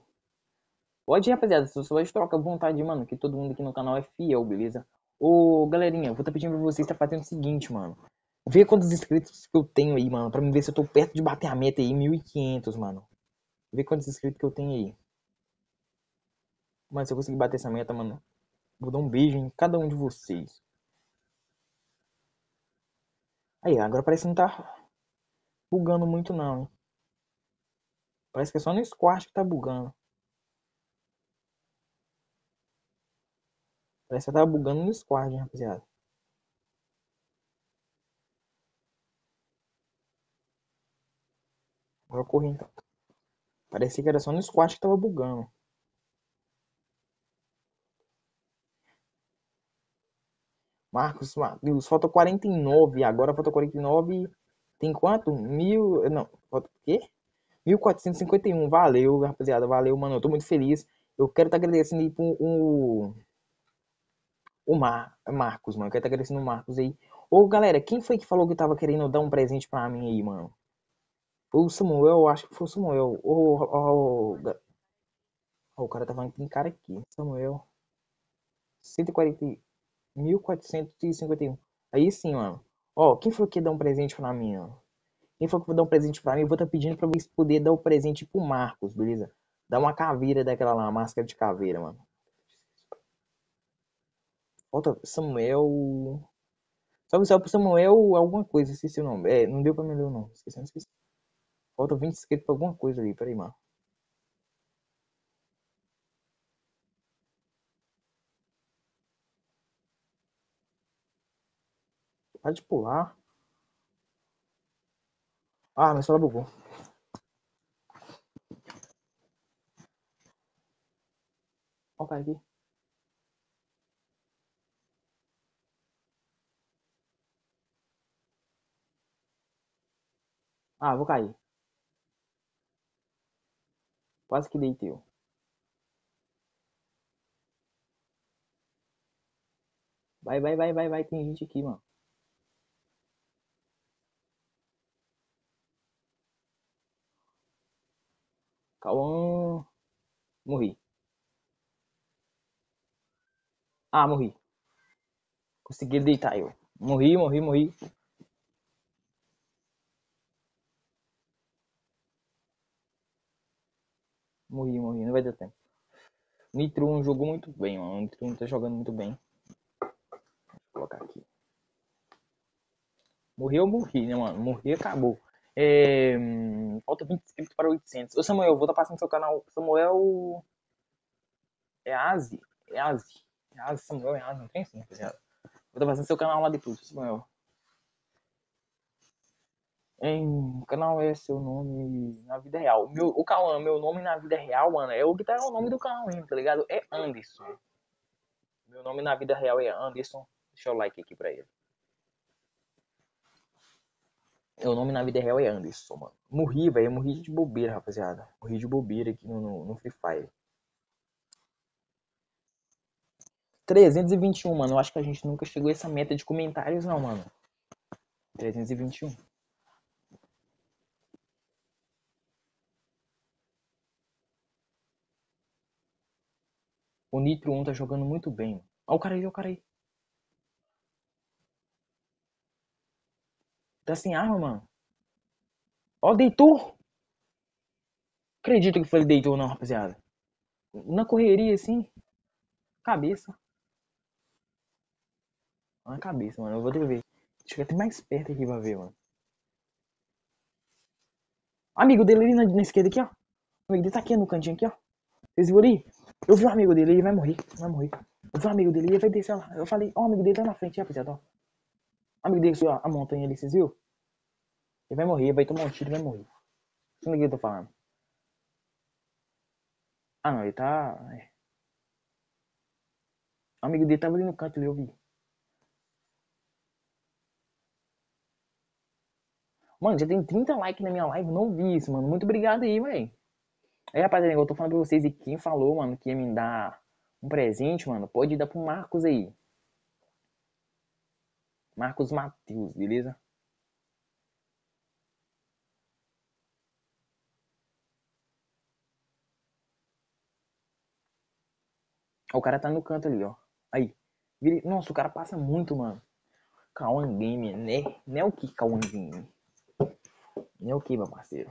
Speaker 1: Pode rapaziada. Você vai troca vontade, mano. Que todo mundo aqui no canal é fiel, beleza? Ô, galerinha, vou estar tá pedindo pra vocês tá fazendo o seguinte, mano. Vê quantos inscritos que eu tenho aí, mano. Pra me ver se eu tô perto de bater a meta aí. 1.500, mano. Vê quantos inscritos que eu tenho aí. Mas se eu conseguir bater essa meta, mano. Vou dar um beijo em cada um de vocês. Aí, agora parece que não tá bugando muito não? Parece que é só no Squash que tá bugando. Parece que tava bugando no squad, hein, rapaziada. Agora corri então. Parecia que era só no squad que tava bugando. Marcos Matheus, falta 49. Agora falta 49. Tem quanto? Mil. Não, falta o quê? 1451. Valeu, rapaziada. Valeu, mano. Eu tô muito feliz. Eu quero estar tá agradecendo aí pro o. O Mar, Marcos, mano. Eu quero estar tá agradecendo o Marcos aí. Ô, galera, quem foi que falou que tava querendo dar um presente pra mim aí, mano? Foi o Samuel, acho que foi o Samuel. Ô, ô, ô, o cara tá falando que tem cara aqui. Samuel. 140. 1451. Aí sim, mano. Ó, quem falou que ia dar um presente pra mim, ó? Quem falou que vai dar um presente pra mim, eu vou estar tá pedindo pra vocês poder dar o um presente pro Marcos, beleza? Dá uma caveira daquela lá, máscara de caveira, mano. Falta Samuel. Salve, salve pro Samuel alguma coisa, esqueci o nome. É, não deu pra me ler o nome. Esqueci, não esqueci. Falta 20 inscritos pra alguma coisa ali, peraí, mano. Pode pular. Ah, mas só bugou. Ó o cara aqui. Ah, vou cair. Quase que deitei. Vai, vai, vai, vai, vai. Tem gente aqui, mano. Cauã. Morri. Ah, morri. Consegui deitar eu. Morri, morri, morri. Morri, morri. Não vai dar tempo. Nitro 1 jogou muito bem, mano. Nitro 1 tá jogando muito bem. Vou colocar aqui. Morreu, morri, né, mano? Morri, acabou. É, falta 20 inscritos para 800. Ô Samuel, vou estar tá passando seu canal. Samuel. É Azi? É Azi. É Azi, Samuel é Azi, não tem assim, rapaziada. Vou estar tá passando seu canal lá depois, Samuel. Em canal é seu nome na vida real. Meu, o Cauã, meu nome na vida real, mano, é o que tá o nome do canal mesmo, tá ligado? É Anderson. Meu nome na vida real é Anderson. Deixa o like aqui pra ele. Meu nome na vida real é Anderson, mano. Morri, velho. Morri de bobeira, rapaziada. Morri de bobeira aqui no, no, no Free Fire. 321, mano. Eu acho que a gente nunca chegou a essa meta de comentários, não, mano. 321. O Nitro 1 tá jogando muito bem. Ó o cara aí, ó o cara aí. Tá sem arma, mano. Ó, deitou. Acredito que foi ele deitou não, rapaziada. Na correria, assim. Cabeça. Na cabeça, mano. Eu vou ter que ver. Deixa eu até mais perto aqui pra ver, mano. Amigo dele ali na, na esquerda aqui, ó. O amigo dele tá aqui no cantinho aqui, ó. Vocês viram ali? Eu vi um amigo dele, ele vai morrer. Vai morrer. Eu vi um amigo dele, ele vai descer lá. Eu falei, ó, o amigo dele tá na frente, rapaziada, ó amigo dele subiu a montanha ali, vocês viu? Ele vai morrer, vai tomar um tiro e vai morrer. Isso não é que eu tô falando. Ah não, ele tá. É. O amigo dele tava ali no canto ali, eu vi. Mano, já tem 30 likes na minha live, não vi isso, mano. Muito obrigado aí, velho. Aí, rapaziada, eu tô falando pra vocês e quem falou, mano, que ia me dar um presente, mano, pode dar pro Marcos aí. Marcos Matheus, beleza? O cara tá no canto ali, ó. Aí. Nossa, o cara passa muito, mano. Kawan Game, né? Não é o que Kawan Game. Não é o que, meu parceiro.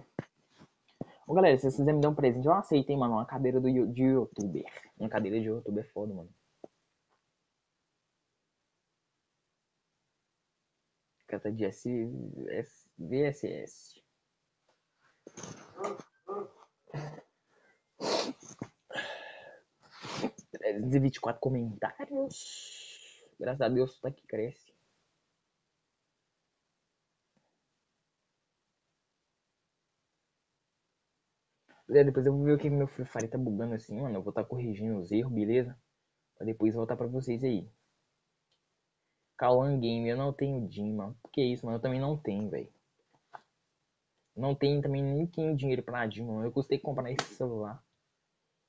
Speaker 1: Ô, galera, se vocês quiserem me dar um presente, eu aceito, hein, mano. Uma cadeira do, de youtuber. Uma cadeira de youtuber é foda, mano. Cata de S, VSS. Trezentos e vinte e quatro comentários. Graças a Deus, tá que cresce. Depois eu vou ver o que meu Free Fire tá bugando assim, mano. Eu vou estar tá corrigindo os erros, beleza? Pra depois voltar pra vocês aí. Kawan Game, eu não tenho. Por que isso, mano? Eu também não tenho, velho. Não tenho também, nem tenho dinheiro pra Jim, mano. Eu gostei de comprar esse celular.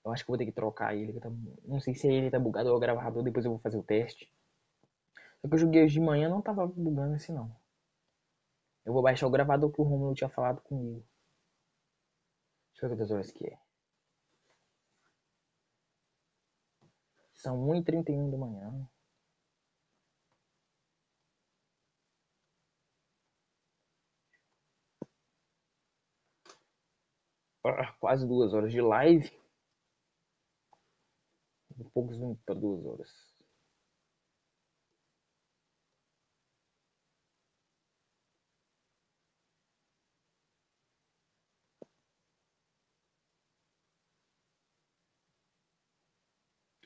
Speaker 1: Eu acho que vou ter que trocar ele. Tá... Não sei se ele tá bugado ou é o gravador, depois eu vou fazer o teste. Só que eu joguei hoje de manhã, não tava bugando assim não. Eu vou baixar o gravador que o Romulo tinha falado comigo. Deixa eu ver quantas horas que é. São 1h31 da manhã. Quase duas horas de live. Poucos minutos para duas horas.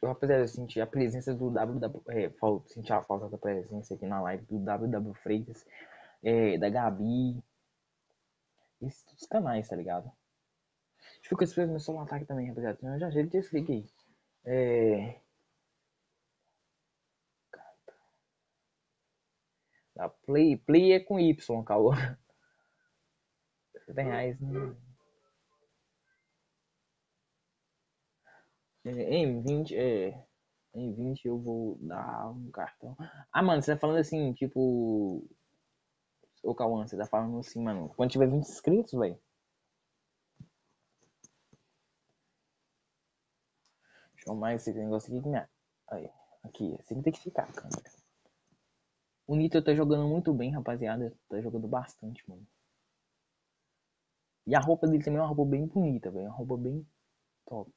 Speaker 1: eu, apesar de sentir a presença do WW, é, sentir a falta da presença aqui na live do WW Freitas, é, da Gabi, esses canais, tá ligado? Fico esperando meu celular ataque também, rapaziada. Eu já já desliguei. É... Da Play, Play é com Y, calma. 70 reais, né? Em 20, é, em 20 eu vou dar um cartão. Ah, mano, você tá falando assim, tipo. Ô, Cauã, você tá falando assim, mano. Quando tiver 20 inscritos, velho. Mais esse negócio aqui que minha. Aí, aqui, assim tem que ficar, cara. O Nito tá jogando muito bem, rapaziada. Tá jogando bastante, mano. E a roupa dele também é uma roupa bem bonita, velho. Uma roupa bem top.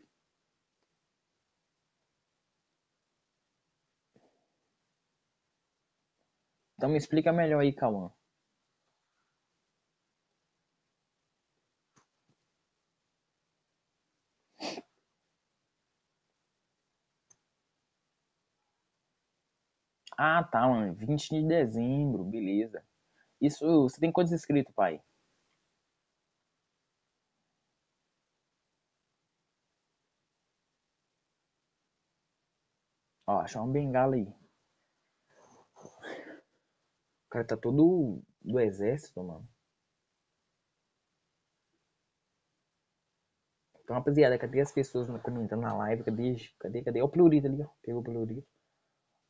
Speaker 1: Então me explica melhor aí, Cauã. Ah, tá, mano. 20 de dezembro, beleza. Isso, você tem quantos inscritos, pai? Ó, achar um bengala aí. O cara tá todo do exército, mano. Então, rapaziada, cadê as pessoas comentando na live? Cadê? Cadê? Cadê? O Plurito ali, ó. Pegou o Plurito.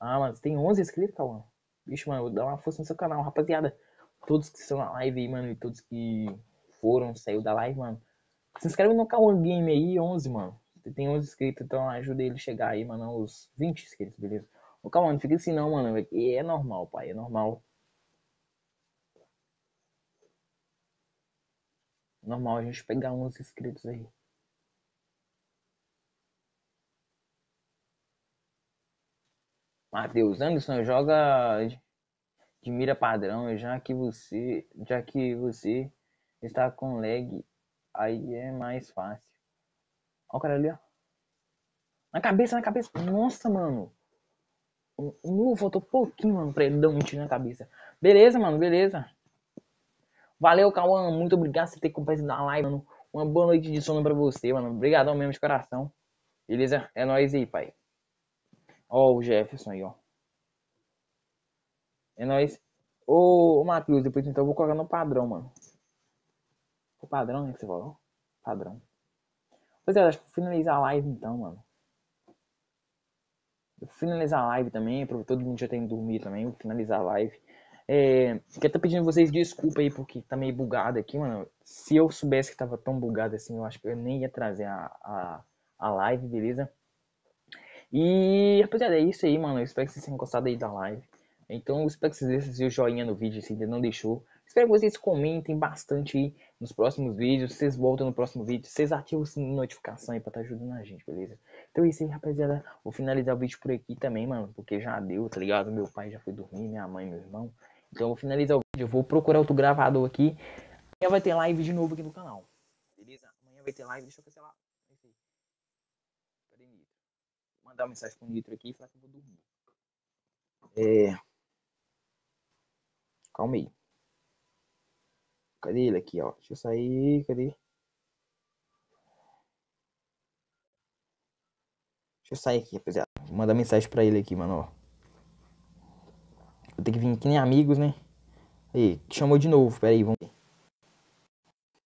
Speaker 1: Ah, mas tem 11 inscritos, Cauã. Bicho, mano, dá uma força no seu canal, rapaziada. Todos que estão na live aí, mano, e todos que foram, saiu da live, mano. Se inscreve no Cauã Game aí, 11, mano. Tem 11 inscritos, então ajuda ele a chegar aí, mano, aos 20 inscritos, beleza? Ô, Cauã, não fica assim não, mano. É normal, pai, é normal. Normal a gente pegar 11 inscritos aí. Matheus Anderson joga de mira padrão, já que você, já que você está com lag, aí é mais fácil. Olha o cara ali, ó. Na cabeça, na cabeça. Nossa, mano. Uh, faltou pouquinho, mano, pra ele dar um tiro na cabeça. Beleza, mano, beleza. Valeu, Cauã. Muito obrigado por ter compartilhado a live, mano. Uma boa noite de sono pra você, mano. Obrigadão mesmo de coração. Beleza? É nóis aí, pai. Ó, o Jefferson aí, ó. É nóis. Ô, ô Matheus, depois então eu vou colocar no padrão, mano. O padrão, né, que você falou? Padrão. Pois é, acho que finalizar a live então, mano. vou finalizar a live também, porque todo mundo já tem que dormir também, vou finalizar a live. É, quero estar pedindo vocês desculpa aí porque tá meio bugado aqui, mano. Se eu soubesse que tava tão bugado assim, eu acho que eu nem ia trazer a, a, a live, beleza? E, rapaziada, é isso aí, mano. Eu espero que vocês tenham gostado aí da live. Então, eu espero que vocês deixem seu joinha no vídeo se ainda não deixou. Espero que vocês comentem bastante aí nos próximos vídeos. Vocês voltam no próximo vídeo. Vocês ativam o sininho de notificação aí pra estar tá ajudando a gente, beleza? Então é isso aí, rapaziada. Vou finalizar o vídeo por aqui também, mano. Porque já deu, tá ligado? Meu pai já foi dormir, minha mãe, meu irmão. Então eu vou finalizar o vídeo. Eu vou procurar outro gravador aqui. Amanhã vai ter live de novo aqui no canal. Beleza? Amanhã vai ter live. Deixa eu cancelar mandar uma mensagem pro Nitro aqui e falar que eu vou dormir. É... Calma aí. Cadê ele aqui, ó? Deixa eu sair, cadê? Deixa eu sair aqui, rapaziada. Vou mandar mensagem pra ele aqui, mano, ó. Vou ter que vir aqui nem amigos, né? Aí, chamou de novo. Pera aí, vamos ver.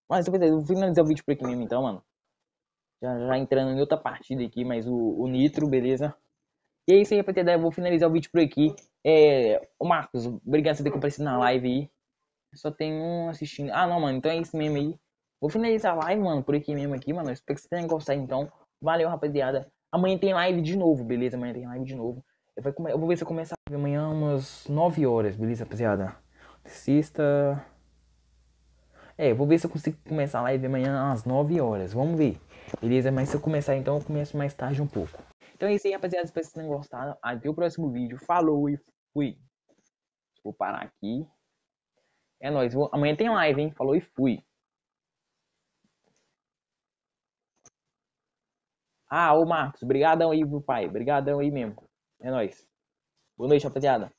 Speaker 1: Mas eu vou finalizar o vídeo por aqui mesmo então, mano. Já, já entrando em outra partida aqui, mas o, o Nitro, beleza? E é isso aí, rapaziada. Eu vou finalizar o vídeo por aqui. É... Ô Marcos, obrigado por ter comparecido na live aí. Só tem um assistindo. Ah, não, mano. Então é isso mesmo aí. Vou finalizar a live, mano, por aqui mesmo aqui, mano. Eu espero que vocês tenham gostado, então. Valeu, rapaziada. Amanhã tem live de novo, beleza? Amanhã tem live de novo. Eu, eu vou ver se eu começo a live amanhã umas 9 horas, beleza, rapaziada? Sexta... É, vou ver se eu consigo começar a live amanhã às 9 horas. Vamos ver. Beleza? Mas se eu começar então, eu começo mais tarde um pouco. Então é isso aí, rapaziada. Espero que vocês tenham gostado. Até o próximo vídeo. Falou e fui. Vou parar aqui. É nóis. Vou... Amanhã tem live, hein? Falou e fui. Ah, ô Marcos, brigadão aí, meu pai. Brigadão aí mesmo. É nóis. Boa noite, rapaziada.